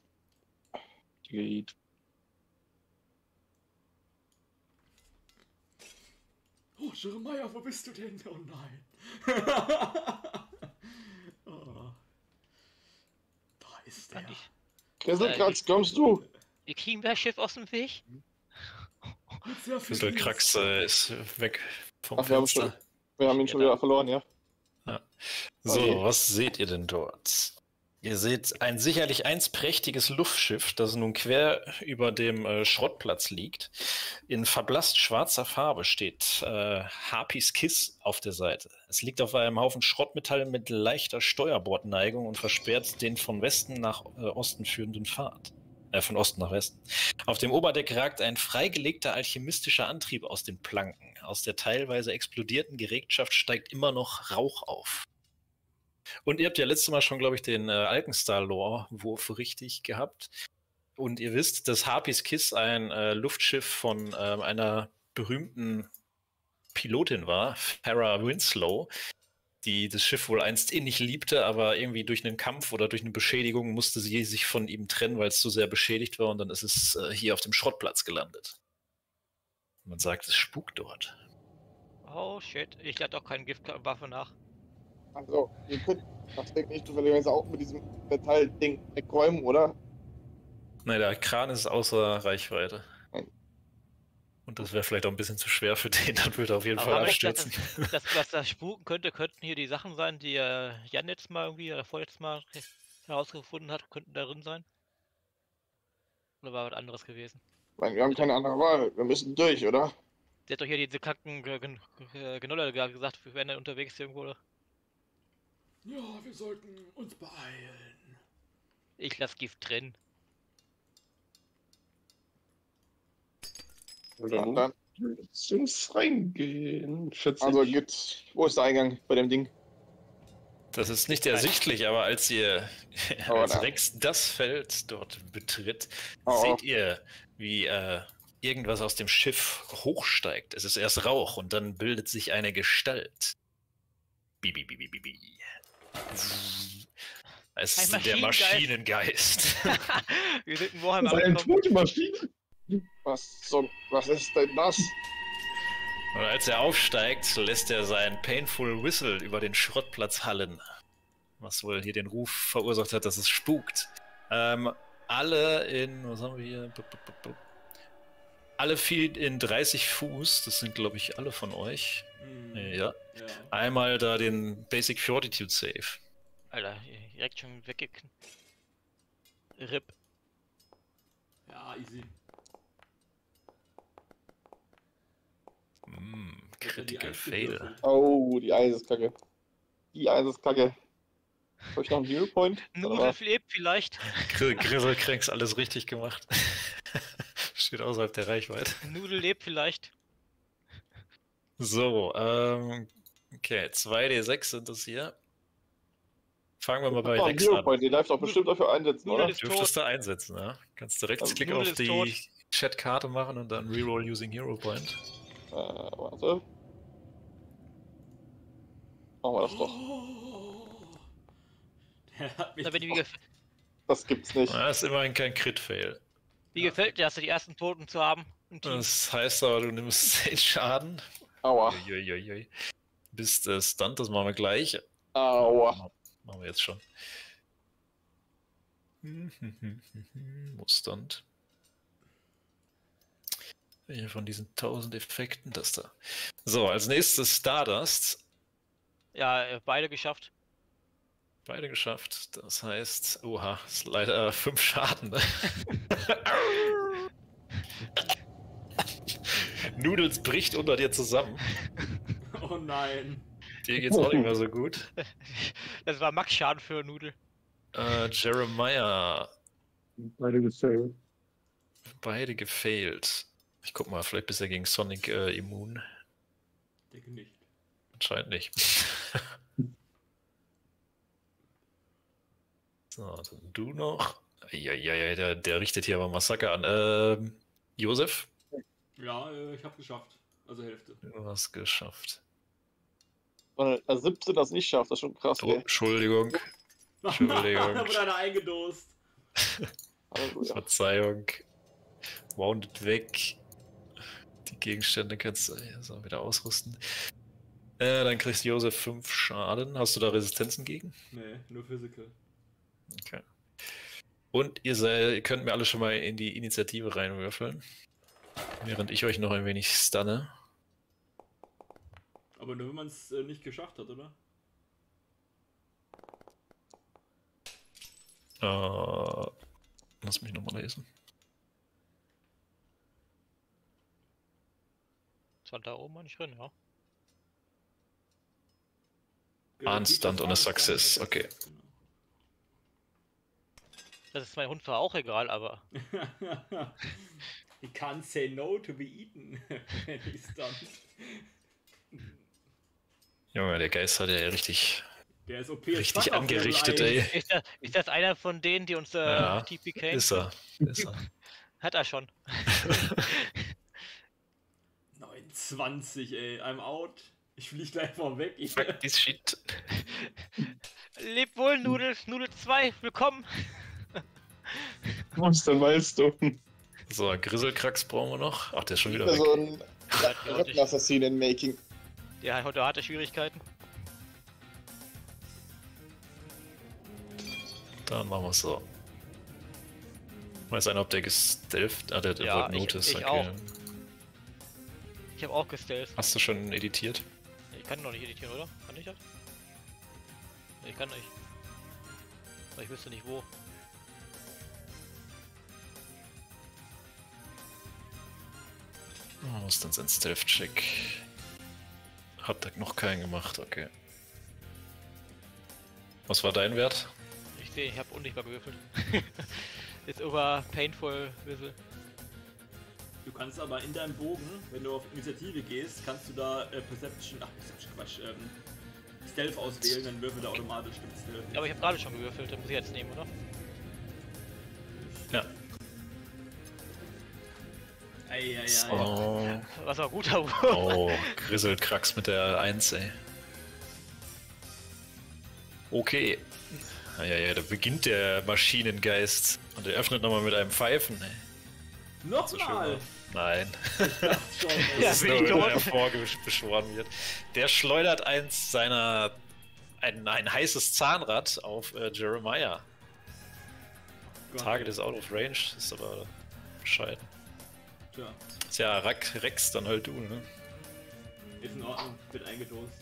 Geht. Oh, Jeremiah, wo bist du denn? Oh nein. oh. Da ist er. ich. Grisselkratz, kommst du? Wir kriegen das Schiff aus dem Weg. Fisselkrax äh, ist weg vom Ach, wir haben, schon, wir haben ihn schon Ja, wieder verloren, ja? So, Okay. was seht ihr denn dort? Ihr seht ein sicherlich eins prächtiges Luftschiff, das nun quer über dem äh, Schrottplatz liegt. In verblasst schwarzer Farbe steht äh, Harpies Kiss auf der Seite. Es liegt auf einem Haufen Schrottmetall mit leichter Steuerbordneigung und versperrt den von Westen nach äh, Osten führenden Pfad. Äh, von Osten nach Westen. Auf dem Oberdeck ragt ein freigelegter alchemistischer Antrieb aus den Planken. Aus der teilweise explodierten Gerätschaft steigt immer noch Rauch auf. Und ihr habt ja letztes Mal schon, glaube ich, den äh, Alkenstar-Lore-Wurf richtig gehabt. Und ihr wisst, dass Harpies Kiss ein äh, Luftschiff von ähm, einer berühmten Pilotin war, Farah Winslow, die das Schiff wohl einst innig liebte, aber irgendwie durch einen Kampf oder durch eine Beschädigung musste sie sich von ihm trennen, weil es zu sehr beschädigt war und dann ist es äh, hier auf dem Schrottplatz gelandet. Man sagt, es spukt dort. Oh shit, ich lade doch keine Giftwaffe nach. Also, ihr könnt das Deck nicht zufälligerweise auch mit diesem Metallding wegräumen, oder? Nein, der Kran ist außer Reichweite. Und das wäre vielleicht auch ein bisschen zu schwer für den, dann würde er auf jeden Aber Fall abstürzen. Das, was da spuken könnte, könnten hier die Sachen sein, die äh, Jan jetzt mal irgendwie, oder vorletztes Mal herausgefunden hat, könnten darin sein? Oder war was anderes gewesen? Wir haben keine andere Wahl. Wir müssen durch, oder? Der hat doch hier diese kacken Ge- Gen- Ge- Genolle gerade gesagt, wir wären da unterwegs irgendwo. oder? Ja, wir sollten uns beeilen. Ich lass Gift drin. Dann, dann. lass uns reingehen. 40. Also geht. Wo ist der Eingang bei dem Ding? Das ist nicht ersichtlich, aber als ihr Aber als Rex das Feld dort betritt, Oh, seht ihr, wie äh, irgendwas aus dem Schiff hochsteigt. Es ist erst Rauch und dann bildet sich eine Gestalt. Bi, bi, bi, bi, bi, bi. Es ist der Maschinengeist. Wir sind in Warhammer Das ist eine tote Maschine. Was, so, was ist denn das? Und als er aufsteigt, lässt er sein Painful Whistle über den Schrottplatz hallen. Was wohl hier den Ruf verursacht hat, dass es spukt. Ähm, alle in, was haben wir hier? Alle viel in 30 Fuß, das sind glaube ich alle von euch. Hm, Ja. ja. Einmal da den Basic Fortitude Save. Alter, direkt schon weggeknallt. RIP. Ja, easy. Mm, Critical Eins Fail. Oh, die Eis ist kacke. Die Eis ist kacke. Habe ich noch einen Hero Point? Lebt vielleicht. Gr Grisselkränks alles richtig gemacht. Steht außerhalb der Reichweite. Nudel lebt vielleicht. So, ähm, okay, 2d6 sind das hier. Fangen wir mal bei Oh, Rex Hero an. Point, den darfst du auch bestimmt dafür einsetzen, Nudel oder? Dürftest du einsetzen, ja? Kannst du Also, Rechtsklick Nudel auf die. Chatkarte machen und dann Reroll using Hero Point. Äh, warte. Machen wir das doch. Der hat mich Da bin ich, wie, drauf- gef Das gibt's nicht. Das ist immerhin kein Crit-Fail. wie gefällt dir, das, die ersten Toten zu haben? Im Team? Das heißt aber, du nimmst 10 Schaden. Aua. Uiuiui. Bist äh, Stunt, das machen wir gleich. Aua. Machen wir jetzt schon. Wo ist Stunt? Welcher von diesen 1000 Effekten? Das da. So, als nächstes Stardust. Ja, äh, beide geschafft. Beide geschafft. Das heißt, oha, ist leider 5 Schaden. Ne? Noodles bricht unter dir zusammen. Oh nein. Dir geht's auch nicht mehr so gut. Das war Max-Schaden für Nudel. Äh, Jeremiah, Beide gefällt. beide gefailt. Ich guck mal, vielleicht bist du gegen Sonic äh, immun. Denke nicht. Anscheinend nicht. so, dann du noch. Ja, ja, ja, der, der richtet hier aber Massaker an. Ähm, Josef, Ja, äh, ich hab's geschafft. Also Hälfte. du hast geschafft. Wenn er 17 das nicht schafft, das ist schon krass, Oh. Entschuldigung, Entschuldigung. da wurde einer eingedost. Halleluja. Verzeihung. Wounded weg. Die Gegenstände kannst du ja, so wieder ausrüsten. Äh, dann kriegst Josef 5 Schaden. Hast du da Resistenzen gegen? Nee, nur Physical. Okay. Und ihr, sei, ihr könnt mir alle schon mal in die Initiative reinwürfeln. Während ich euch noch ein wenig stunne. Aber nur wenn man es äh, nicht geschafft hat, oder? Äh, lass mich nochmal lesen. Stand da oben nicht drin, ja. Unstunt und a Success, okay. Das ist mein Hund zwar auch egal, aber He can't say no to be eaten done. Junge, der Geist hat ja richtig, Der ist OP. richtig angerichtet, ey. ist das, ist das einer von denen, die uns äh, Ja, TPK? Ist er. Ist er. Hat er schon. 29, ey. I'm out. Ich flieg gleich mal weg. Ich, Fuck this shit. Leb wohl, Nudel, Nudel 2, willkommen. Was denn weißt du? So, Grisselkrax brauchen wir noch. Ach, der ist schon wieder So weg. ein Rattenassassin in Making. Der hat heute harte Schwierigkeiten. Dann machen wir es so. Weiß einer, ob der gestelft Ah, der, der Ja, wollte ich- Notice. ich okay. auch. Ich habe auch gestellt. Hast du schon editiert? Ich kann noch nicht editieren, oder? Kann ich das? Ich kann nicht. Aber ich wüsste nicht wo. Oh, was ist denn sein Stealth-Check? Hat er noch keinen gemacht, okay. Was war dein Wert? Ich sehe, ich habe unsichtbar gewürfelt. Ist über Painful Whistle. Du kannst aber in deinem Bogen, wenn du auf Initiative gehst, kannst du da äh, Perception, ach Perception Quatsch, ähm, Stealth auswählen, dann würfelt er automatisch stimmt Stealth. Ja, aber ich habe gerade schon gewürfelt, dann muss ich jetzt nehmen, oder? Ja. Eieiei. Oh, Was war guter Wurf. oh Grisselkrax mit der 1, ey. Okay. Ja, ja, da beginnt der Maschinengeist. Und er öffnet nochmal mit einem Pfeifen, ey. Nochmal! Nein. Ja. Das ist bin nur, ich wenn tot. er hervorbeschworen wird. Der schleudert eins seiner. Ein, ein heißes Zahnrad auf äh, Jeremiah. Gott, Target ist out of range, ist aber bescheiden. Tja, Ist ja Rack, Rex dann halt du, ne? ist in Ordnung, wird eingedost.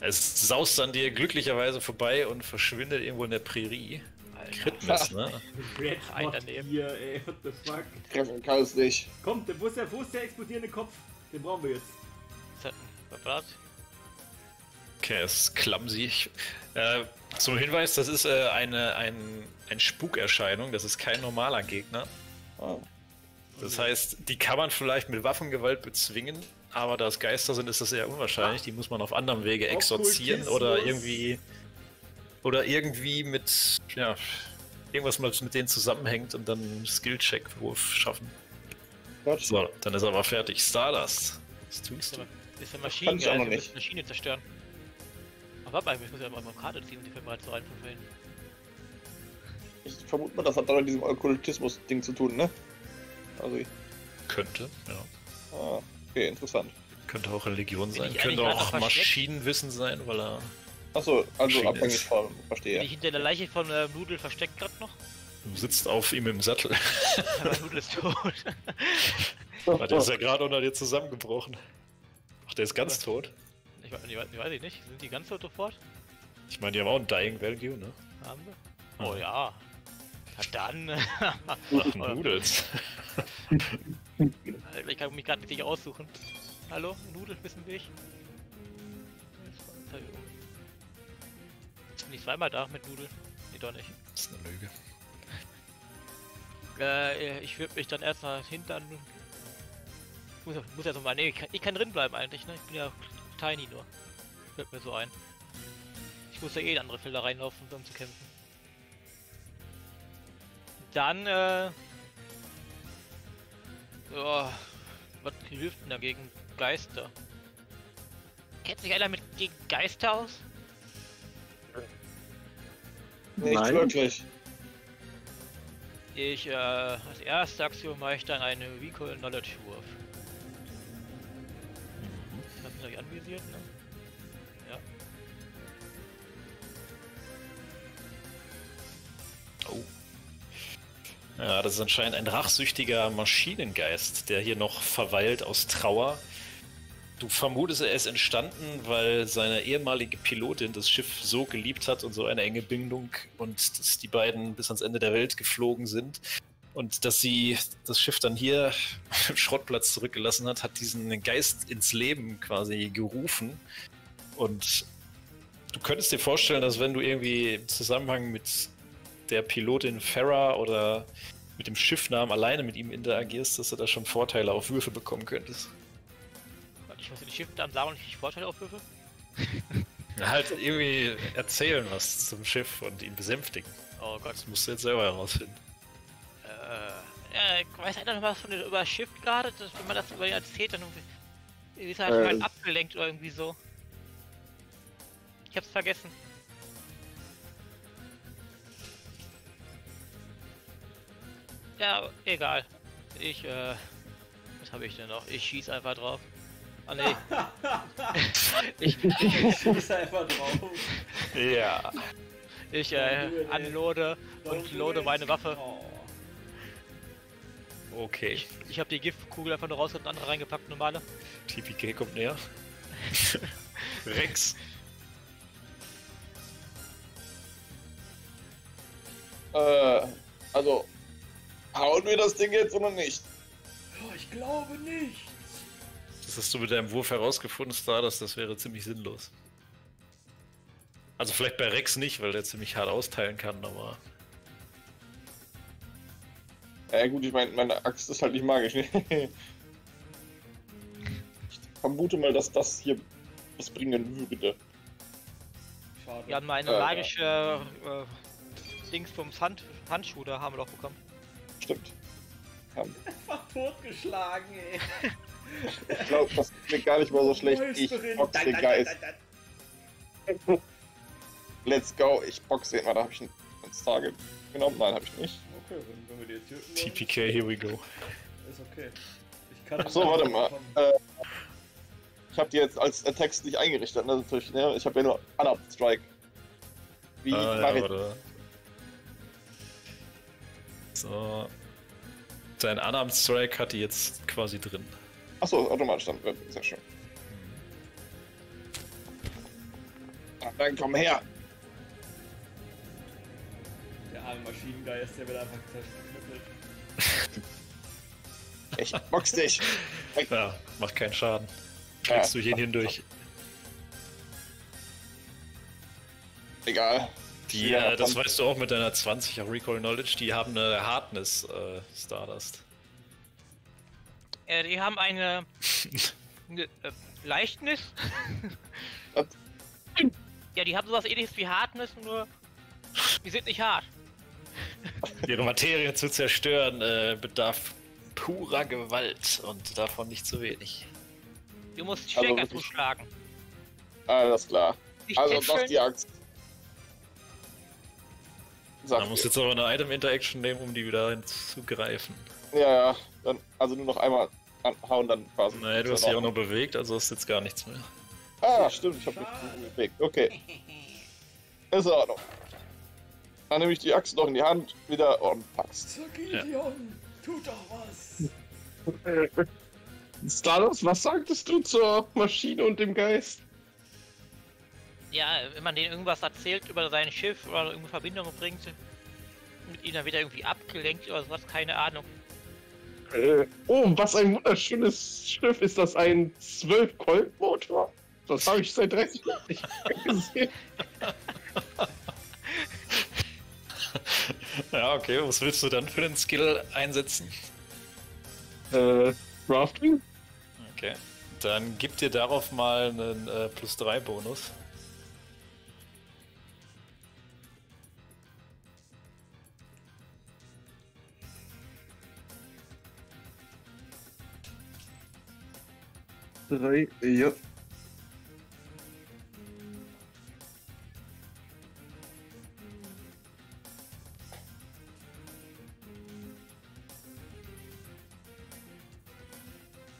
Es saust an dir glücklicherweise vorbei und verschwindet irgendwo in der Prärie. Kritmiss, ne? Red Hot daneben. hier, ey, what the fuck. Treffen kann es nicht. Komm, wo, ist der, wo ist der explodierende Kopf? Den brauchen wir jetzt. Was? Okay, es ist clumsy. Äh, zum Hinweis, das ist äh, eine ein, ein Spukerscheinung, das ist kein normaler Gegner. Ah. Das heißt, die kann man vielleicht mit Waffengewalt bezwingen, aber da es Geister sind, ist das eher unwahrscheinlich. Die muss man auf anderem Wege exorzieren oder irgendwie oder irgendwie mit ja irgendwas was mit denen zusammenhängt und dann einen Skill-Check-Wurf schaffen. Gott. So, dann ist er aber fertig. Stardust. Was tust Ist du? ist Kann ich Maschinengeist, noch wir nicht. müssen Maschine zerstören. Aber warte mal, ich muss ja mal eine Karte ziehen und die so rein von vorhin. Ich vermute mal, das hat da mit diesem Okkultismus-Ding zu tun, ne? Also, Könnte, ja. ah, okay, interessant. Könnte auch Religion Bin sein. Könnte auch? Maschinenwissen sein, weil er. Achso, also abhängig ist. von, Bin verstehe. ich hinter der Leiche von äh, Nudel versteckt gerade noch? Du sitzt auf ihm im Sattel. Aber Nudel ist tot. Ah, der ist ja gerade unter dir zusammengebrochen. Ach, der ist ganz tot. Ich, weiß- ich, weiß- ich weiß ich nicht. Sind die ganz tot sofort? Ich meine, die haben auch ein Dying Value, ne? Haben wir? Oh ja. Na dann. Ach, Nudels. ich kann mich gerade nicht aussuchen. Hallo, Nudel, wissen wir ich? Bin ich zweimal da mit Nudel? Nee, doch nicht. Das ist eine Lüge. Äh, ich würde mich dann erstmal hintern. Muss, ja- muss ja so mal. Nee, ich kann, ich kann drin bleiben eigentlich, ne? Ich bin ja tiny nur. Fällt mir so ein. Ich muss ja eh in andere Felder reinlaufen, um zu kämpfen. Dann, äh. Ja. Was hilft denn dagegen Geister? Kennt sich einer mit gegen Geister aus? Nicht Nein. wirklich. Ich, äh, als erste Aktion mache ich dann einen Recall Knowledge Wurf. Das ist gleich anvisiert, ne? Ja. Oh. Ja, das ist anscheinend ein rachsüchtiger Maschinengeist, der hier noch verweilt aus Trauer. Du vermutest, er ist entstanden, weil seine ehemalige Pilotin das Schiff so geliebt hat und so eine enge Bindung und dass die beiden bis ans Ende der Welt geflogen sind. Und dass sie das Schiff dann hier im Schrottplatz zurückgelassen hat, hat diesen Geist ins Leben quasi gerufen. Und du könntest dir vorstellen, dass wenn du irgendwie im Zusammenhang mit der Pilotin Farah oder mit dem Schiffnamen alleine mit ihm interagierst, dass du da schon Vorteile auf Würfe bekommen könntest. Ich muss die Schiffnamen sagen und ich Vorteile aufwürfe. Na, halt irgendwie erzählen was zum Schiff und ihn besänftigen. Oh Gott. Das musst du jetzt selber herausfinden. Äh, ja, ich weiß einer noch was von der, über das Schiff gerade? Das, wenn man das über ihn erzählt, dann irgendwie- ist er Ähm. halt abgelenkt oder irgendwie so. Ich hab's vergessen. Ja, egal. Ich, äh, was habe ich denn noch? Ich schieß einfach drauf. Ah nee. ich, Ich einfach drauf. Ja. ich äh, unloade und loade meine Waffe. Oh. Okay. Ich habe die Giftkugel einfach nur rausgeholt und andere reingepackt, normale. TPK kommt näher. Rex. Äh, also, hauen wir das Ding jetzt oder nicht? Oh, ich glaube nicht. Das hast du mit deinem Wurf herausgefunden, Stardust, das wäre ziemlich sinnlos. Also vielleicht bei Rex nicht, weil der ziemlich hart austeilen kann, aber. Ja gut, ich meine, meine Axt ist halt nicht magisch. Ne? ich vermute mal, dass das hier was bringen würde. Schade. Wir haben mal eine Äh, magische äh, Dings vom Hand, Handschuh, da haben wir doch bekommen. Stimmt. Kann. Einfach totgeschlagen, ey. Ich glaube, das klingt gar nicht mal so schlecht. Ich box den Geist. Let's go. Ich box den mal. Da habe ich ins Target genommen. Nein, habe ich nicht. Okay, wenn, wenn wir die jetzt töten wollen, TPK, here we go. ist okay. Ich kann Ach so, warte mal. Äh, ich habe die jetzt als Attacks nicht eingerichtet. Ne? Natürlich, ne? Ich habe ja nur Unarmed Strike. Wie Ah, mache ja. So. Dein Unarmed Strike hat die jetzt quasi drin. Achso, automatisch dann. Sehr schön. Ah, Dann komm her. Der arme Maschinengeist, der wird einfach zerknüppelt. Ich box dich. Ja, macht keinen Schaden. Schlägst Ja. du ihn hindurch. Egal. Die, Ja, äh, das weißt du auch mit deiner 20er Recall Knowledge, die haben eine Hardness äh, Stardust. Äh, die haben eine, eine äh, Leichtnis. Ja, die haben sowas ähnliches wie Hardness, nur die sind nicht hart. Ihre Materie zu zerstören äh, bedarf purer Gewalt und davon nicht zu wenig. Du musst Also stärker wirklich- zuschlagen. Alles klar. Nicht Also doch die Axt. Sag Man muss jetzt aber eine Item Interaction nehmen, um die wieder hinzugreifen. Ja, ja. Dann, also nur noch einmal anhauen, dann quasi. Naja, du hast dich auch noch bewegt, also hast jetzt gar nichts mehr. Ah, stimmt, ich habe mich bewegt. Okay. Ist in Ordnung. Dann nehme ich die Axt noch in die Hand wieder und pack's. Sir Gideon, tut doch was. Stardust, was sagtest du zur Maschine und dem Geist? Ja, wenn man denen irgendwas erzählt über sein Schiff oder irgendeine Verbindung bringt, mit ihnen dann wieder irgendwie abgelenkt oder sowas, keine Ahnung. Äh, oh, was ein wunderschönes Schiff. Ist das ein 12-Volt-Motor? Das habe ich seit 30 Jahren nicht mehr gesehen. Ja, okay, was willst du dann für den Skill einsetzen? Äh, Crafting? Okay. Dann gib dir darauf mal einen äh, plus 3 Bonus. Drei, ja.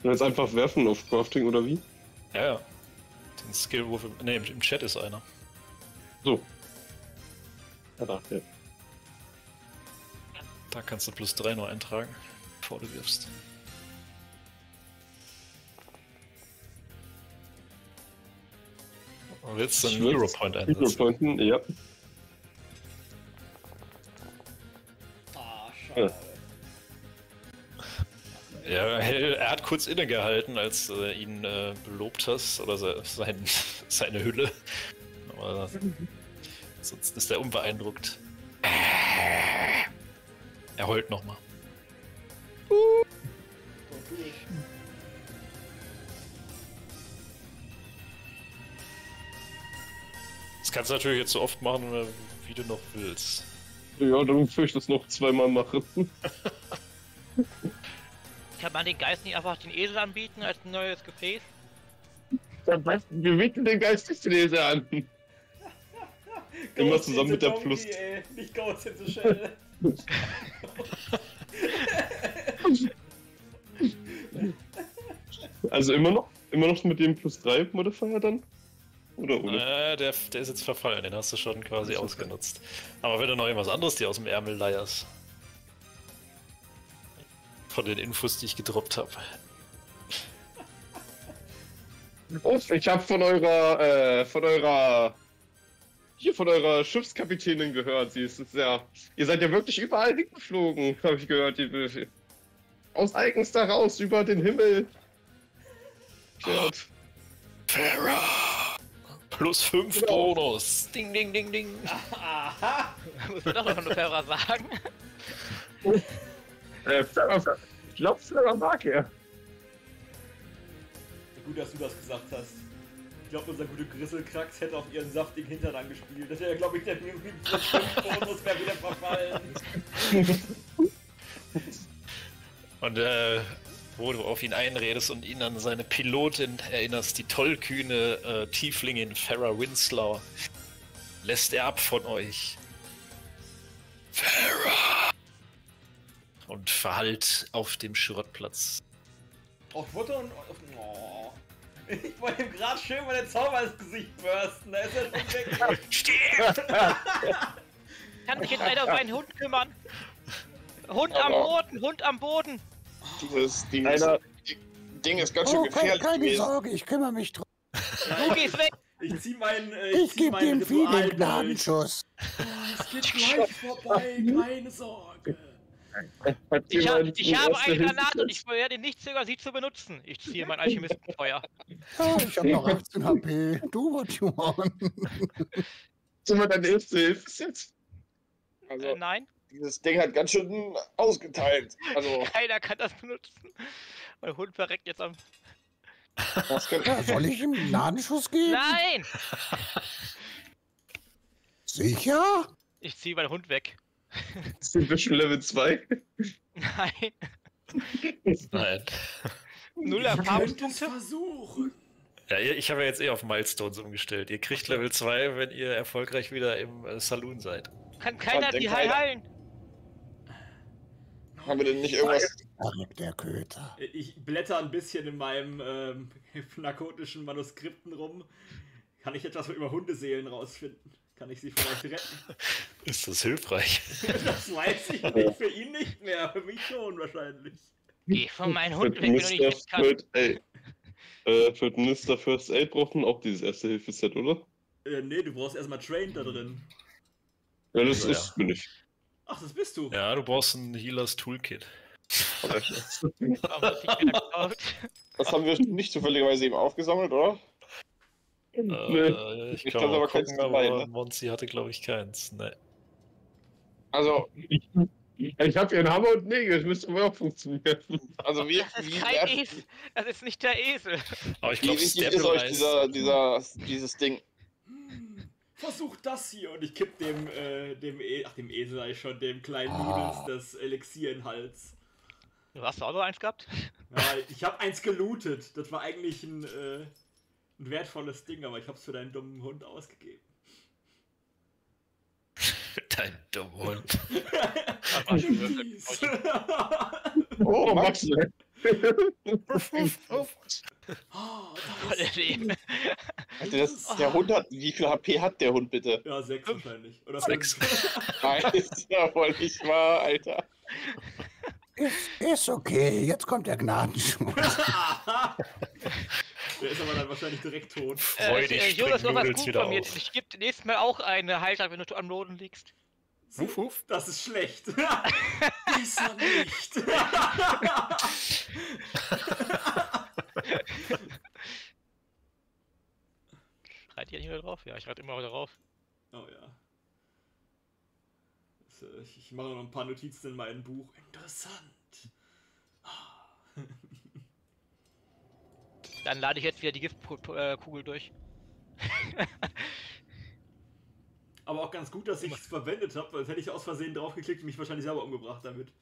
Jetzt einfach werfen auf Crafting oder wie? Ja, ja. Den Skillwurf im, nee, im Chat ist einer. So. Ja, da, ja. Da kannst du plus 3 nur eintragen, bevor du wirfst. Willst du einen Hero Point Hero einsetzen? Pointen, ja. Ah, schade. Ja, er hat kurz innegehalten, als äh, ihn äh, belobt hast, oder se sein, seine Hülle. Aber sonst ist er unbeeindruckt. Er heult nochmal. Das kannst du natürlich jetzt so oft machen, äh, wie du noch willst. Ja, dann würde ich das noch zweimal machen. Kann man den Geist nicht einfach den Esel anbieten als ein neues Gefäß? Dann was? Wir wickeln den Geistesleser an. Immer zusammen mit der Donkey, Plus. Ey. Nicht Ghost in the Shell. Also immer noch, immer noch mit dem plus 3 Modifier dann? Oder ohne? Äh, der, der ist jetzt verfallen, den hast du schon quasi ausgenutzt. Aber wenn du noch irgendwas anderes dir aus dem Ärmel leierst. Von den Infos, die ich gedroppt habe. Oh, ich habe von eurer, äh, von eurer, hier von eurer Schiffskapitänin gehört. Sie ist ja, ihr seid ja wirklich überall hingeflogen, habe ich gehört. Die, aus eigenster raus über den Himmel. Ja, Farah! Plus 5 Genau. Bonus. Ding, ding, ding, ding. Aha. Muss man doch noch eine Terra sagen. äh, ich glaube, Farrah mag er. Gut, dass du das gesagt hast. Ich glaube, unser guter Grisselkrax hätte auf ihren saftigen Hintern angespielt. Das wäre, glaube ich, der Bonus wäre wieder verfallen. Und äh, wo du auf ihn einredest und ihn an seine Pilotin erinnerst, die tollkühne äh, Tieflingin Farah Winslow, lässt er ab von euch. Farah! Und verhallt auf dem Schrottplatz. Auf Mutter und. Oh. Ich wollte ihm gerade schön mal den Zauber ins Gesicht bursten. Da ist er schon weg. Stirb! Kann sich jetzt einer um einen Hund kümmern? Hund am Boden, Hund am Boden. Dieses, dieses Einer- Ding ist ganz schön Oh, keine, gefährlich keine gewesen. Sorge, ich kümmere mich drum. Du gehst weg. Ich zieh meinen. Äh, Ich zieh gebe dem Vieh den. Gnadenschuss. Es geht gleich vorbei, keine Sorge. Ich, hab, ich habe eine Granate und ich werde nicht zögern, sie zu benutzen. Ich ziehe mein Alchemistenfeuer. Ja, ich habe noch 18 HP. Do what you want. Sind wir deine erste Hilfe jetzt? Also, Äh, nein, dieses Ding hat ganz schön ausgeteilt. Also, keiner kann das benutzen. Mein Hund verreckt jetzt am. das könnte. Ja, soll ich ihm einen Gnadenschuss geben? Nein! Sicher? Ich ziehe meinen Hund weg. Sind wir schon Level 2? Nein. Nein. Null Erfahrungspunkte. versuchen. Ja, ich habe ja jetzt eh auf Milestones umgestellt. Ihr kriegt Level 2, wenn ihr erfolgreich wieder im äh, Saloon seid. Kann keiner die heilen. Haben wir denn nicht irgendwas. Verrückt, der Köter. Ich blätter ein bisschen in meinem ähm, narkotischen Manuskripten rum. Kann ich etwas über Hundeseelen rausfinden? Kann ich sie vielleicht retten? Ist das hilfreich? Das weiß ich nicht. Für ihn nicht mehr. Für mich schon wahrscheinlich. Geh von meinem Hund Für weg, wenn du nicht kannst. First Aid. Äh, für den Mr. First Aid braucht man auch dieses Erste-Hilfe-Set, oder? Äh, nee, du brauchst erstmal Trained da drin. Ja, das Ja, ist, bin ich. Ach, das bist du. Ja, du brauchst ein Healers Toolkit. Das haben wir nicht zufälligerweise eben aufgesammelt, oder? Äh, ich Ich kann glaub, mal aber keins gucken, dabei, aber ne? Monzi hatte, glaube ich, keins. Ne. Also, Ich habe hier einen Hammer und Nägel, das müsste wohl auch funktionieren. also wie, Das ist kein wert- Esel. Das ist nicht der Esel. Aber ich glaube, ist euch dieser, dieser, dieses Ding? Versuch das hier und ich kipp dem, äh, dem, e ach, dem Esel sag ich schon, dem kleinen Ah. Nudels das Elixier in den Hals. Du hast auch noch eins gehabt? Ja, ich habe eins gelootet. Das war eigentlich ein, äh, ein wertvolles Ding, aber ich hab's für deinen dummen Hund ausgegeben. Dein dummer Hund. Oh, Max. Oh, Voll Leben. Also das, der Hund hat, wie viel HP hat der Hund bitte? ja, sechs wahrscheinlich. Oder Sechs. Nein, ist ja wohl nicht wahr, Alter. Ist, ist okay, jetzt kommt der Gnadenschuss. Der ist aber dann wahrscheinlich direkt tot. Freudig äh, Jonas, hast was gut wieder von mir. auf. Ich gebe nächstes Mal auch eine Halter, wenn du am Boden liegst. Wuff, wuff. Das ist schlecht. Besser nicht. Reit ihr nicht wieder drauf? Ja, ich reite immer wieder drauf. oh ja. Äh, Ich ich mache noch ein paar Notizen in meinem Buch. Interessant. Dann lade ich jetzt wieder die Giftkugel durch. Aber auch ganz gut, dass ich es verwendet habe, weil hätte ich aus Versehen draufgeklickt und mich wahrscheinlich selber umgebracht damit.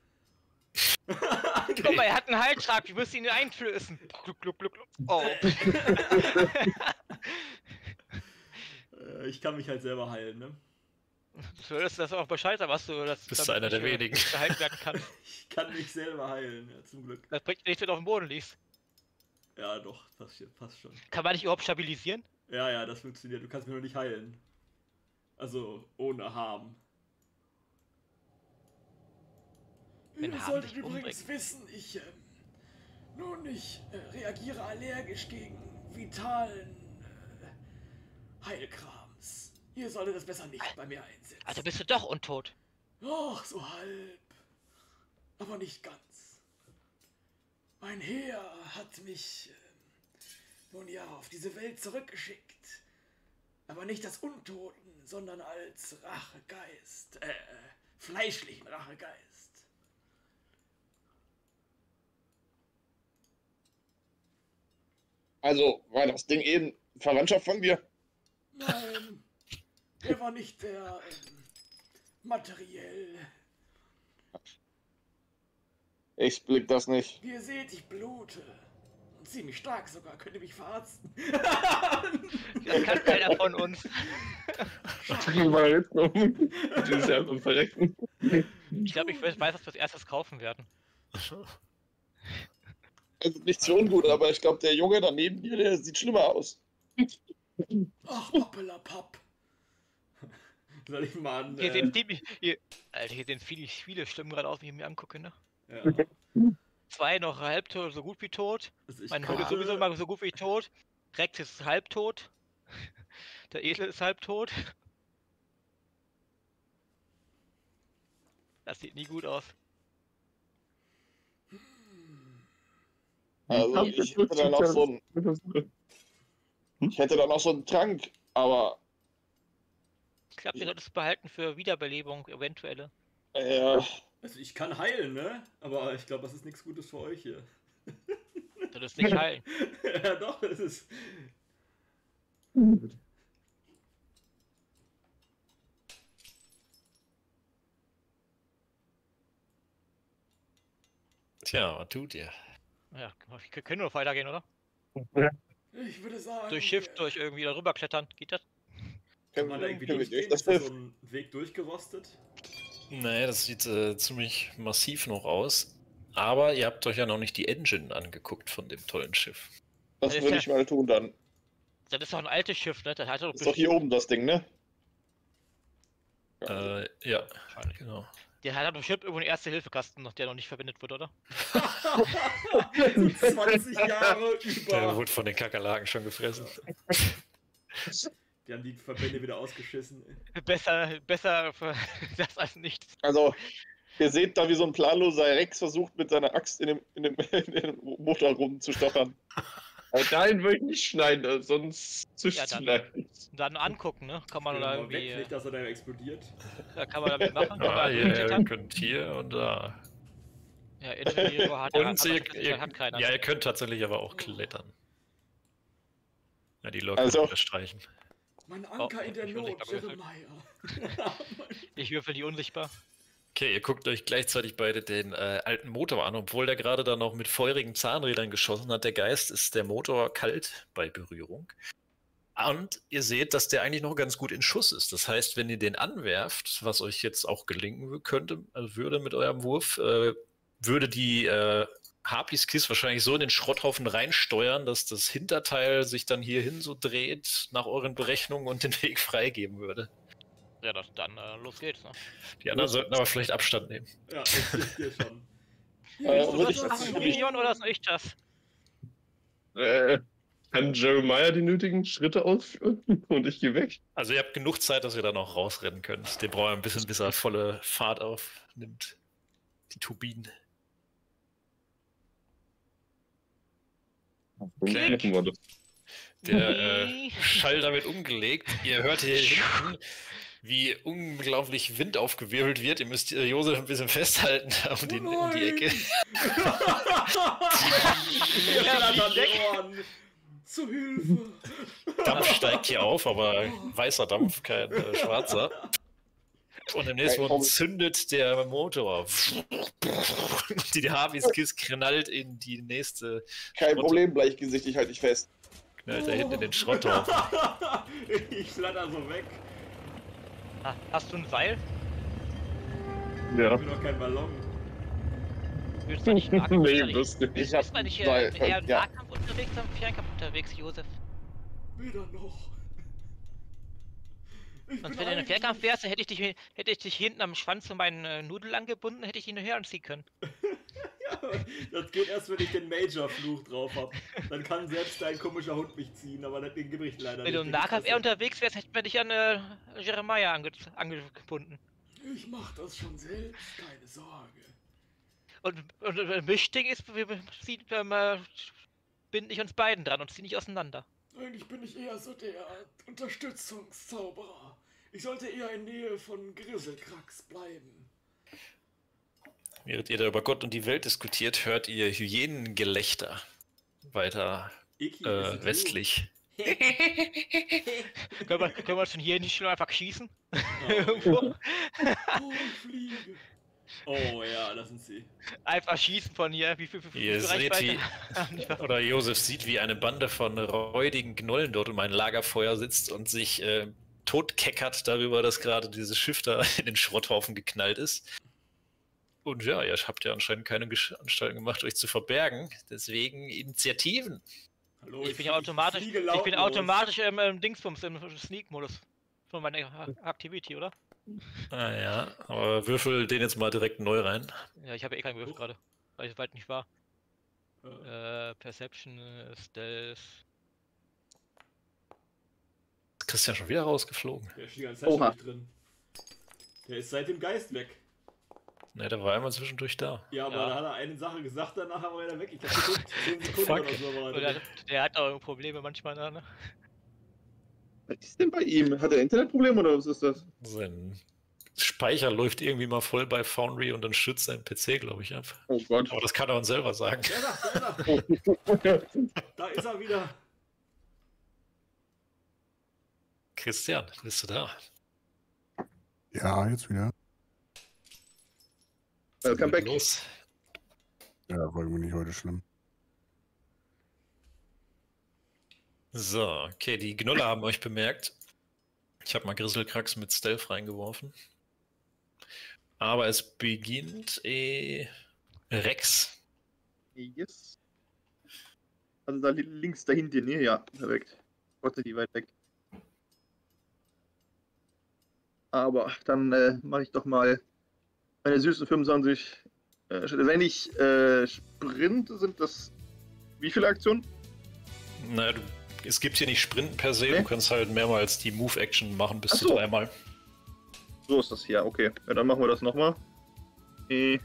Guck mal, er hat einen Halsschlag, wir müssen ihn einflößen. Gluck, gluck, gluck, gluck. Oh. Äh, Ich kann mich halt selber heilen, ne? Du würdest das auch Bescheid haben, was du das Bist du einer der wenigen. geheilt werden kann. Ich kann mich selber heilen, ja, zum Glück. Das bringt nichts, wenn du auf dem Boden liegst. Ja, doch, das hier passt schon. Kann man dich überhaupt stabilisieren? Ja, ja, das funktioniert. Du kannst mich nur nicht heilen. Also, ohne Harm. Wenn Ihr solltet übrigens umbringt. wissen, ich, ähm, nun, ich äh, reagiere allergisch gegen vitalen äh, Heilkrams. Ihr solltet das besser nicht bei mir einsetzen. Also bist du doch untot. Ach, so halb. Aber nicht ganz. Mein Heer hat mich, ähm, nun ja, auf diese Welt zurückgeschickt. Aber nicht als Untoten, sondern als Rachegeist. Äh, fleischlichen Rachegeist. Also, war das Ding eben Verwandtschaft von mir? Nein, er war nicht sehr ähm, materiell. Ich blick das nicht. Wie ihr seht, ich blute. Und ziemlich stark sogar, könnt ihr mich verarzten. Das kann keiner von uns. Ich glaube, ich weiß, was wir als erstes kaufen werden. Also nichts für ungut, aber ich glaube, der Junge daneben dir, der sieht schlimmer aus. Ach, Pappelapapp. Soll ich mal an. Hier Äh, sehen ziemlich. Hier, Alter, hier sehen viele, viele Stimmen gerade aus, wenn ich mir angucke, ne? ja. Zwei noch halbtot, so gut wie tot. Also Mein Hund ist sowieso mal so gut wie tot. Rex ist halbtot. Der Esel ist halbtot. Das sieht nie gut aus. Also ich hätte dann noch so ein, ich hätte dann noch so einen Trank, aber Ich glaube, wir sollten es behalten für Wiederbelebung, eventuelle. äh, Also ich kann heilen, ne? Aber ich glaube, das ist nichts Gutes für euch hier. Soll es nicht heilen. ja, doch, das ist. Tja, was tut ihr? Ja, wir können nur weitergehen, oder? Ich würde sagen. Durch Shift, wir- durch irgendwie darüber klettern. Geht das? Kann man da irgendwie durchgehen? durch Ist das da so Schiff? ein Weg durchgerostet? Nee, das sieht äh, ziemlich massiv noch aus. Aber ihr habt euch ja noch nicht die Engine angeguckt von dem tollen Schiff. Das Ist würde ich mal tun dann. Das ist doch ein altes Schiff, ne? Das hat doch Ist doch hier oben das Ding, ne? Äh, ja, genau. Der hat doch bestimmt irgendwo einen Erste-Hilfe-Kasten, noch, der noch nicht verwendet wird, oder? 20 Jahre Der über. wurde von den Kakerlaken schon gefressen. Die haben die Verbände wieder ausgeschissen. Besser, besser für das als nichts. Also, ihr seht da, wie so ein planloser Rex versucht, mit seiner Axt in dem, in dem, in dem Motor rumzustochern. Aber dahin würde ich nicht schneiden, äh, sonst zischt Ja, es dann- vielleicht. Dann angucken, ne? Kann man da mal weg, irgendwie. nicht, dass er da explodiert. Da kann man damit machen. Ah, man ihr könnt hier und da. Ja, Ingenieur hat, Und hat, ihr, ihr, hat keiner. ja, ihr könnt tatsächlich aber auch klettern. Ja, die Leute Also- streichen. Mein Anker in der Not. Jeremiah. Ich würfel die unsichtbar. Okay, ihr guckt euch gleichzeitig beide den äh, alten Motor an. Obwohl der gerade da noch mit feurigen Zahnrädern geschossen hat, der Geist, ist der Motor kalt bei Berührung. Und ihr seht, dass der eigentlich noch ganz gut in Schuss ist. Das heißt, wenn ihr den anwerft, was euch jetzt auch gelingen könnte, also würde mit eurem Wurf, äh, würde die äh, Harpies Kiss wahrscheinlich so in den Schrotthaufen reinsteuern, dass das Hinterteil sich dann hierhin so dreht nach euren Berechnungen und den Weg freigeben würde. Ja, das, dann äh, los geht's. Ne? Die anderen sollten aber vielleicht Abstand nehmen. Ja, ich ich hier schon. Äh, ich würde ich das das nicht- Minion oder ist ich das? Äh, Kann Jeremiah die nötigen Schritte ausführen und ich gehe weg? Also ihr habt genug Zeit, dass ihr da noch rausrennen könnt. Den braucht ein bisschen, bis er volle Fahrt aufnimmt. Die Turbinen. Okay. Das. Der äh, Schalter wird umgelegt. Ihr hört hier hinten, wie unglaublich Wind aufgewirbelt wird. Ihr müsst äh, Josef ein bisschen festhalten um, den, um die Ecke. Ohren. Zu Hilfe! Dampf steigt hier auf, aber weißer Dampf, kein äh, schwarzer. Und im nächsten Moment zündet der Motor. Die Harvis-Kiss knallt in die nächste. Kein Schrott- Problem, bleichgesichtig halte ich fest. Knallt da hinten in den Schrotthaufen. ich flatter so weg. Ah, Hast du ein Seil? Ja. Ich bin doch kein Ballon. Willst du nicht Nee, nee, lustig. Ich Bist du nicht Seil, eher im ja. Nahkampf unterwegs im Fernkampf unterwegs, Josef? Weder noch. Ich Sonst wenn du in den Fernkampf wärst, hätte ich dich, hätte ich dich hinten am Schwanz zu meinen äh, Nudeln angebunden, hätte ich ihn her anziehen können. Ja, das geht erst, wenn ich den Major-Fluch drauf hab. Dann kann selbst dein komischer Hund mich ziehen, aber den gebe ich leider Wenn du im nicht. Nahkampf eher unterwegs wärst, hätten wir dich an äh, Jeremiah ange angebunden. Ich mach das schon selbst, keine Sorge. Und, und, und Mischding ist, wir wir ähm, äh, binden ich uns beiden dran und ziehen nicht auseinander. Eigentlich bin ich eher so der Unterstützungszauberer. Ich sollte eher in Nähe von Grisselkrax bleiben. Während ihr da über Gott und die Welt diskutiert, hört ihr Hyänengelächter weiter Iki, äh, westlich. können, wir, können wir von hier nicht schon einfach schießen? Oh, ich fliege. Oh ja, das sind sie. Einfach schießen von hier. Wie viel, wie viel, Ihr wie viel seht, die oder Josef sieht, wie eine Bande von räudigen Gnollen dort um ein Lagerfeuer sitzt und sich äh, totkeckert darüber, dass gerade dieses Schiff da in den Schrotthaufen geknallt ist. Und ja, ihr habt ja anscheinend keine Anstalten gemacht, euch zu verbergen. Deswegen Initiativen. Hallo, Ich bin ja automatisch, ich bin automatisch im, im Dingsbums, im Sneak-Modus. Von meiner Activity, oder? Ah ja, aber würfel den jetzt mal direkt neu rein. Ja, ich habe eh keinen Würfel Huch. gerade, weil ich weit nicht war. Äh, Perception, Stealth. Ist Christian schon wieder rausgeflogen. Der ist die ganze Zeit Oha. schon nicht drin. Der ist seit dem Geist weg. Ne, der war einmal zwischendurch da. Ja, aber Ja. da hat er eine Sache gesagt, danach war er weg. Ich hab geguckt, 10 Sekunden Fuck. oder so war er drin. der hat auch Probleme manchmal, ne? Was ist denn bei ihm? Hat er Internetprobleme oder was ist das? Sein Speicher läuft irgendwie mal voll bei Foundry und dann stürzt sein PC, glaube ich, ab. Oh Gott. Aber das kann er uns selber sagen. Der da, da. Da ist er wieder. Christian, bist du da? Ja, jetzt wieder. Welcome back. Los. Ja, war irgendwie nicht heute schlimm. So, okay, die Gnolle haben euch bemerkt. Ich habe mal Grisselkrax mit Stealth reingeworfen. Aber es beginnt eh Rex. Yes. Also da li- links dahinter, ne? Ja, perfekt. Gott, die weit weg. Aber dann äh, mache ich doch mal meine süßen 25 äh. Wenn ich äh, sprinte, sind das wie viele Aktionen? Naja, du, es gibt hier nicht Sprinten per se, Nee. du kannst halt mehrmals die Move-Action machen, bis Ach zu so. dreimal. So ist das hier, okay. Ja, dann machen wir das nochmal. Äh,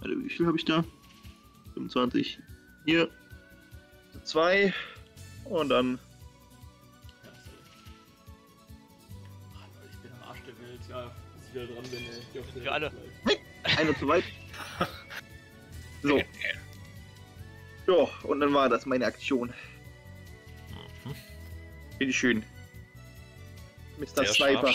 warte, wie viel habe ich da? 25. Hier. Zwei. Und dann. Ah, ich bin am Arsch der Welt. Ja, bis ich wieder dran bin, ey. Ich hoffe, der Wir alle. bleibt. Eine zu weit. So. Ja, und dann war das meine Aktion. Bitte schön. Mr. Der Sniper.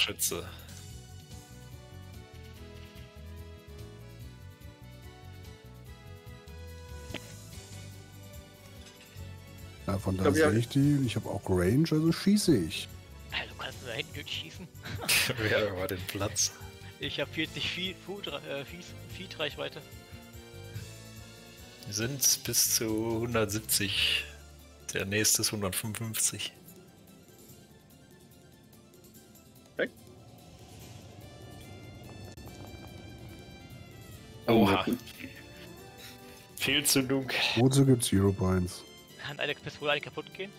Ja, von da sehe ich die. Ich habe auch Range, also schieße ich. Ja, du kannst da hinten durchschießen. Wer über den Platz? Ich habe 40 Feet, Foot, äh, Feet, Reichweite. Sind bis zu 170. Der nächste ist 155. Oha. Fehlzündung. Wozu gibt Zero Points? Kann eine Pistole eigentlich kaputt gehen?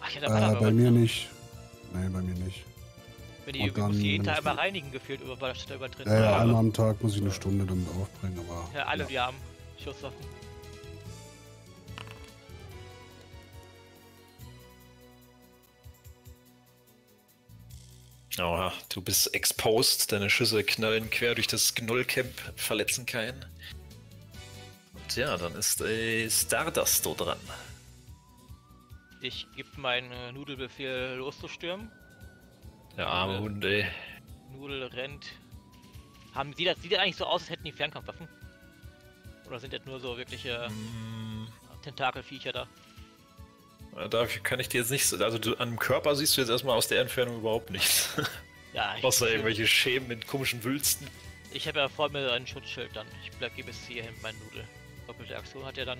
Ach, ich hätte Äh, aber bei mir nicht. Nee, bei mir nicht. Wenn wir mussten dann, jeden Tag ich- einmal reinigen gefühlt, über, weil da steht da über drin. Äh, Ja, einmal am Tag muss ich eine Stunde damit aufbringen, aber. ja, alle, die haben Schusswaffen. Oha, du bist exposed, deine Schüsse knallen quer durch das Gnollcamp, verletzen keinen. Und ja, dann ist äh, Stardust dort dran. Ich gebe meinen Nudelbefehl loszustürmen. Der arme Äh. Hund, ey. Nudel rennt. Haben sieht das sieht das eigentlich so aus, als hätten die Fernkampfwaffen? Oder sind das nur so wirkliche Mm, Tentakelviecher da? Äh, Dafür kann ich dir jetzt nicht so. Also du, an dem Körper siehst du jetzt erstmal aus der Entfernung überhaupt nichts. Ja, ich, Außer irgendwelche Schemen mit komischen Wülsten. ich habe ja vor mir ein Schutzschild dann. Ich bleib gebe es hierhin mein Nudel. Doppelte Aktion hat er dann.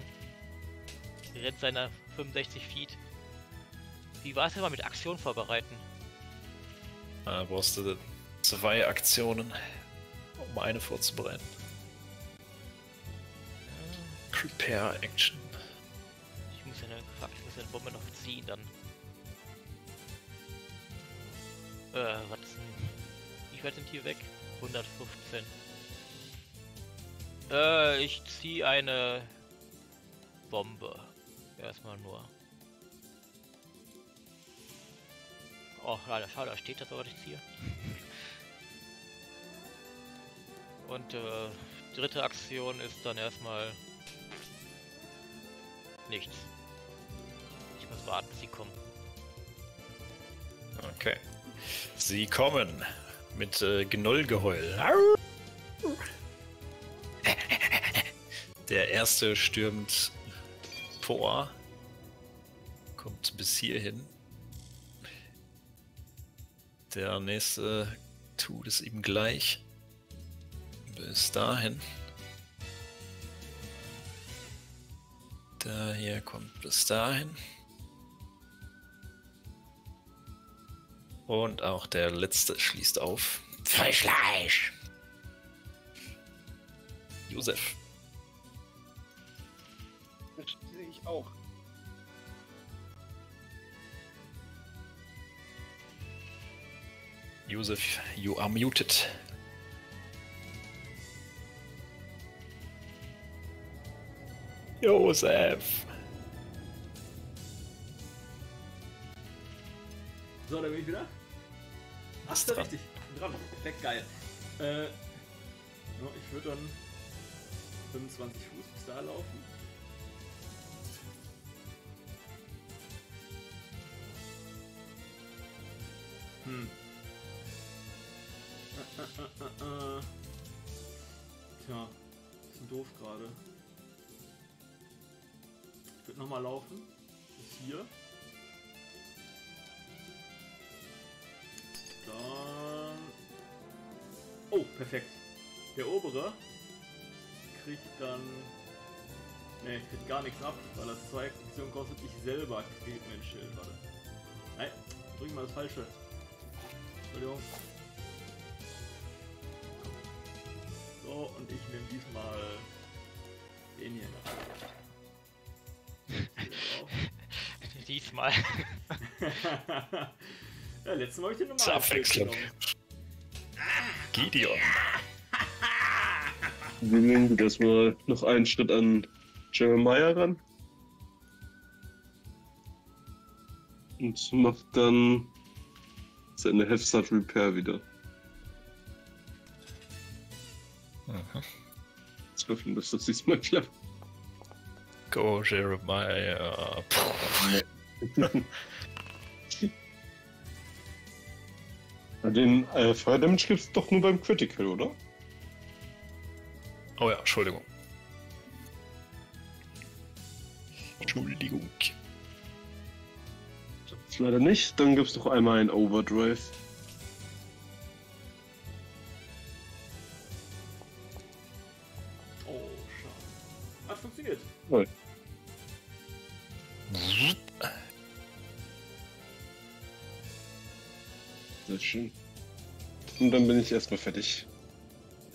Rennt seine 65 Feet. Wie war es denn mal mit Aktion vorbereiten? Da brauchst du zwei Aktionen, um eine vorzubereiten. Prepare Action. Bombe noch ziehen dann. Äh, was ist denn? Wie weit sind hier weg? 115. Äh, ich ziehe eine Bombe. Erstmal nur. Oh, leider schade, da steht das, aber ich ziehe. Und äh, dritte Aktion ist dann erstmal nichts. Muss warten, bis sie kommen. Okay. Sie kommen mit äh, Gnollgeheul. Der erste stürmt vor. Kommt bis hierhin. Der nächste tut es ihm gleich. Bis dahin. Der hier kommt bis dahin. Und auch der letzte schließt auf. Frischfleisch. Josef. Das sehe ich auch. Josef, you are muted. Josef. So, da bin ich wieder. Ach, Ist dran. richtig. Dran. Perfekt, geil. Äh, ich würde dann 25 Fuß bis da laufen. Hm. Äh, äh, äh. Tja, bisschen doof gerade. Ich würde nochmal laufen. Bis hier. Dann. Oh, perfekt. Der obere kriegt dann. Ne, kriegt gar nichts ab, weil das zwei Aktionen kostet. Ich selber kriege mir ein Schild. Warte. Nein, drück mal das falsche. Entschuldigung. So, und ich nehme diesmal den hier. Hier Diesmal. ja, letztes Mal habe ich den Zur normalen Abwechslung. genommen. Gideon. Wir nehmen das mal noch einen Schritt an Jeremiah ran. Und macht dann seine Headstart Repair wieder. Mhm. Jetzt hoffen, dass das diesmal klappt. Go, Jeremiah. Den äh, Fire Damage gibt's doch nur beim Critical, oder? Oh ja, Entschuldigung. Entschuldigung. Das leider nicht. Dann gibt's noch einmal einen Overdrive. Dann bin ich erstmal fertig.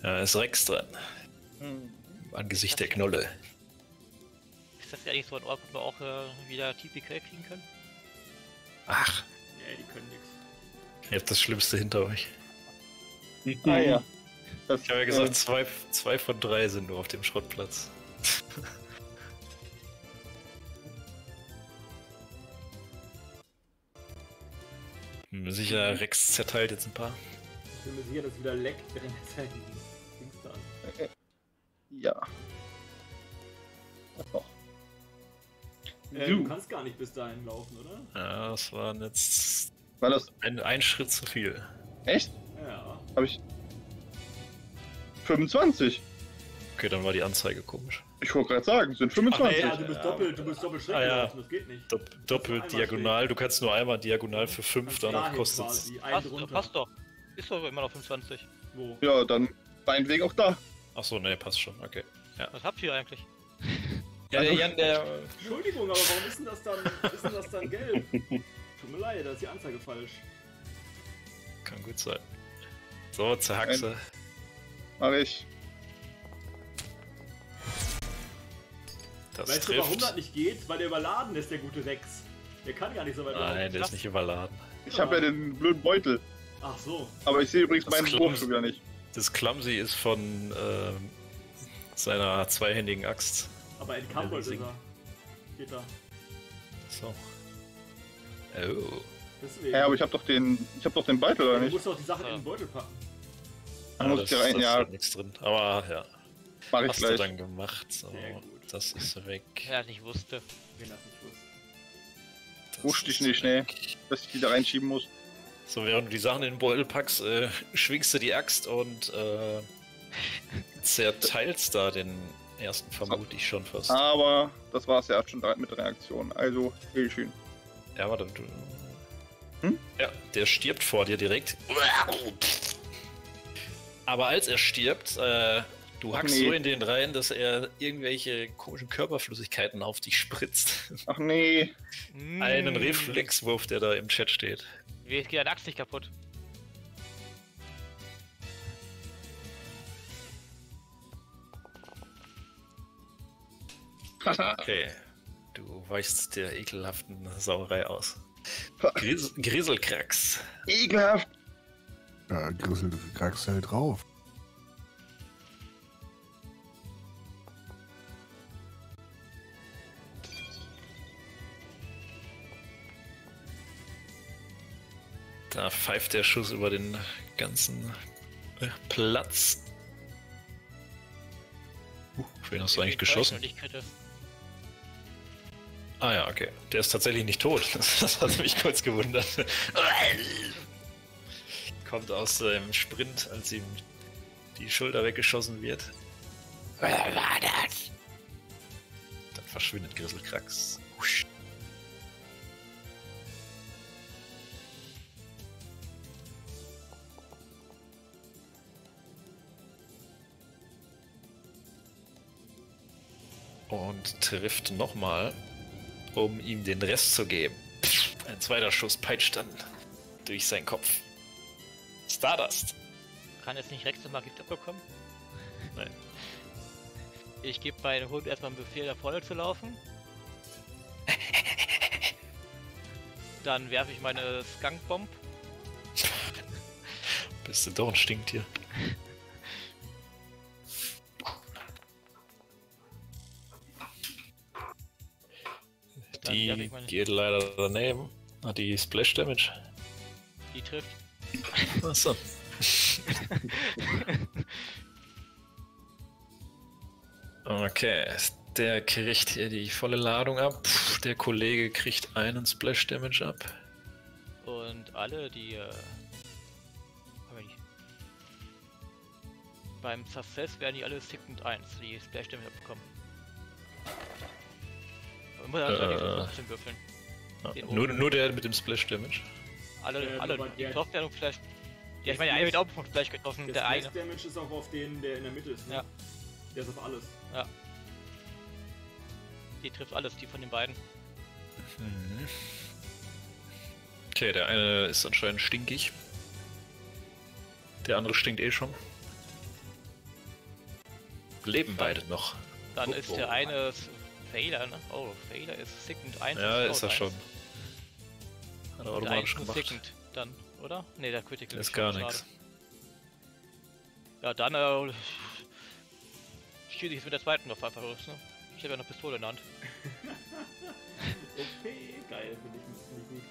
Ja, ist Rex dran. Im Angesicht der Knolle. ist das ja eigentlich so ein Ort, wo wir auch äh, wieder TPK kriegen können? Ach, Nee, die können nix. ihr habt das Schlimmste hinter euch. Ah ja. Das, Ich habe ja gesagt, zwei, zwei von drei sind nur auf dem Schrottplatz. Hm, Sicher, Rex zerteilt jetzt ein paar. Ich bin mir sicher, dass es wieder leckt, während er sein Dings da an. äh, ja. Doch. Äh, Du. du kannst gar nicht bis dahin laufen, oder? Ja, das waren jetzt War das ein, ein Schritt zu viel. echt? Ja. Habe ich 25. Okay, dann war die Anzeige komisch. Ich wollte gerade sagen, es sind 25. Ja, du bist doppelt, du bist doppelt schräg Ah, ja. gelaufen, das geht nicht. Dopp doppelt diagonal, du kannst nur einmal diagonal für 5, Kannst danach kostet es. passt doch. Ist doch immer noch 25. Wo? Ja, dann meinetwegen auch da. Achso, ne, passt schon, okay. Was habt ihr eigentlich? Ja, der Jan, der. Entschuldigung, aber warum ist denn das dann, ist denn das dann gelb? Tut mir leid, da ist die Anzeige falsch. Kann gut sein. So, zerhackse. Mach ich. Das weißt du, warum trifft. das nicht geht? Weil der überladen ist, der gute Rex. Der kann gar nicht so weit Nein, der ist nicht überladen. Ich habe ja den blöden Beutel. Ach so. Aber ich sehe übrigens Das meinen schon wieder nicht. Das Clumsy ist von ähm, seiner zweihändigen Axt. Aber entkampert ist er. Geht da. So. Oh. Deswegen. Ja, aber ich habe doch den, ich habe doch den Beutel oder du nicht? musst doch die Sachen Ja. in den Beutel packen. Da muss ich das, rein, das ja. ist nichts drin. Aber ja, Mach ich hast du gleich. dann gemacht. So, Sehr gut. das ist weg. Das nicht wusste. Wenn das nicht wusste. Das dich ist nicht, ne? weg. Dass ich die da reinschieben muss. So, während du die Sachen in den Beutel packst, äh, schwingst du die Axt und äh, zerteilst da den ersten vermute ich schon fast. Aber das war's ja schon mit der Reaktion. Also, schön. Ja, warte. Du, Hm? Ja, der stirbt vor dir direkt. Aber als er stirbt, äh, du Ach hackst nee. so in den rein, dass er irgendwelche komischen Körperflüssigkeiten auf dich spritzt. Ach nee. Einen Mm. Reflexwurf, der da im Chat steht. Wie geht deine Axt nicht kaputt? Okay. Du weichst der ekelhaften Sauerei aus. Gries Grieselkrax. Ekelhaft. Ja, Grissel, krax halt drauf. Da pfeift der Schuss über den ganzen äh, Platz. Uh, wen hast du eigentlich geschossen? Ah ja, okay. Der ist tatsächlich nicht tot. Das hat mich kurz gewundert. Kommt aus dem Sprint, als ihm die Schulter weggeschossen wird. Wer war das? Dann verschwindet Grisselkrax. Husch. Und trifft nochmal, um ihm den Rest zu geben. Ein zweiter Schuss peitscht dann durch seinen Kopf. Stardust. Kann jetzt nicht Rex nochmal Gift abbekommen? Nein. Ich gebe bei Hund erstmal einen Befehl, da vorne zu laufen. Dann werfe ich meine Skunkbomb. Bist du doch ein Stinktier. Die geht leider daneben. Hat die Splash Damage. Die trifft. Achso. Okay, der kriegt hier die volle Ladung ab. Der Kollege kriegt einen Splash Damage ab. Und alle, die. Äh. Beim Success werden die alle Sigmund 1, die Splash Damage bekommen. Muss Äh. Ja, nur, nur der mit dem Splash Damage. Alle, Äh, alle, die der- getroffen werden und Flash. Ja, ich meine, der eine wird auch vom Flash getroffen, Der, der Splash eine. Damage ist auch auf den, der in der Mitte ist. Ne? Ja. Der ist auf alles. Die trifft alles, die von den beiden. Mhm. Okay, der eine ist anscheinend stinkig. Der andere stinkt eh schon. Leben beide noch. Dann Oh, ist oh. der eine s- Fader, ne? Oh, Fader ist Sickened 1. Ja, und ist er schon. 1. Hat er Und automatisch 1 nur gemacht. Sickened dann, oder? Ne, der Critical Ist gar nichts. Ja, dann äh, schieße ich jetzt mit der zweiten Waffe einfach los, ne? Ich habe ja noch Pistole in der Hand. Okay, geil, finde ich, find ich gut.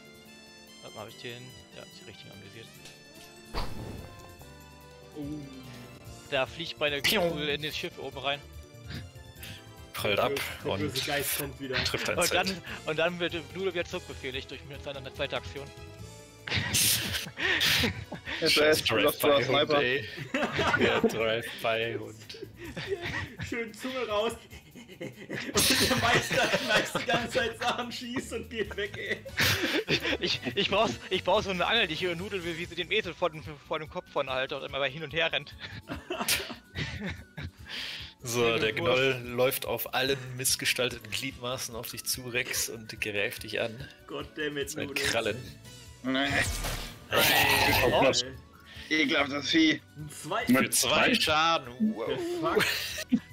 Warte mal, habe ich den. Ja, ist die richtigen anvisiert. Oh, Da fliegt meine Kugel in das Schiff oben rein. Prallt ab der und böse Geist kommt wieder. trifft ein Und Set. dann, und dann wird Ludo wieder zurückbefehligt durch seine zweite Aktion. Jetzt Scheiß erst Lost for Drive-by-Hund, Sniper. ey. Der Drive-by-Hund. Schön Zunge raus. Und der Meister kneift die ganze Zeit Sachen, schießt und geht weg, ey. Ich, ich brauch, ich brauch so eine Angel, die hier Nudel will, wie sie den Esel vor dem, vor dem Kopf von halte und immer bei hin und her rennt. So, der Gnoll läuft auf allen missgestalteten Gliedmaßen auf dich zu, Rex, und greift dich an. Goddammit, Mit. Krallen. Nee, Oh, Geil. ekelhaftes Vieh. Zwei. Für zwei Schaden. Wow. Fuck.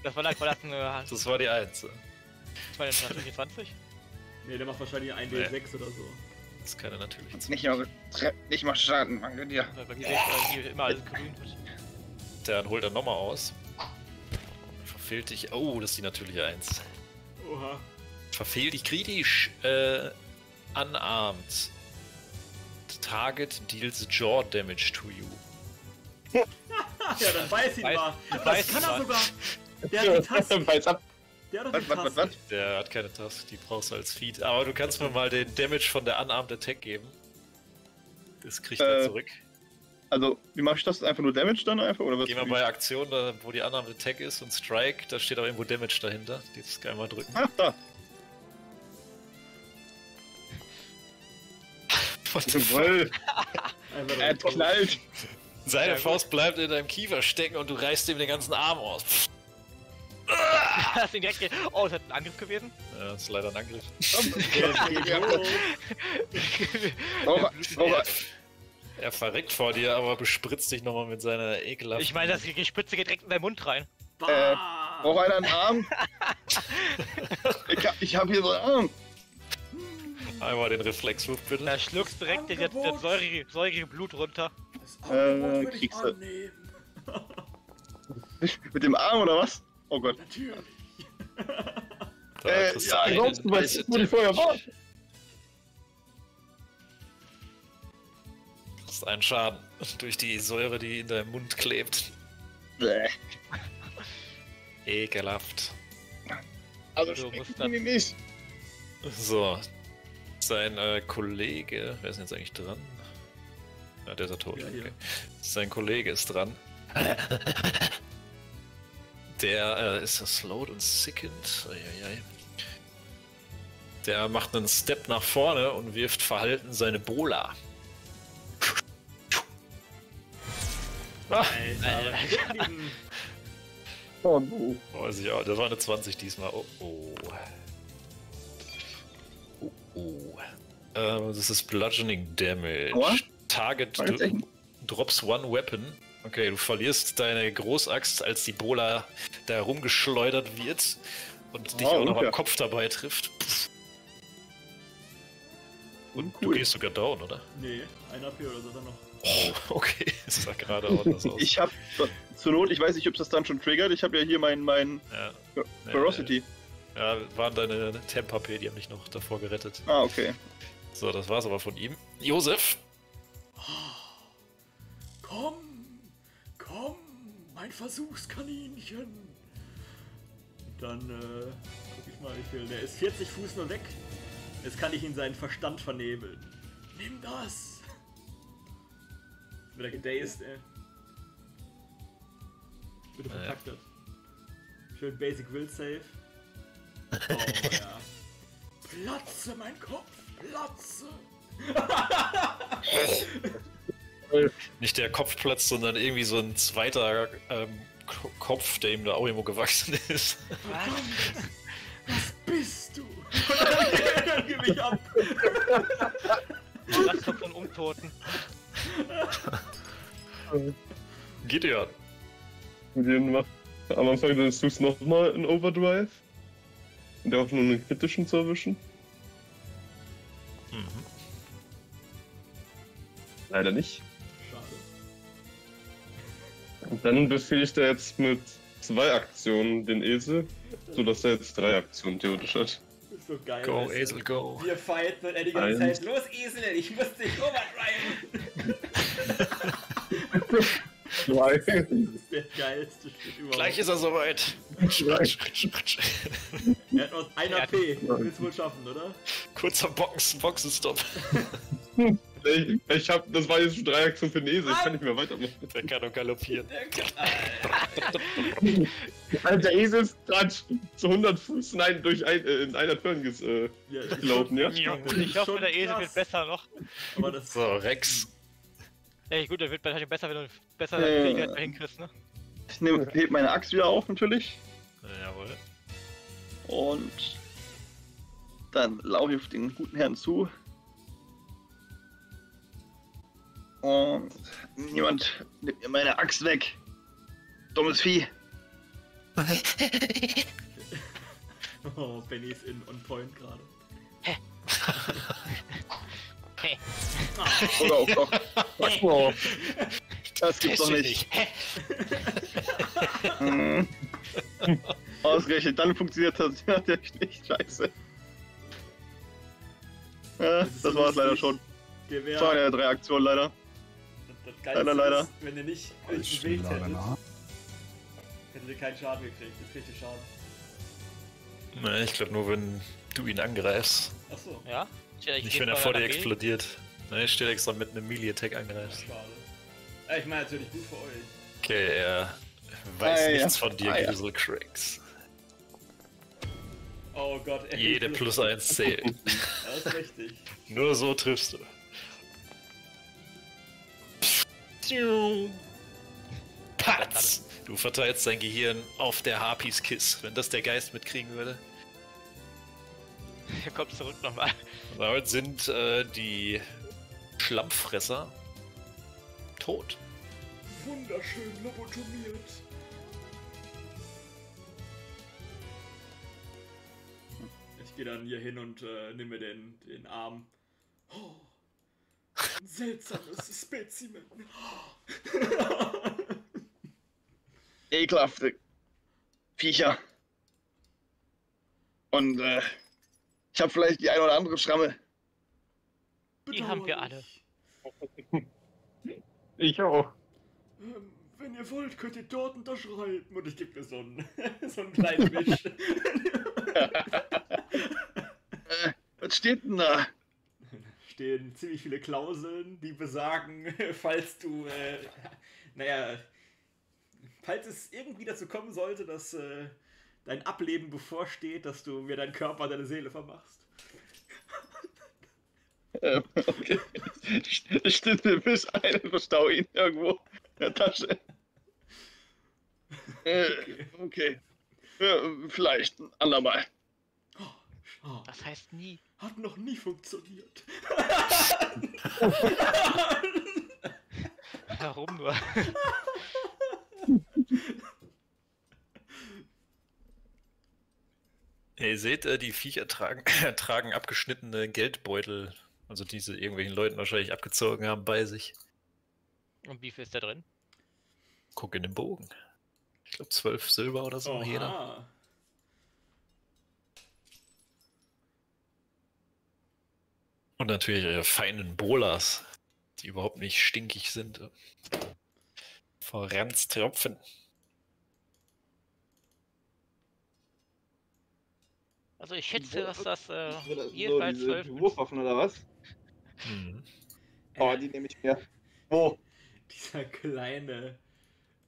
das war, das das eine Das war die Eins. das war eine 2020? Ne, der macht wahrscheinlich ein D6 oder so. Das ist keine natürliche Zahl. Nicht mal, tre- nicht mal Schaden, dir. Mir ist hier immer alles grün. Dann holt er nochmal aus. Verfehlt dich. Oh, das ist die natürliche Eins. Oha. Verfehlt dich kritisch. Äh, unarmed. Target deals jaw damage to you. Ja, dann beiß ihn Beiß- mal. Das beiß kann ihn er mal. sogar. Der hat die Taste. Weiß ab. Der hat doch Was, die was, was? Der hat keine Taste, die brauchst du als Feed. Aber du kannst mir mal den Damage von der Unarmed Attack geben. Das kriegt er Äh, zurück. Also, wie mache ich das? Einfach nur Damage dann einfach? Oder was? Geh mal bei Aktion, da, wo die Unarmed Attack ist und Strike, da steht auch irgendwo Damage dahinter. Das kann mal drücken. Ach, da. Einfach er knallt. Seine Ja. Faust bleibt in deinem Kiefer stecken und du reißt ihm den ganzen Arm aus. Hast ihn direkt ge oh, das hat ein Angriff gewesen? Ja, das ist leider ein Angriff. Der geht hoch. Er verreckt vor dir, aber bespritzt dich nochmal mit seiner ekelhaften... Ich meine, das die Spitze geht direkt in deinen Mund rein. Bah. brauche einer einen Arm. ich hab, ich hab hier so einen Arm. Einmal den Reflexwurf bitte. Da schluckst direkt das, das Angebot. säurige, säurige Blut runter. Das Äh, kriegst du- annehmen. Mit dem Arm oder was? Oh Gott. Natürlich. Da Äh, ja, glaubst du, was weiße wo die vorher war? Kriegst einen Schaden durch die Säure, die in deinem Mund klebt. Bäh. Ekelhaft. Also, Du schmeckt musst mir nicht. So. Sein äh, Kollege. Wer ist denn jetzt eigentlich dran? Ja, der ist ja tot. Ja, okay. Sein Kollege ist dran. Der äh, ist slowed und sickened. Eieiei. Der macht einen Step nach vorne und wirft verhalten seine Bola. Alter. Oh, du. weiß ich auch. Das war eine 20 diesmal. Oh, oh. Oh, oh. Ähm, das ist Bludgeoning Damage. Aua. Target drops one weapon. Okay, du verlierst deine Großaxt, als die Bola da herumgeschleudert wird und dich Oh, auch noch am Kopf dabei trifft. Pff. Und du Cool. gehst sogar down, oder? Nee, ein AP oder so dann noch. Oh, okay. Das sah gerade auch anders aus. Ich hab zur Not, ich weiß nicht, ob das dann schon triggert. Ich habe ja hier mein, mein ja. Ja, Ferocity. Ja, waren deine Temp-HP, die haben dich noch davor gerettet. Ah, okay. So, das war's aber von ihm. Josef, Komm, komm, mein Versuchskaninchen. Dann, äh, guck ich mal, wie viel. Der ist 40 Fuß nur weg. Jetzt kann ich ihn seinen Verstand vernebeln. Nimm das. Wieder gedazed, ey. Bitte vertaktet. Schön Basic Will Save. Oh, ja. Platze, mein Kopf, platze. nicht der Kopf platzt, sondern irgendwie so ein zweiter ähm, Kopf, der ihm da auch irgendwo gewachsen ist. Was bist du? Dann gib ich ab. Lastkopf von Untoten. Gideon. Gideon macht am Anfang des Zugs nochmal in Overdrive. In der Hoffnung, einen kritischen zu erwischen. Mhm. Leider nicht. Schade. Und dann befehligt er jetzt mit zwei Aktionen den Esel, sodass er jetzt drei Aktionen theoretisch hat. Ist so geil. Go, weißt du? Esel, go. Wir fighten und er die ganze. Zeit. Los, Esel, ich muss dich overdriven. Zwei. Das ist der geilste Shit überhaupt. Gleich ist er soweit. Er hat noch 1 Ja. AP. Willst du wohl schaffen, oder? Kurzer Boxen, Boxenstopp. Ich, ich hab, das war jetzt schon drei Aktionen für den Esel, ich kann nicht mehr weitermachen. Der kann doch galoppieren. Der kann, Alter, der Esel ist gerade zu 100 Fuß in, ein, durch ein, äh, in einer Turn ges, äh, ja, ich gelaufen, ja? Ich ist hoffe, der Esel krass. wird besser noch. Aber das So, Rex. Ey, gut, der wird wahrscheinlich besser, wenn du besser Äh. deine Fähigkeit hinkriegst, ne? Ich nehme, heb meine Axt wieder auf natürlich. Jawohl. Und dann laufe ich auf den guten Herrn zu. Und niemand nimmt mir meine Axt weg. Dummes Vieh. Oh, Benny ist in on point gerade. Hey. Oder auch doch. Oh, das gibt's doch nicht. Mhm. Ausgerechnet, dann funktioniert das natürlich nicht. Scheiße. Ja, das so war's leider schon. Gewehr. Das waren ja drei Aktionen leider. Das Geilste Leider, leider. Ist, wenn ihr nicht bewegt leider hättet, nah. hättet ihr keinen Schaden gekriegt. Jetzt kriegt ihr Schaden. Ne, ich glaube nur, wenn du ihn angreifst. Achso. Ja? Tja, ich Nicht, wenn er vor dir explodiert. Ne, ich stehe extra mit einem Melee-Attack angreifst. Schade. Ja, ich meine natürlich gut für euch. Okay, er weiß Ah, ja. nichts von dir, Ah, ja. Grizzle Craigs. Oh Gott, er Jede plus mir. eins zählt. Das ist richtig. Nur so triffst du. Patz! Du verteilst dein Gehirn auf der Harpies Kiss, wenn das der Geist mitkriegen würde. Er kommt zurück nochmal. Damit sind äh, die Schlammpfresser tot. Wunderschön lobotomiert. Ich gehe dann hier hin und äh, nehme den, den Arm. Oh, ein seltsames Spezimen. Ekelhafte Viecher. Und äh, ich habe vielleicht die eine oder andere Schramme. Die haben wir alle. Ich auch. Ähm, wenn ihr wollt, könnt ihr dort unterschreiben. Und ich gebe mir so einen, so einen kleinen Wisch. Äh, was steht denn da? stehen ziemlich viele Klauseln, die besagen, falls du, äh, naja, falls es irgendwie dazu kommen sollte, dass äh, dein Ableben bevorsteht, dass du mir deinen Körper, deine Seele vermachst. Äh, okay. Ich, ich stelle mir bis ein und verstau ihn irgendwo in der Tasche. Äh, okay. Ja, vielleicht ein andermal. Oh, Das heißt nie. hat noch nie funktioniert. Warum nur? Ihr seht, äh, die Viecher tragen, tragen abgeschnittene Geldbeutel, also die sie irgendwelchen Leuten wahrscheinlich abgezogen haben, bei sich. Und wie viel ist da drin? Guck in den Bogen. Ich glaube, 12 Silber oder so jeder. Oha. Und natürlich ihre feinen Bolas, die überhaupt nicht stinkig sind. Vor Ranztropfen. Also ich schätze, dass das äh, So, jedenfalls diese zwölf. Wurfwaffen oder was? Hm. Oh, die nehme ich mir. Wo? Dieser kleine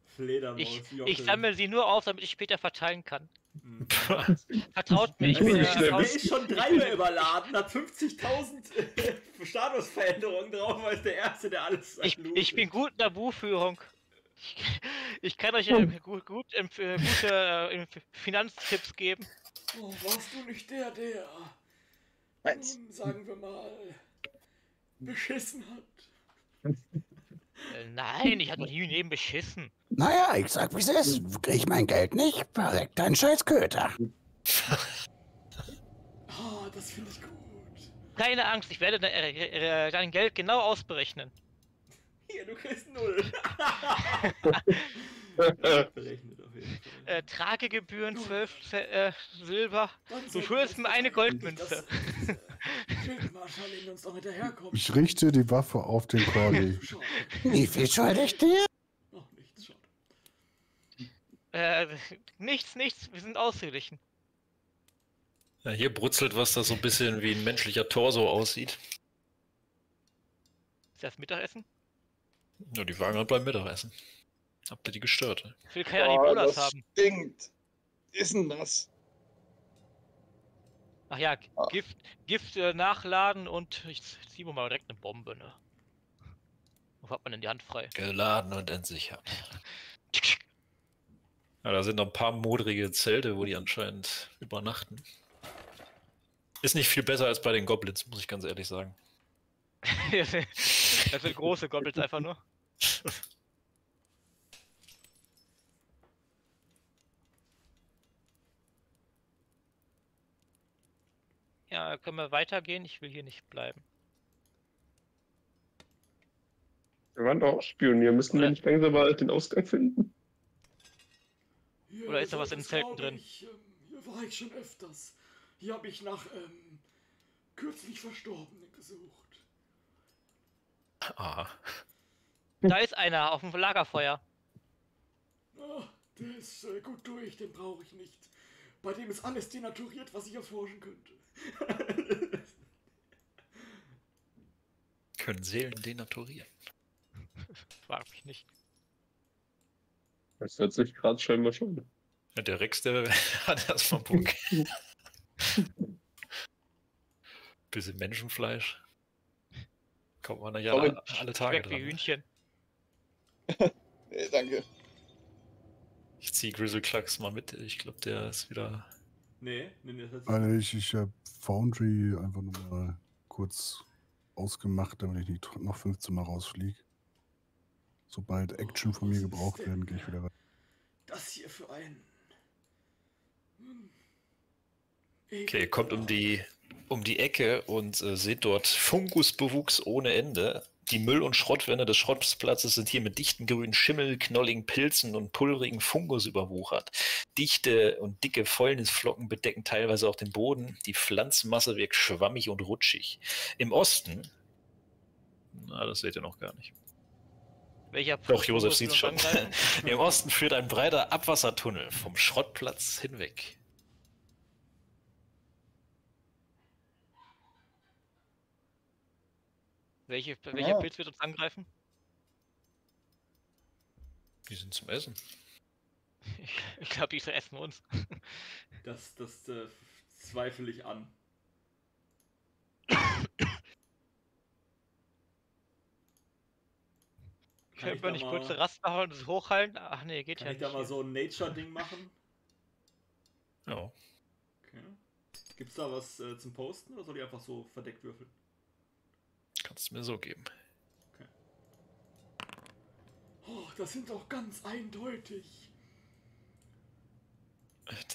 Fledermaus. Ich, ich sammle sie nur auf, damit ich später verteilen kann. Hm. Vertraut mir, ich bin wie ja, schlimm. Der ist schon dreimal überladen, hat 50.000 Statusveränderungen drauf, weil ist der Erste, der alles ich, ich bin gut in der Buchführung. Ich, ich kann euch äh, gut, gut, äh, gute äh, Finanztipps geben. Oh, warst du nicht der, der, Meins. nun, sagen wir mal, beschissen hat? Äh, nein, ich habe noch nie neben beschissen. Naja, ich sag, wie es ist. Krieg ich mein Geld nicht, verreckt dein scheiß Köter. das finde ich gut. Keine Angst, ich werde de äh, äh, dein Geld genau ausberechnen. Hier, du kriegst null. Berechnet auf jeden Fall. Äh, Tragegebühren 12 äh, Silber. Dann Du schuldest mir eine Goldmünze. dass, Schildmarschallin uns doch hinterherkommt. Ich richte die Waffe auf den Cordy. Wie viel schulde ich dir? Noch nichts, schade. Äh, nichts, nichts, wir sind ausgeglichen. Ja, hier brutzelt was, das so ein bisschen wie ein menschlicher Torso aussieht. Ist das Mittagessen? Ja, die waren gerade beim Mittagessen. Habt ihr die gestört? ne? Ich will keine Oh, das haben. stinkt. Ist denn das? Ach ja, Ah. Gift, Gift äh, nachladen und ich ziehe mir mal direkt eine Bombe, ne? Wo hat man denn die Hand frei? Geladen und entsichert. Ja, da sind noch ein paar modrige Zelte, wo die anscheinend übernachten. Ist nicht viel besser als bei den Goblins, muss ich ganz ehrlich sagen. das sind große Goblins einfach nur. Ja, können wir weitergehen? Ich will hier nicht bleiben. Wir waren doch auch Spionier. Müssen wir Oder- nicht langsam mal den Ausgang finden? Hier, Oder ist da was in den Zelten drin? Ich, ähm, hier war ich schon öfters. Hier habe ich nach ähm, kürzlich Verstorbenen gesucht. Ah, Da ist einer auf dem Lagerfeuer. Ah, der ist äh, gut durch, den brauche ich nicht. Bei dem ist alles denaturiert, was ich erforschen könnte. können Seelen denaturieren. Frag mich nicht. Das hört sich gerade scheinbar schon. Ja, der Rex, der hat erstmal Bock. Bisschen Menschenfleisch. Kommt man ja alle, alle Tage wie dran. ne? Hühnchen. Nee, danke. Ich zieh Grizzleclacks mal mit. Ich glaube, der ist wieder. Nee, nee, nee, das Also ich, ich habe Foundry einfach nochmal kurz ausgemacht, damit ich nicht noch 15 Mal rausfliege. Sobald Action von mir gebraucht werden, gehe ich wieder weiter. Das hier für ein. Hm. Okay, kommt um die, um die Ecke und äh, seht dort Fungusbewuchs ohne Ende. Die Müll- und Schrottwände des Schrottplatzes sind hier mit dichten grünen Schimmel, knolligen Pilzen und pulverigen Fungus überwuchert. Dichte und dicke Fäulnisflocken bedecken teilweise auch den Boden. Die Pflanzenmasse wirkt schwammig und rutschig. Im Osten, na, das seht ihr noch gar nicht. Welcher Doch, Josef sieht's schon. Im Osten führt ein breiter Abwassertunnel vom Schrottplatz hinweg. Welche, welcher Ah. Pilz wird uns angreifen? Die sind zum Essen. Ich, ich glaube, die essen uns. Das, das äh, zweifle ich an. Kann ich Können wir nicht mal- kurz Rast machen und es hochhalten? Ach nee, geht Kann ja ich da nicht. mal so ein Nature-Ding machen? Ja. Okay. Gibt's da was äh, zum Posten oder soll ich einfach so verdeckt würfeln? Kannst du mir so geben. Oh, das sind doch ganz eindeutig.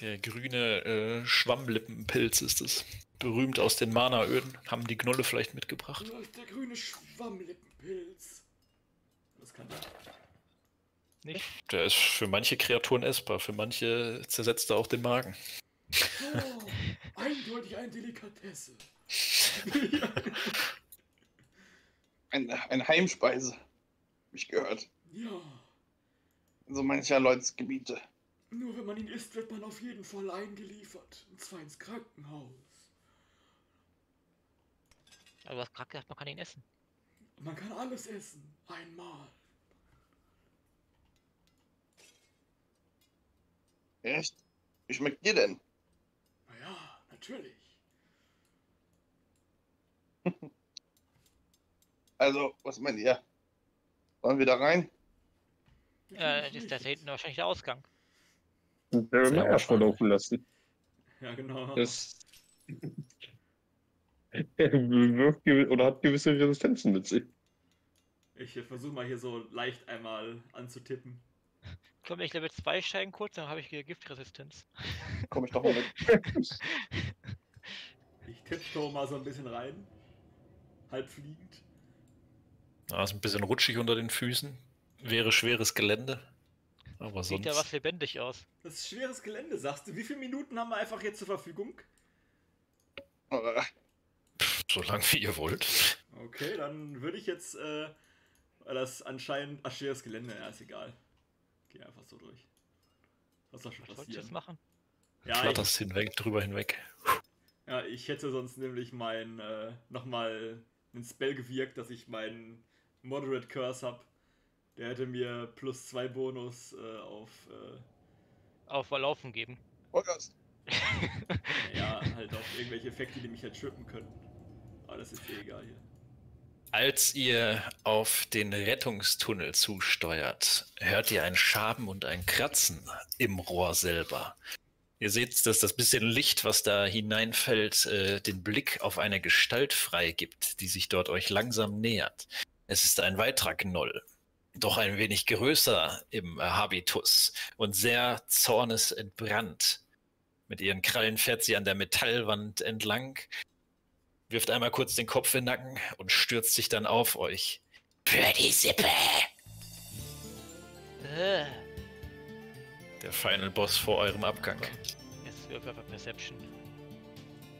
Der grüne äh, Schwammlippenpilz ist es. Berühmt aus den Mana-Öden. Haben die Gnolle vielleicht mitgebracht? Der grüne Schwammlippenpilz. Das kann der. Nicht? Der ist für manche Kreaturen essbar, für manche zersetzt er auch den Magen. Oh, eindeutig eine Delikatesse. Eine, eine Heimspeise. Hab ich gehört. Ja, In so mancher Leute's Gebiete. nur wenn man ihn isst, wird man auf jeden Fall eingeliefert. Und zwar ins Krankenhaus. Aber du hast gerade gesagt, man kann ihn essen. Man kann alles essen. Einmal. Echt? Wie schmeckt dir denn? Naja, natürlich. Also, was meint ihr? Wollen wir da rein? Äh, ist das da hinten wahrscheinlich der Ausgang. Jeremiah Sehr wahrscheinlich. vorlaufen lassen. Ja, genau. Das er wirkt oder hat gewisse Resistenzen mit sich. Ich versuche mal hier so leicht einmal anzutippen. Komm, wenn ich Level 2 steigen kurz, dann habe ich hier Giftresistenz. Komm ich doch mal mit. Ich tiptoe mal so ein bisschen rein. Halb fliegend. Ja, ist ein bisschen rutschig unter den Füßen. Wäre schweres Gelände. Aber Sieht sonst. ja was lebendig aus. Das ist schweres Gelände, sagst du. Wie viele Minuten haben wir einfach jetzt zur Verfügung? So lang wie ihr wollt. Okay, dann würde ich jetzt, äh, weil das anscheinend. Ach, schweres Gelände, ja, ist egal. Geh einfach so durch. Was soll schon Was ich passieren? machen? Ja, ich, Flatterst hinweg, drüber hinweg. ja, ich hätte sonst nämlich mein, äh, nochmal einen Spell gewirkt, dass ich meinen Moderate Curse hab. Der hätte mir plus zwei Bonus äh, auf, äh, Auf Laufen geben. Vollgas. ja, halt auf irgendwelche Effekte, die mich halt trippen könnten. Aber das ist eh egal hier. Als ihr auf den Rettungstunnel zusteuert, hört ihr ein Schaben und ein Kratzen im Rohr selber. Ihr seht, dass das bisschen Licht, was da hineinfällt, äh, den Blick auf eine Gestalt freigibt, die sich dort euch langsam nähert. Es ist ein weiterer Gnoll, doch ein wenig größer im Habitus und sehr zornesentbrannt. Mit ihren Krallen fährt sie an der Metallwand entlang, wirft einmal kurz den Kopf in den Nacken und stürzt sich dann auf euch. Für die Sippe. Äh, Der Final Boss vor eurem Abgang. jetzt wirf einfach Perception.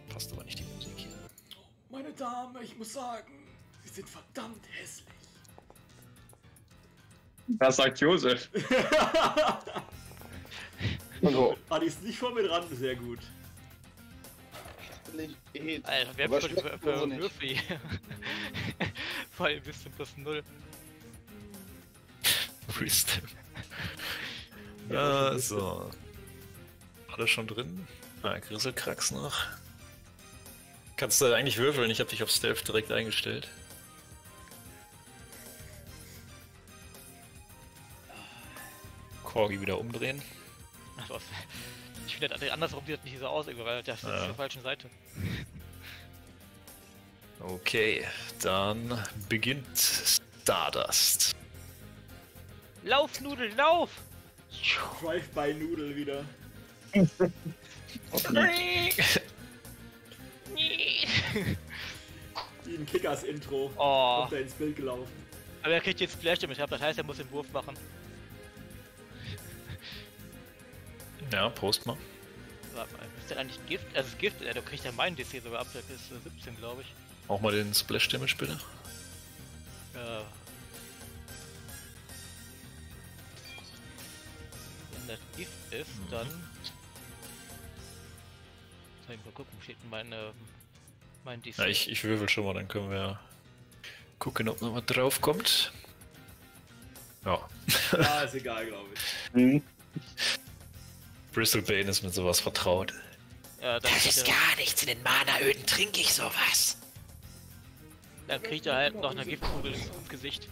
Passt aber nicht die Musik hier. Meine Dame, ich muss sagen, sind verdammt hässlich. Das sagt Josef. Also, Ah, die ist nicht vor mir dran, sehr gut. Eh, Alter, wer für nicht. Würfel hier? Vor allem bis zum plus null. Wisdom. Ja, so. Alles schon drin? Ah, Grisselkrax noch. Kannst du eigentlich würfeln? Ich habe dich auf Stealth direkt eingestellt. Corgi wieder umdrehen. Ach was. Ich finde, das- andersrum sieht das nicht so aus, weil das ist Ja. auf der falschen Seite. Okay, dann beginnt Stardust. Lauf, Nudel, lauf! Drive-by-Noodle wieder. Wie ein Kickers-Intro. Oh, Kommt er ins Bild gelaufen. aber er kriegt jetzt Splash Damage ab, das heißt, er muss den Wurf machen. Ja, Post mal. Warte mal, Ist der eigentlich Gift? Also das Gift, äh, da kriegt er meinen DC sogar ab, der ist äh, 17, glaube ich. Auch mal den Splash Damage bitte. Ja. Wenn das Gift ist, dann. Soll ich mal gucken, wo steht denn meine, mein DC? Ja, ich, ich würfel schon mal, dann können wir gucken, ob noch was drauf kommt. Ja, Ja, ist egal, glaube ich. Hm. Bristol Bane ist mit sowas vertraut. ja, Das ist er, gar nichts. In den Mana-Öden trinke ich sowas. dann kriegt er halt noch eine Giftkugel ins Gesicht.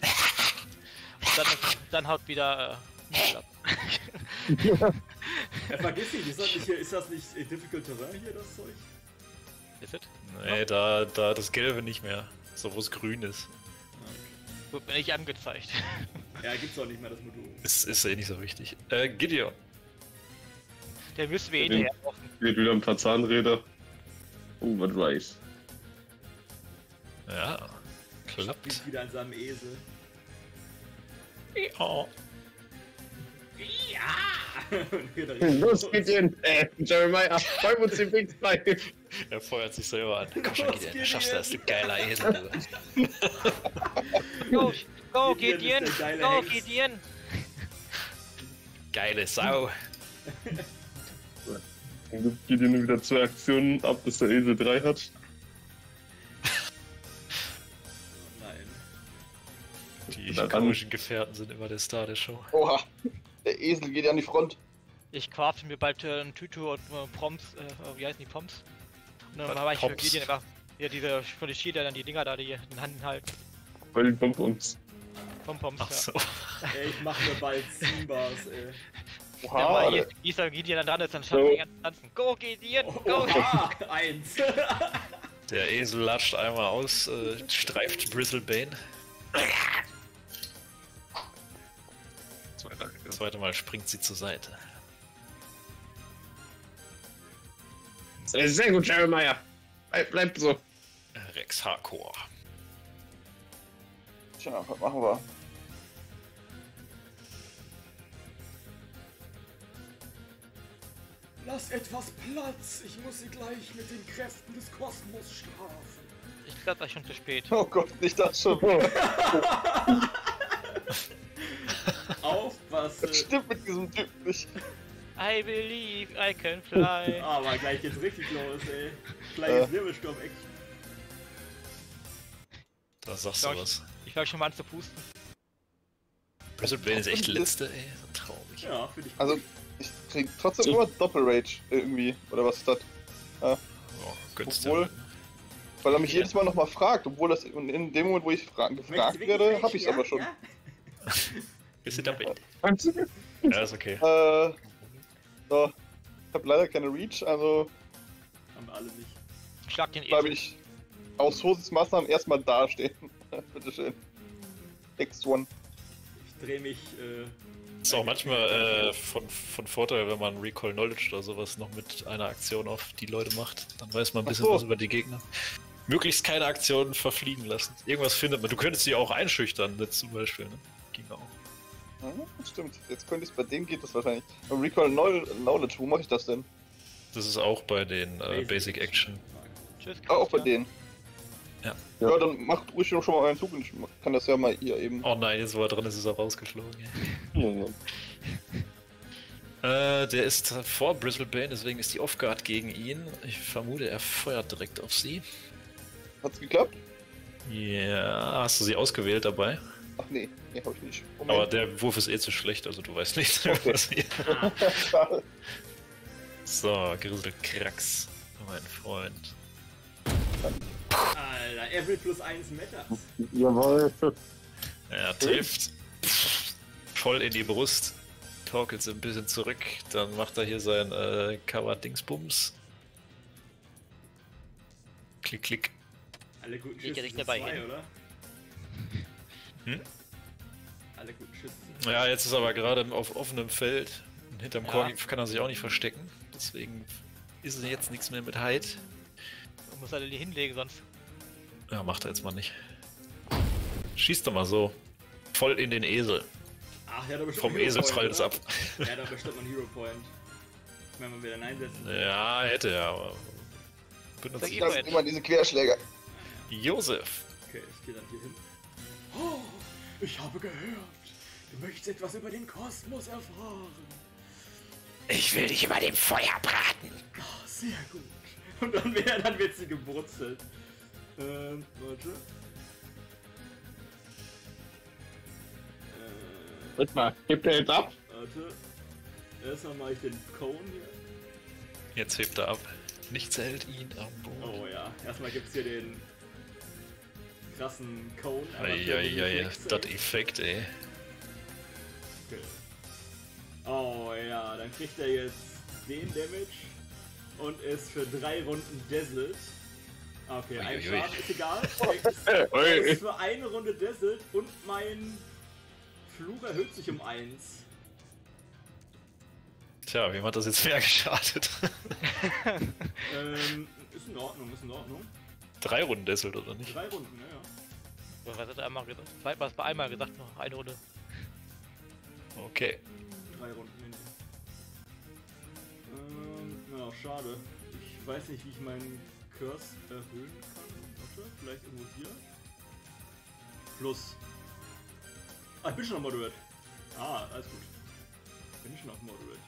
Und dann, dann haut wieder äh, ab. Ja, vergiss nicht, ist das nicht, hier, ist das nicht äh, Difficult Terrain hier, das Zeug? Ist es? Nee, da, da das Gelbe nicht mehr. So, wo es grün ist. Wird mir nicht angezeigt. Ja, gibt's auch nicht mehr das Modul. Ist, ist eh nicht so wichtig. Äh, Gideon. Der müssen wir eh hinterher laufen. Geht wieder ein paar Zahnräder. Oh, was weiß. Ja, klappt. Liegt wieder an seinem Esel. Oh. Und geht er Los geht's hin. Äh, Jeremiah, räum uns den Weg frei. Er feuert sich selber an. Komm schon, du Gideon. schaffst das, du geiler Esel. Du. Go, go, Gideon Go. Gideon! Geile Sau. Dann gibt Gideon wieder zwei Aktionen ab, bis der Esel 3 hat. Nein. Die komischen Gefährten sind immer der Star der Show. Oha, der Esel geht an die Front. Ich crafte mir bald äh, einen Tüte und äh, Proms, äh, wie heißen die Poms? Was? habe ich für? Gideon einfach, ja, diese, von den Skier dann die Dinger da, die in den Händen halten. Uns. Vom Poms, Ach ja. so. Ey, ich mach mir bald Simbas, ey. Ja, Oha, aber der- hier, der Gideon dann dran ist, dann schaffen So. die ganzen Tanzen. Go, Gideon! Go! Oha, eins. Der Esel latscht einmal aus, äh, streift Bristlebane. Zweite, zweite Mal springt sie zur Seite. Sehr gut, Jeremiah. Bleib, bleib so. Rex Hardcore. Tja, was machen wir? Lass etwas Platz. Ich muss sie gleich mit den Kräften des Kosmos strafen. Ich glaube, das ist schon zu spät. Oh Gott, nicht das schon. Aufpassen. Das stimmt mit diesem Typ nicht. I believe I can fly. Aber gleich geht's richtig los, ey. Gleich ist Wirbelsturm echt. Da sagst Glaub du ich- was. Ich fange schon mal an zu pusten. Brisbane ist echt letzte, ey. So traurig. Ja, finde ich. Also, ich krieg trotzdem immer Doppelrage irgendwie. Oder was ist das? Oh, gönnst Obwohl- dir. Weil er mich jedes Mal nochmal fragt, obwohl das in in dem Moment, wo ich gefragt du werde, hab ich's ja? aber schon. Ja? Bist du dabei? Kannst du- Ja, ist okay. Äh, so. Ich hab leider keine Reach, also Haben wir alle nicht. Schlag den Esel. ich aus Vorsichtsmaßnahmen erstmal dastehen. Bitteschön. X1. Ich drehe mich. Äh, Ist auch manchmal äh, von, von Vorteil, wenn man Recall Knowledge oder sowas noch mit einer Aktion auf die Leute macht. Dann weiß man ein bisschen so. was über die Gegner. Möglichst keine Aktionen verfliegen lassen. Irgendwas findet man. Du könntest sie auch einschüchtern, jetzt zum Beispiel. Ne? Ja, stimmt. Jetzt könnte ich bei dem geht das wahrscheinlich. Beim Recall Knowl- Knowledge, wo mache ich das denn? Das ist auch bei den äh, Basic Basic Action. Tschüss. Ah, auch bei denen. Ja. Ja, dann macht ruhig schon mal einen Zug und ich kann das ja mal hier eben. Oh nein, jetzt wo er drin ist, ist er rausgeflogen. Äh, der ist vor Bristlebane, deswegen ist die Off-Guard gegen ihn. Ich vermute, er feuert direkt auf sie. Hat's geklappt? Ja, hast du sie ausgewählt dabei? Ach nee, nee, hab ich nicht. Aber der Wurf ist eh zu schlecht, also du weißt nicht, Okay. was hier. Schade. So, Griselkrax, mein Freund. Alter, Every plus 1 Matters. Jawohl. Er trifft. Voll in die Brust. Torkelt ein bisschen zurück. Dann macht er hier sein äh, Cover-Dingsbums. Klick, klick. Alle guten Geht Schüsse ja nicht sind dabei zwei, oder? Hm? Alle guten Schüsse sind Ja, jetzt ist er aber gerade auf offenem Feld. Und hinterm Ja. Korgi kann er sich auch nicht verstecken. Deswegen ist es jetzt nichts mehr mit Hyde. Man muss alle die hinlegen, sonst. Ja, macht er jetzt mal nicht. Schießt doch mal so. Voll in den Esel. Ach, ja, da bestimmt Vom einen Hero Esel Point, prallt es ab. Ja, da bestimmt man Hero Point. Wenn man wieder Nein setzen. Ja, hätte er, aber. Benutzt Das sind immer diese Querschläger. Josef. Okay, ich gehe dann hier hin. Oh, ich habe gehört, du möchtest etwas über den Kosmos erfahren. Ich will dich über dem Feuer braten. Ah, sehr gut. Und dann, wär, dann wird sie gebrutzelt. Ähm, warte. Äh, Warte mal, hebt er jetzt ab? warte. Erstmal mache ich den Cone hier. Jetzt hebt er ab. Nichts hält ihn am Boden. Oh ja, erstmal gibt's hier den krassen Cone. Eieiei, das. Effekt, ey. Okay. Oh ja, dann kriegt er jetzt den Damage und ist für drei Runden Dazzled. Okay, ein. Schaden ist egal. Er ist, für eine Runde Dazzled und mein Fluch erhöht sich um eins. Tja, wem hat das jetzt mehr geschadet? Ähm, ist in Ordnung, ist in Ordnung. Drei Runden desselt, oder nicht? Drei Runden, ja, ja. Was hat er einmal gesagt? Zweimal was bei einmal gesagt, noch eine Runde. Okay. Drei Runden hinten. Ähm, ja, schade. Ich weiß nicht, wie ich meinen Curse erhöhen kann. Warte, vielleicht irgendwo hier. Plus. Ah, ich bin schon auf Moderate. Ah, alles gut. Bin schon auf Moderate.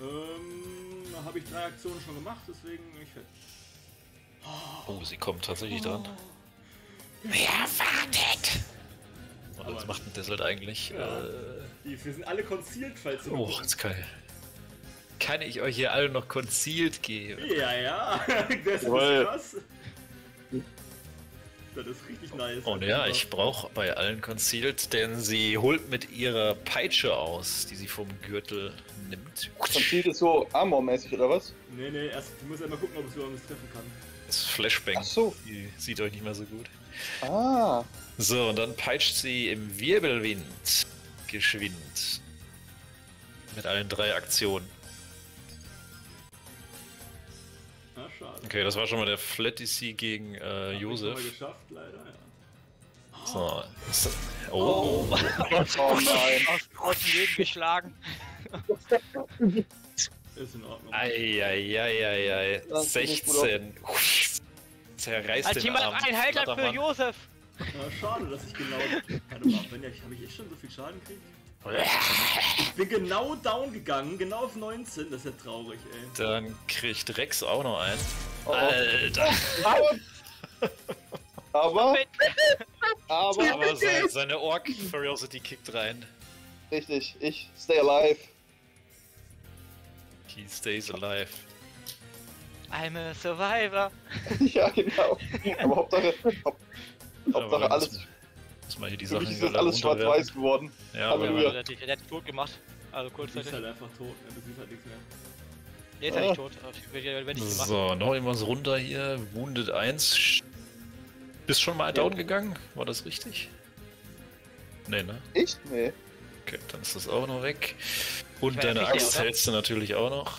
Ähm, da habe ich drei Aktionen schon gemacht, deswegen ich hätte. Oh, sie kommt tatsächlich dran. Wer wartet? Und was macht ein Desselt eigentlich? Ja. Äh, wir sind alle concealed, falls du. oh, jetzt kann ich. Kann ich euch hier alle noch concealed geben? Ja, ja. Das ist krass. Das ist richtig nice. Und ja, ich brauche bei allen concealed, denn sie holt mit ihrer Peitsche aus, die sie vom Gürtel nimmt. Konzil ist so Armor-mäßig, oder was? Nee, nee, erst, du musst einmal gucken, ob es überhaupt was treffen kann. Das Flashbang. Ach so. Die sieht euch nicht mehr so gut. Ah. So, und dann peitscht sie im Wirbelwind geschwind. Mit allen drei Aktionen. schade. Okay, das war schon mal der Flat DC gegen äh, Josef. geschafft, leider, ja. So. so. Oh. Oh nein. Aus, aus dem Leben geschlagen. Ist in Ordnung. Eieieiei. Das sieht nicht gut 16. Zerreißt Als den jemand Arm. ein Halter für. Josef. Ja, schade, dass ich genau. Warte mal, wenn ja, habe ich echt schon so viel Schaden gekriegt? Ich bin genau down gegangen, genau auf 19, das ist ja traurig, ey. Dann kriegt Rex auch noch einen. Oh, oh. Alter. Aber, aber, Aber sein, seine Orc Ferocity kickt rein. richtig, ich stay alive. He stays alive. I'm a survivor. ja, genau. Aber Hauptsache, Haupt, Hauptsache alles, Muss, man hier die für mich Sachen ist alles schwarz-weiß geworden. Ja, aber Der hat dich der hat tot gemacht. Also Du bist kurzzeitig. halt einfach tot, ne? du siehst halt nichts mehr. Der ist ja nicht tot. ja wenn ich. So, noch irgendwas runter hier. Wounded 1. Bist schon mal down gegangen? War das richtig? Nee, ne? Ich? Nee. Okay, dann ist das auch noch weg. Und deine Axt hältst du natürlich auch noch.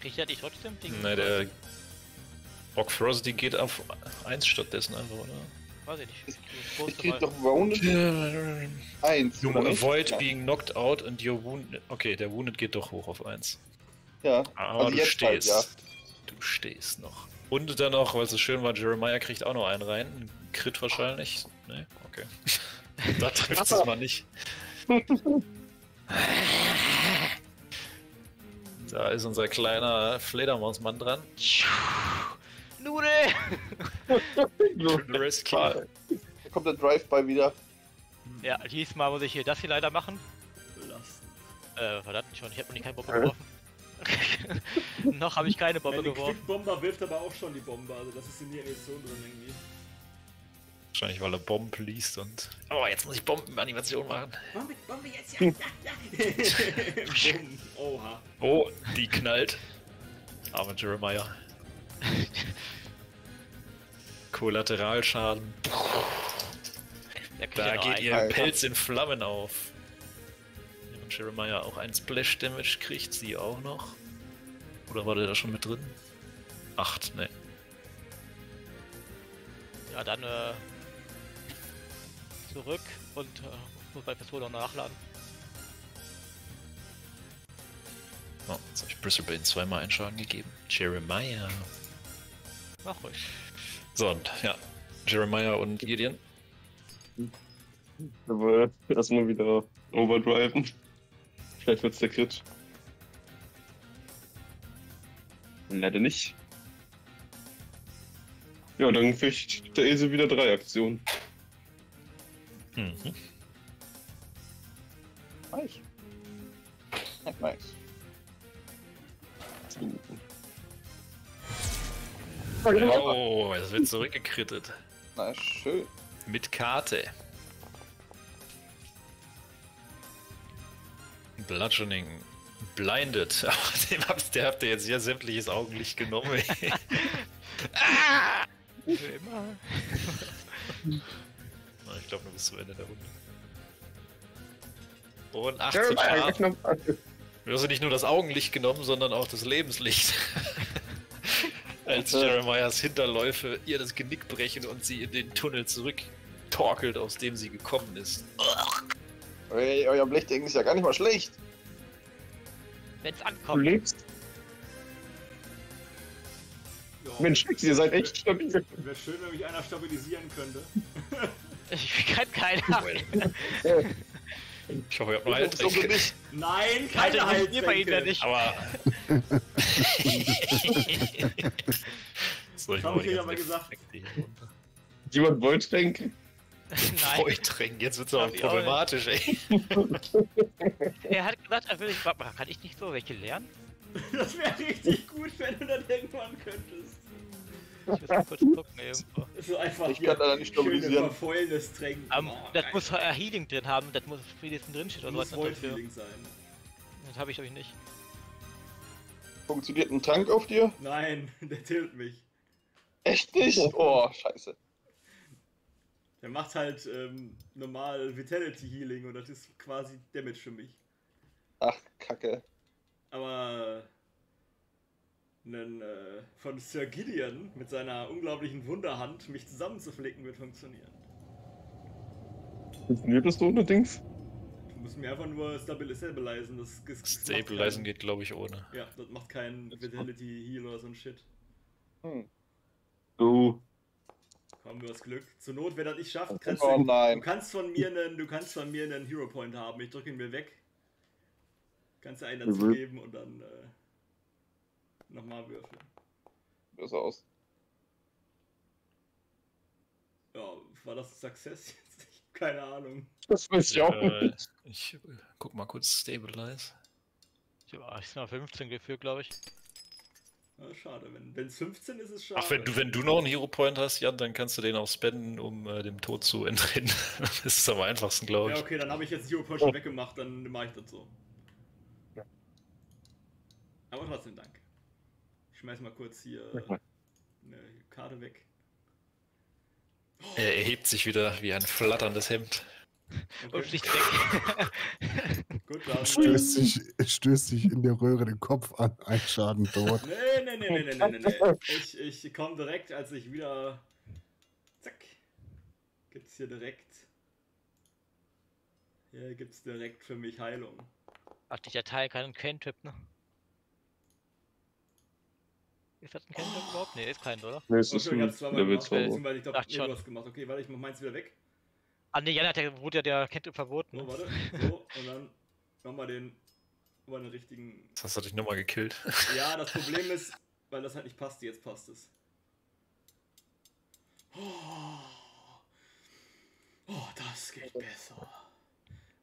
Kriegt er dich trotzdem? Ding? Ne, der Rock Ferocity geht auf 1 stattdessen einfach, oder? Weiß ich nicht. Ich krieg doch Wounded You 1. oder nicht? avoid ja. being knocked out and your wounded. Okay, der Wounded geht doch hoch auf 1. Ja. Aber Also du jetzt halt, stehst. ja. Du stehst noch. Und dann noch, weil es so schön war, Jeremiah kriegt auch noch einen rein. Ein Crit wahrscheinlich. Ne, okay. da trifft es mal nicht. Da ist unser kleiner Fledermausmann dran. The rescue. Da kommt der Drive-By wieder. Ja, diesmal muss ich hier das hier leider machen. Belastend. Äh, verdammt schon, ich habe noch nicht keine Bombe geworfen. noch habe ich keine Bombe die geworfen. Quickbomber wirft aber auch schon die Bombe, also das ist in die Edition drin irgendwie. Wahrscheinlich, weil er Bomb liest und. Oh, jetzt muss ich Bombenanimation machen. Bombe, Bombe jetzt, ja, ja, ja. Bumm. Oha. Oh, die knallt. Armer Jeremiah. Kollateralschaden. Da ja geht ihr Alter. Pelz in Flammen auf. Während Jeremiah auch ein Splash Damage kriegt, sie auch noch. Oder war der da schon mit drin? Acht, ne. Ja, dann äh, zurück und äh, muss bei Pistole noch nachladen. Oh, jetzt habe ich Bristlebane zweimal einen Schaden gegeben. Jeremiah. Mach ruhig. So, und ja. Jeremiah und Gideon. Aber erstmal wieder overdriven. Vielleicht wird's der Crit. Leider nicht. Ja, dann kriegt der Esel wieder drei Aktionen. Mhm. Nice. Nice. Oh, es wird zurückgekrittet. Na, schön. Mit Karte. Bludgeoning. Blinded. Aber dem habt, der habt ihr jetzt ja sämtliches Augenlicht genommen. ey. Für immer. Ich glaube, du bist zu Ende der Runde. Und 18 Schaden. Du hast ja nicht nur das Augenlicht genommen, sondern auch das Lebenslicht. Als Jeremiahs Hinterläufe ihr das Genick brechen und sie in den Tunnel zurücktorkelt, aus dem sie gekommen ist. Ey, euer Blechdecken ist ja gar nicht mal schlecht. Wenn's Du ankommt. lebst. Ja, Mensch, ihr seid echt stabil. Wäre schön, wenn mich einer stabilisieren könnte. Ich kann keiner. Ich hoffe, ihr habt noch Heiltränke. Nein, keine halt mir bei ihm ja Heiltränke. nicht. Aber. so, ich Hab mache ich mal gesagt. Jemand Volltränke? Nein. Volltränken, jetzt wird's auch problematisch, ey. Er hat gesagt, er will. Warte mal, kann ich nicht so welche lernen? Das wäre richtig gut, wenn du das irgendwann könntest. Ich muss kurz gucken irgendwo. So einfach Ich kann leider nicht stabilisieren. verfeulendes Tränken. Ähm, Oh, das geil. muss äh, Healing drin haben, das muss wenigstens drin steht oder muss was dafür. Void-Feeling sein. Das habe ich glaube ich nicht. Funktioniert ein Trank auf dir? Nein, der tilt mich. Echt nicht? Oh, scheiße. Der macht halt ähm, normal Vitality Healing und das ist quasi Damage für mich. Ach, Kacke. Aber einen, äh, von Sir Gideon mit seiner unglaublichen Wunderhand mich zusammenzuflicken wird funktionieren. Funktioniert das so ohne Dings? Du musst mir einfach nur stabil stabilisen. Das, das, das Stabilizen geht, glaube ich, ohne. Ja, das macht keinen Vitality Heal oder so ein Shit. Hm. Du. Haben wir das Glück. Zur Not, wer das nicht schafft, kannst Oh du, nein. du kannst von mir einen, du kannst von mir einen Hero Point haben. Ich drücke ihn mir weg. Kannst du einen dazu geben und dann äh, nochmal würfeln. Besser aus. Ja, war das ein Success jetzt? Ich hab keine Ahnung. Das weiß ich auch. Äh, ich äh, guck mal kurz Stabilize. Ja, ich bin auf 15 gefühlt, glaube ich. Ja, schade. Wenn es 15 ist, ist es schade. Ach, wenn du, wenn du noch einen Hero Point hast, Jan, dann kannst du den auch spenden, um äh, dem Tod zu entrinnen. das ist am einfachsten, glaube ich. Ja, okay, dann habe ich jetzt Hero Point schon weggemacht, dann mache ich das so. Aber trotzdem danke. Ich schmeiß mal kurz hier Ja. eine Karte weg. Er erhebt sich wieder wie ein flatterndes Hemd. Und Okay, fliegt weg. gut. Stößt sich, stößt sich in der Röhre den Kopf an, ein Schaden tot. Nee, nee, nee, nee, nee, nee, nee. Ich, ich komme direkt, als ich wieder. Zack. Gibt's hier direkt. Hier gibt's direkt für mich Heilung. Ach, dieser Teil keinen Cantrip, ne? Ist das ein Cantrip überhaupt? Ne, ist kein, oder? Nee, es ist schon, ich ein hab's zweimal Level gemacht, 2. beziehungsweise ich glaube, nee, schon. du hast gemacht. Okay, warte, ich mach meins wieder weg. Ah, ne, Jan hat ja, wurde ja der Cantrip verboten. So, ne? warte. So, und dann nochmal den. Nochmal den richtigen. Das hat dich nochmal gekillt. Ja, das Problem ist, weil das halt nicht passt, jetzt passt es. Oh, oh das geht besser.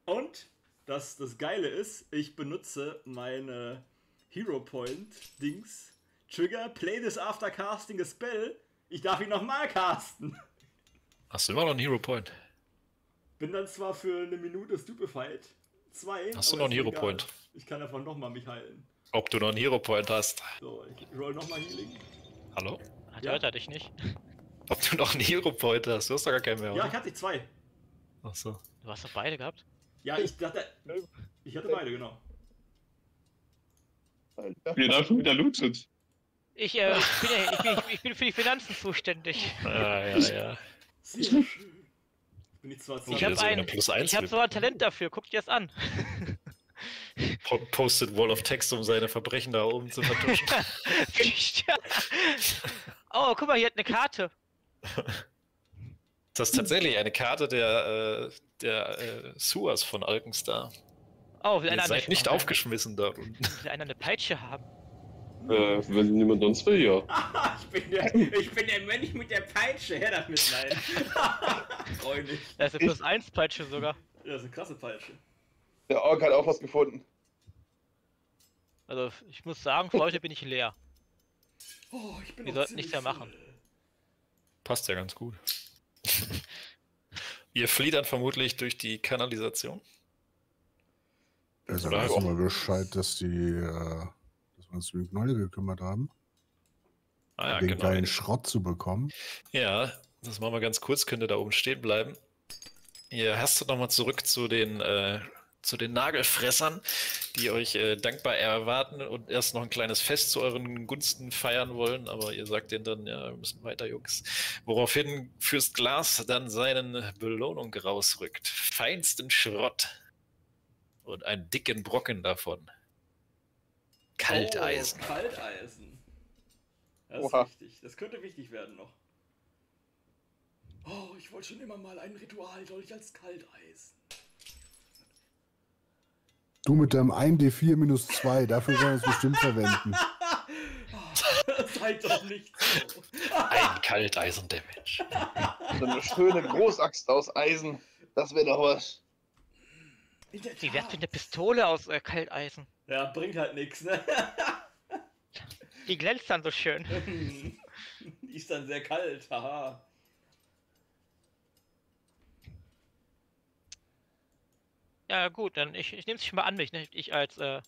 Und das, das Geile ist, ich benutze meine Hero Point Dings. Trigger, play this after casting a spell. Ich darf ihn nochmal casten. Hast du immer noch einen Hero Point? Bin dann zwar für eine Minute stupefied. Zwei. Hast du noch einen Hero egal. Point? Ich kann davon nochmal mich heilen. Ob du noch einen Hero Point hast? So, ich roll nochmal Healing. Hallo? Hat Ja. hört er dich nicht? Ob du noch einen Hero Point hast? Du hast doch gar keinen mehr, Ja, oder? ich hatte zwei. Ach so. Du hast doch beide gehabt? Ja, ich dachte. Ich hatte beide, genau. Wie darf schon wieder lootet? Ich, äh, ich, bin ich, bin, ich bin für die Finanzen zuständig. Ja, ja, ja. Sehr schön. Bin ich zwar Ich hab eine ein- Plus 1 Ich habe so ein Talent dafür, guck dir das an. Po postet Wall of Text, um seine Verbrechen da oben zu vertuschen. oh, guck mal, hier hat eine Karte. Das ist tatsächlich eine Karte der, äh, der äh, Suas von Alkenstar. Oh, will Ihr einer, seid eine, nicht aufgeschmissen dort unten. will einer eine Peitsche haben? Äh, wenn niemand sonst will, ja. ich, bin der, ich bin der Mönch mit der Peitsche. Her damit, nein. Freu mich. Da ist eine Plus 1 Peitsche sogar. Ja, das ist eine krasse Peitsche. Der Ork hat auch was gefunden. Also, ich muss sagen, für heute bin ich leer. Oh, ich bin Wir sollten nichts mehr machen. Passt ja ganz gut. Ihr flieht dann vermutlich durch die Kanalisation. Oder uns auch- mal Bescheid, dass die, äh, wir uns um Knolle gekümmert haben, Ah ja, den genau. geilen Schrott zu bekommen. Ja, das machen wir ganz kurz. Könnt ihr da oben stehen bleiben? Ihr hastet nochmal zurück zu den, äh, zu den Nagelfressern, die euch äh, dankbar erwarten und erst noch ein kleines Fest zu euren Gunsten feiern wollen. Aber ihr sagt denen dann, ja, wir müssen weiter, Jungs. Woraufhin Fürst Glas dann seine Belohnung rausrückt. Feinsten Schrott. Und einen dicken Brocken davon. Kalteisen. Oh, Kalteisen. Das ist Oha. wichtig. Das könnte wichtig werden noch. Oh, ich wollte schon immer mal ein Ritual durch als Kalteisen. Du mit deinem 1D4 minus 2, dafür werden wir es bestimmt verwenden. Seid doch nicht so. Ein Kalteisen-Damage. So eine schöne Großaxt aus Eisen. Das wäre doch was. In der Wie wär's mit einer Pistole aus äh, Kalteisen? Ja, bringt halt nichts, ne? Die glänzt dann so schön. Die ist dann sehr kalt, haha. Ja, gut, dann ich, ich nehme es schon mal an mich, ne? Ich als äh,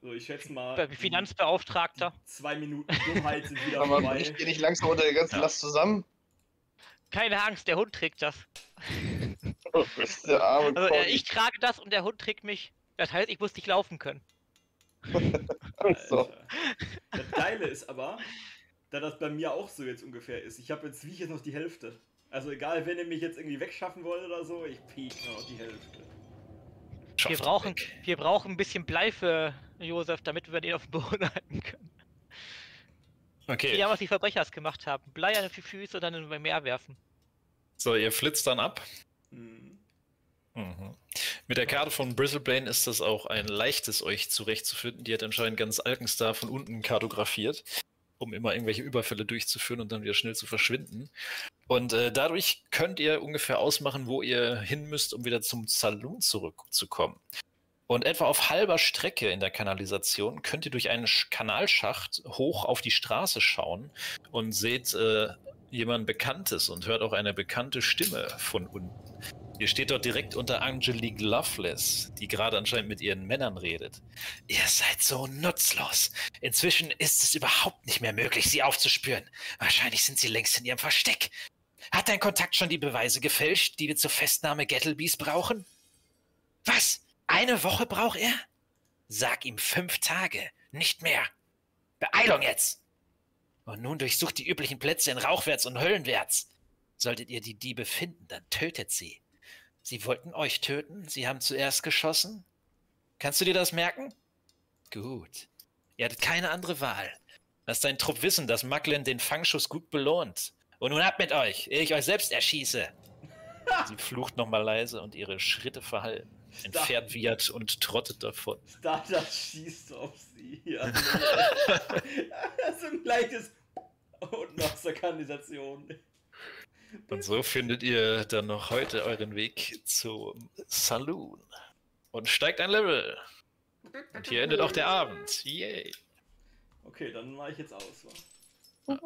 So, ich schätze mal. Finanzbeauftragter. Zwei Minuten Dummheit sind wieder Aber vorbei. bricht ihr nicht langsam unter der ganzen Ja. Last zusammen? Keine Angst, der Hund trägt das. Der arme Also äh, ich trage das und der Hund trägt mich. Das heißt, ich muss nicht laufen können. So. Alter. Das Geile ist aber, da das bei mir auch so jetzt ungefähr ist. Ich habe jetzt, wie ich jetzt noch die Hälfte. Also egal, wenn ihr mich jetzt irgendwie wegschaffen wollt oder so, ich piek noch die Hälfte. Wir Schafft brauchen, weg. wir brauchen ein bisschen Blei für Josef, damit wir den auf dem Boden halten können. Okay, Ja, was die Verbrechers gemacht haben. Blei an die Füße und dann in den Meer werfen. so, ihr flitzt dann ab. Hm. Mhm. Mit der Karte von Bristlebane ist das auch ein leichtes, euch zurechtzufinden. Die hat anscheinend ganz Alkenstar von unten kartografiert, um immer irgendwelche Überfälle durchzuführen und dann wieder schnell zu verschwinden. Und äh, dadurch könnt ihr ungefähr ausmachen, wo ihr hin müsst, um wieder zum Saloon zurückzukommen. Und etwa auf halber Strecke in der Kanalisation könnt ihr durch einen Sch- Kanalschacht hoch auf die Straße schauen und seht äh, jemand Bekanntes und hört auch eine bekannte Stimme von unten. Ihr steht dort direkt unter Angelique Loveless, die gerade anscheinend mit ihren Männern redet. Ihr seid so nutzlos. Inzwischen ist es überhaupt nicht mehr möglich, sie aufzuspüren. Wahrscheinlich sind sie längst in ihrem Versteck. Hat dein Kontakt schon die Beweise gefälscht, die wir zur Festnahme Gettlebys brauchen? Was? Eine Woche braucht er? Sag ihm fünf Tage, nicht mehr. Beeilung jetzt! Und nun durchsucht die üblichen Plätze in Rauchwärts und Höllenwärts. Solltet ihr die Diebe finden, dann tötet sie. Sie wollten euch töten, sie haben zuerst geschossen. Kannst du dir das merken? Gut. Ihr hattet keine andere Wahl. Lass deinen Trupp wissen, dass Macklin den Fangschuss gut belohnt. Und nun ab mit euch, ehe ich euch selbst erschieße. Sie flucht nochmal leise und ihre Schritte verhallen. Pferd wiehert und trottet davon. Stardust schießt auf sie. Ja. so ein leichtes und noch zur Kanalisation. Und so findet ihr dann noch heute euren Weg zum Saloon. Und steigt ein Level. Und hier endet auch der Abend. Yay. Okay, dann mache ich jetzt aus. Wa?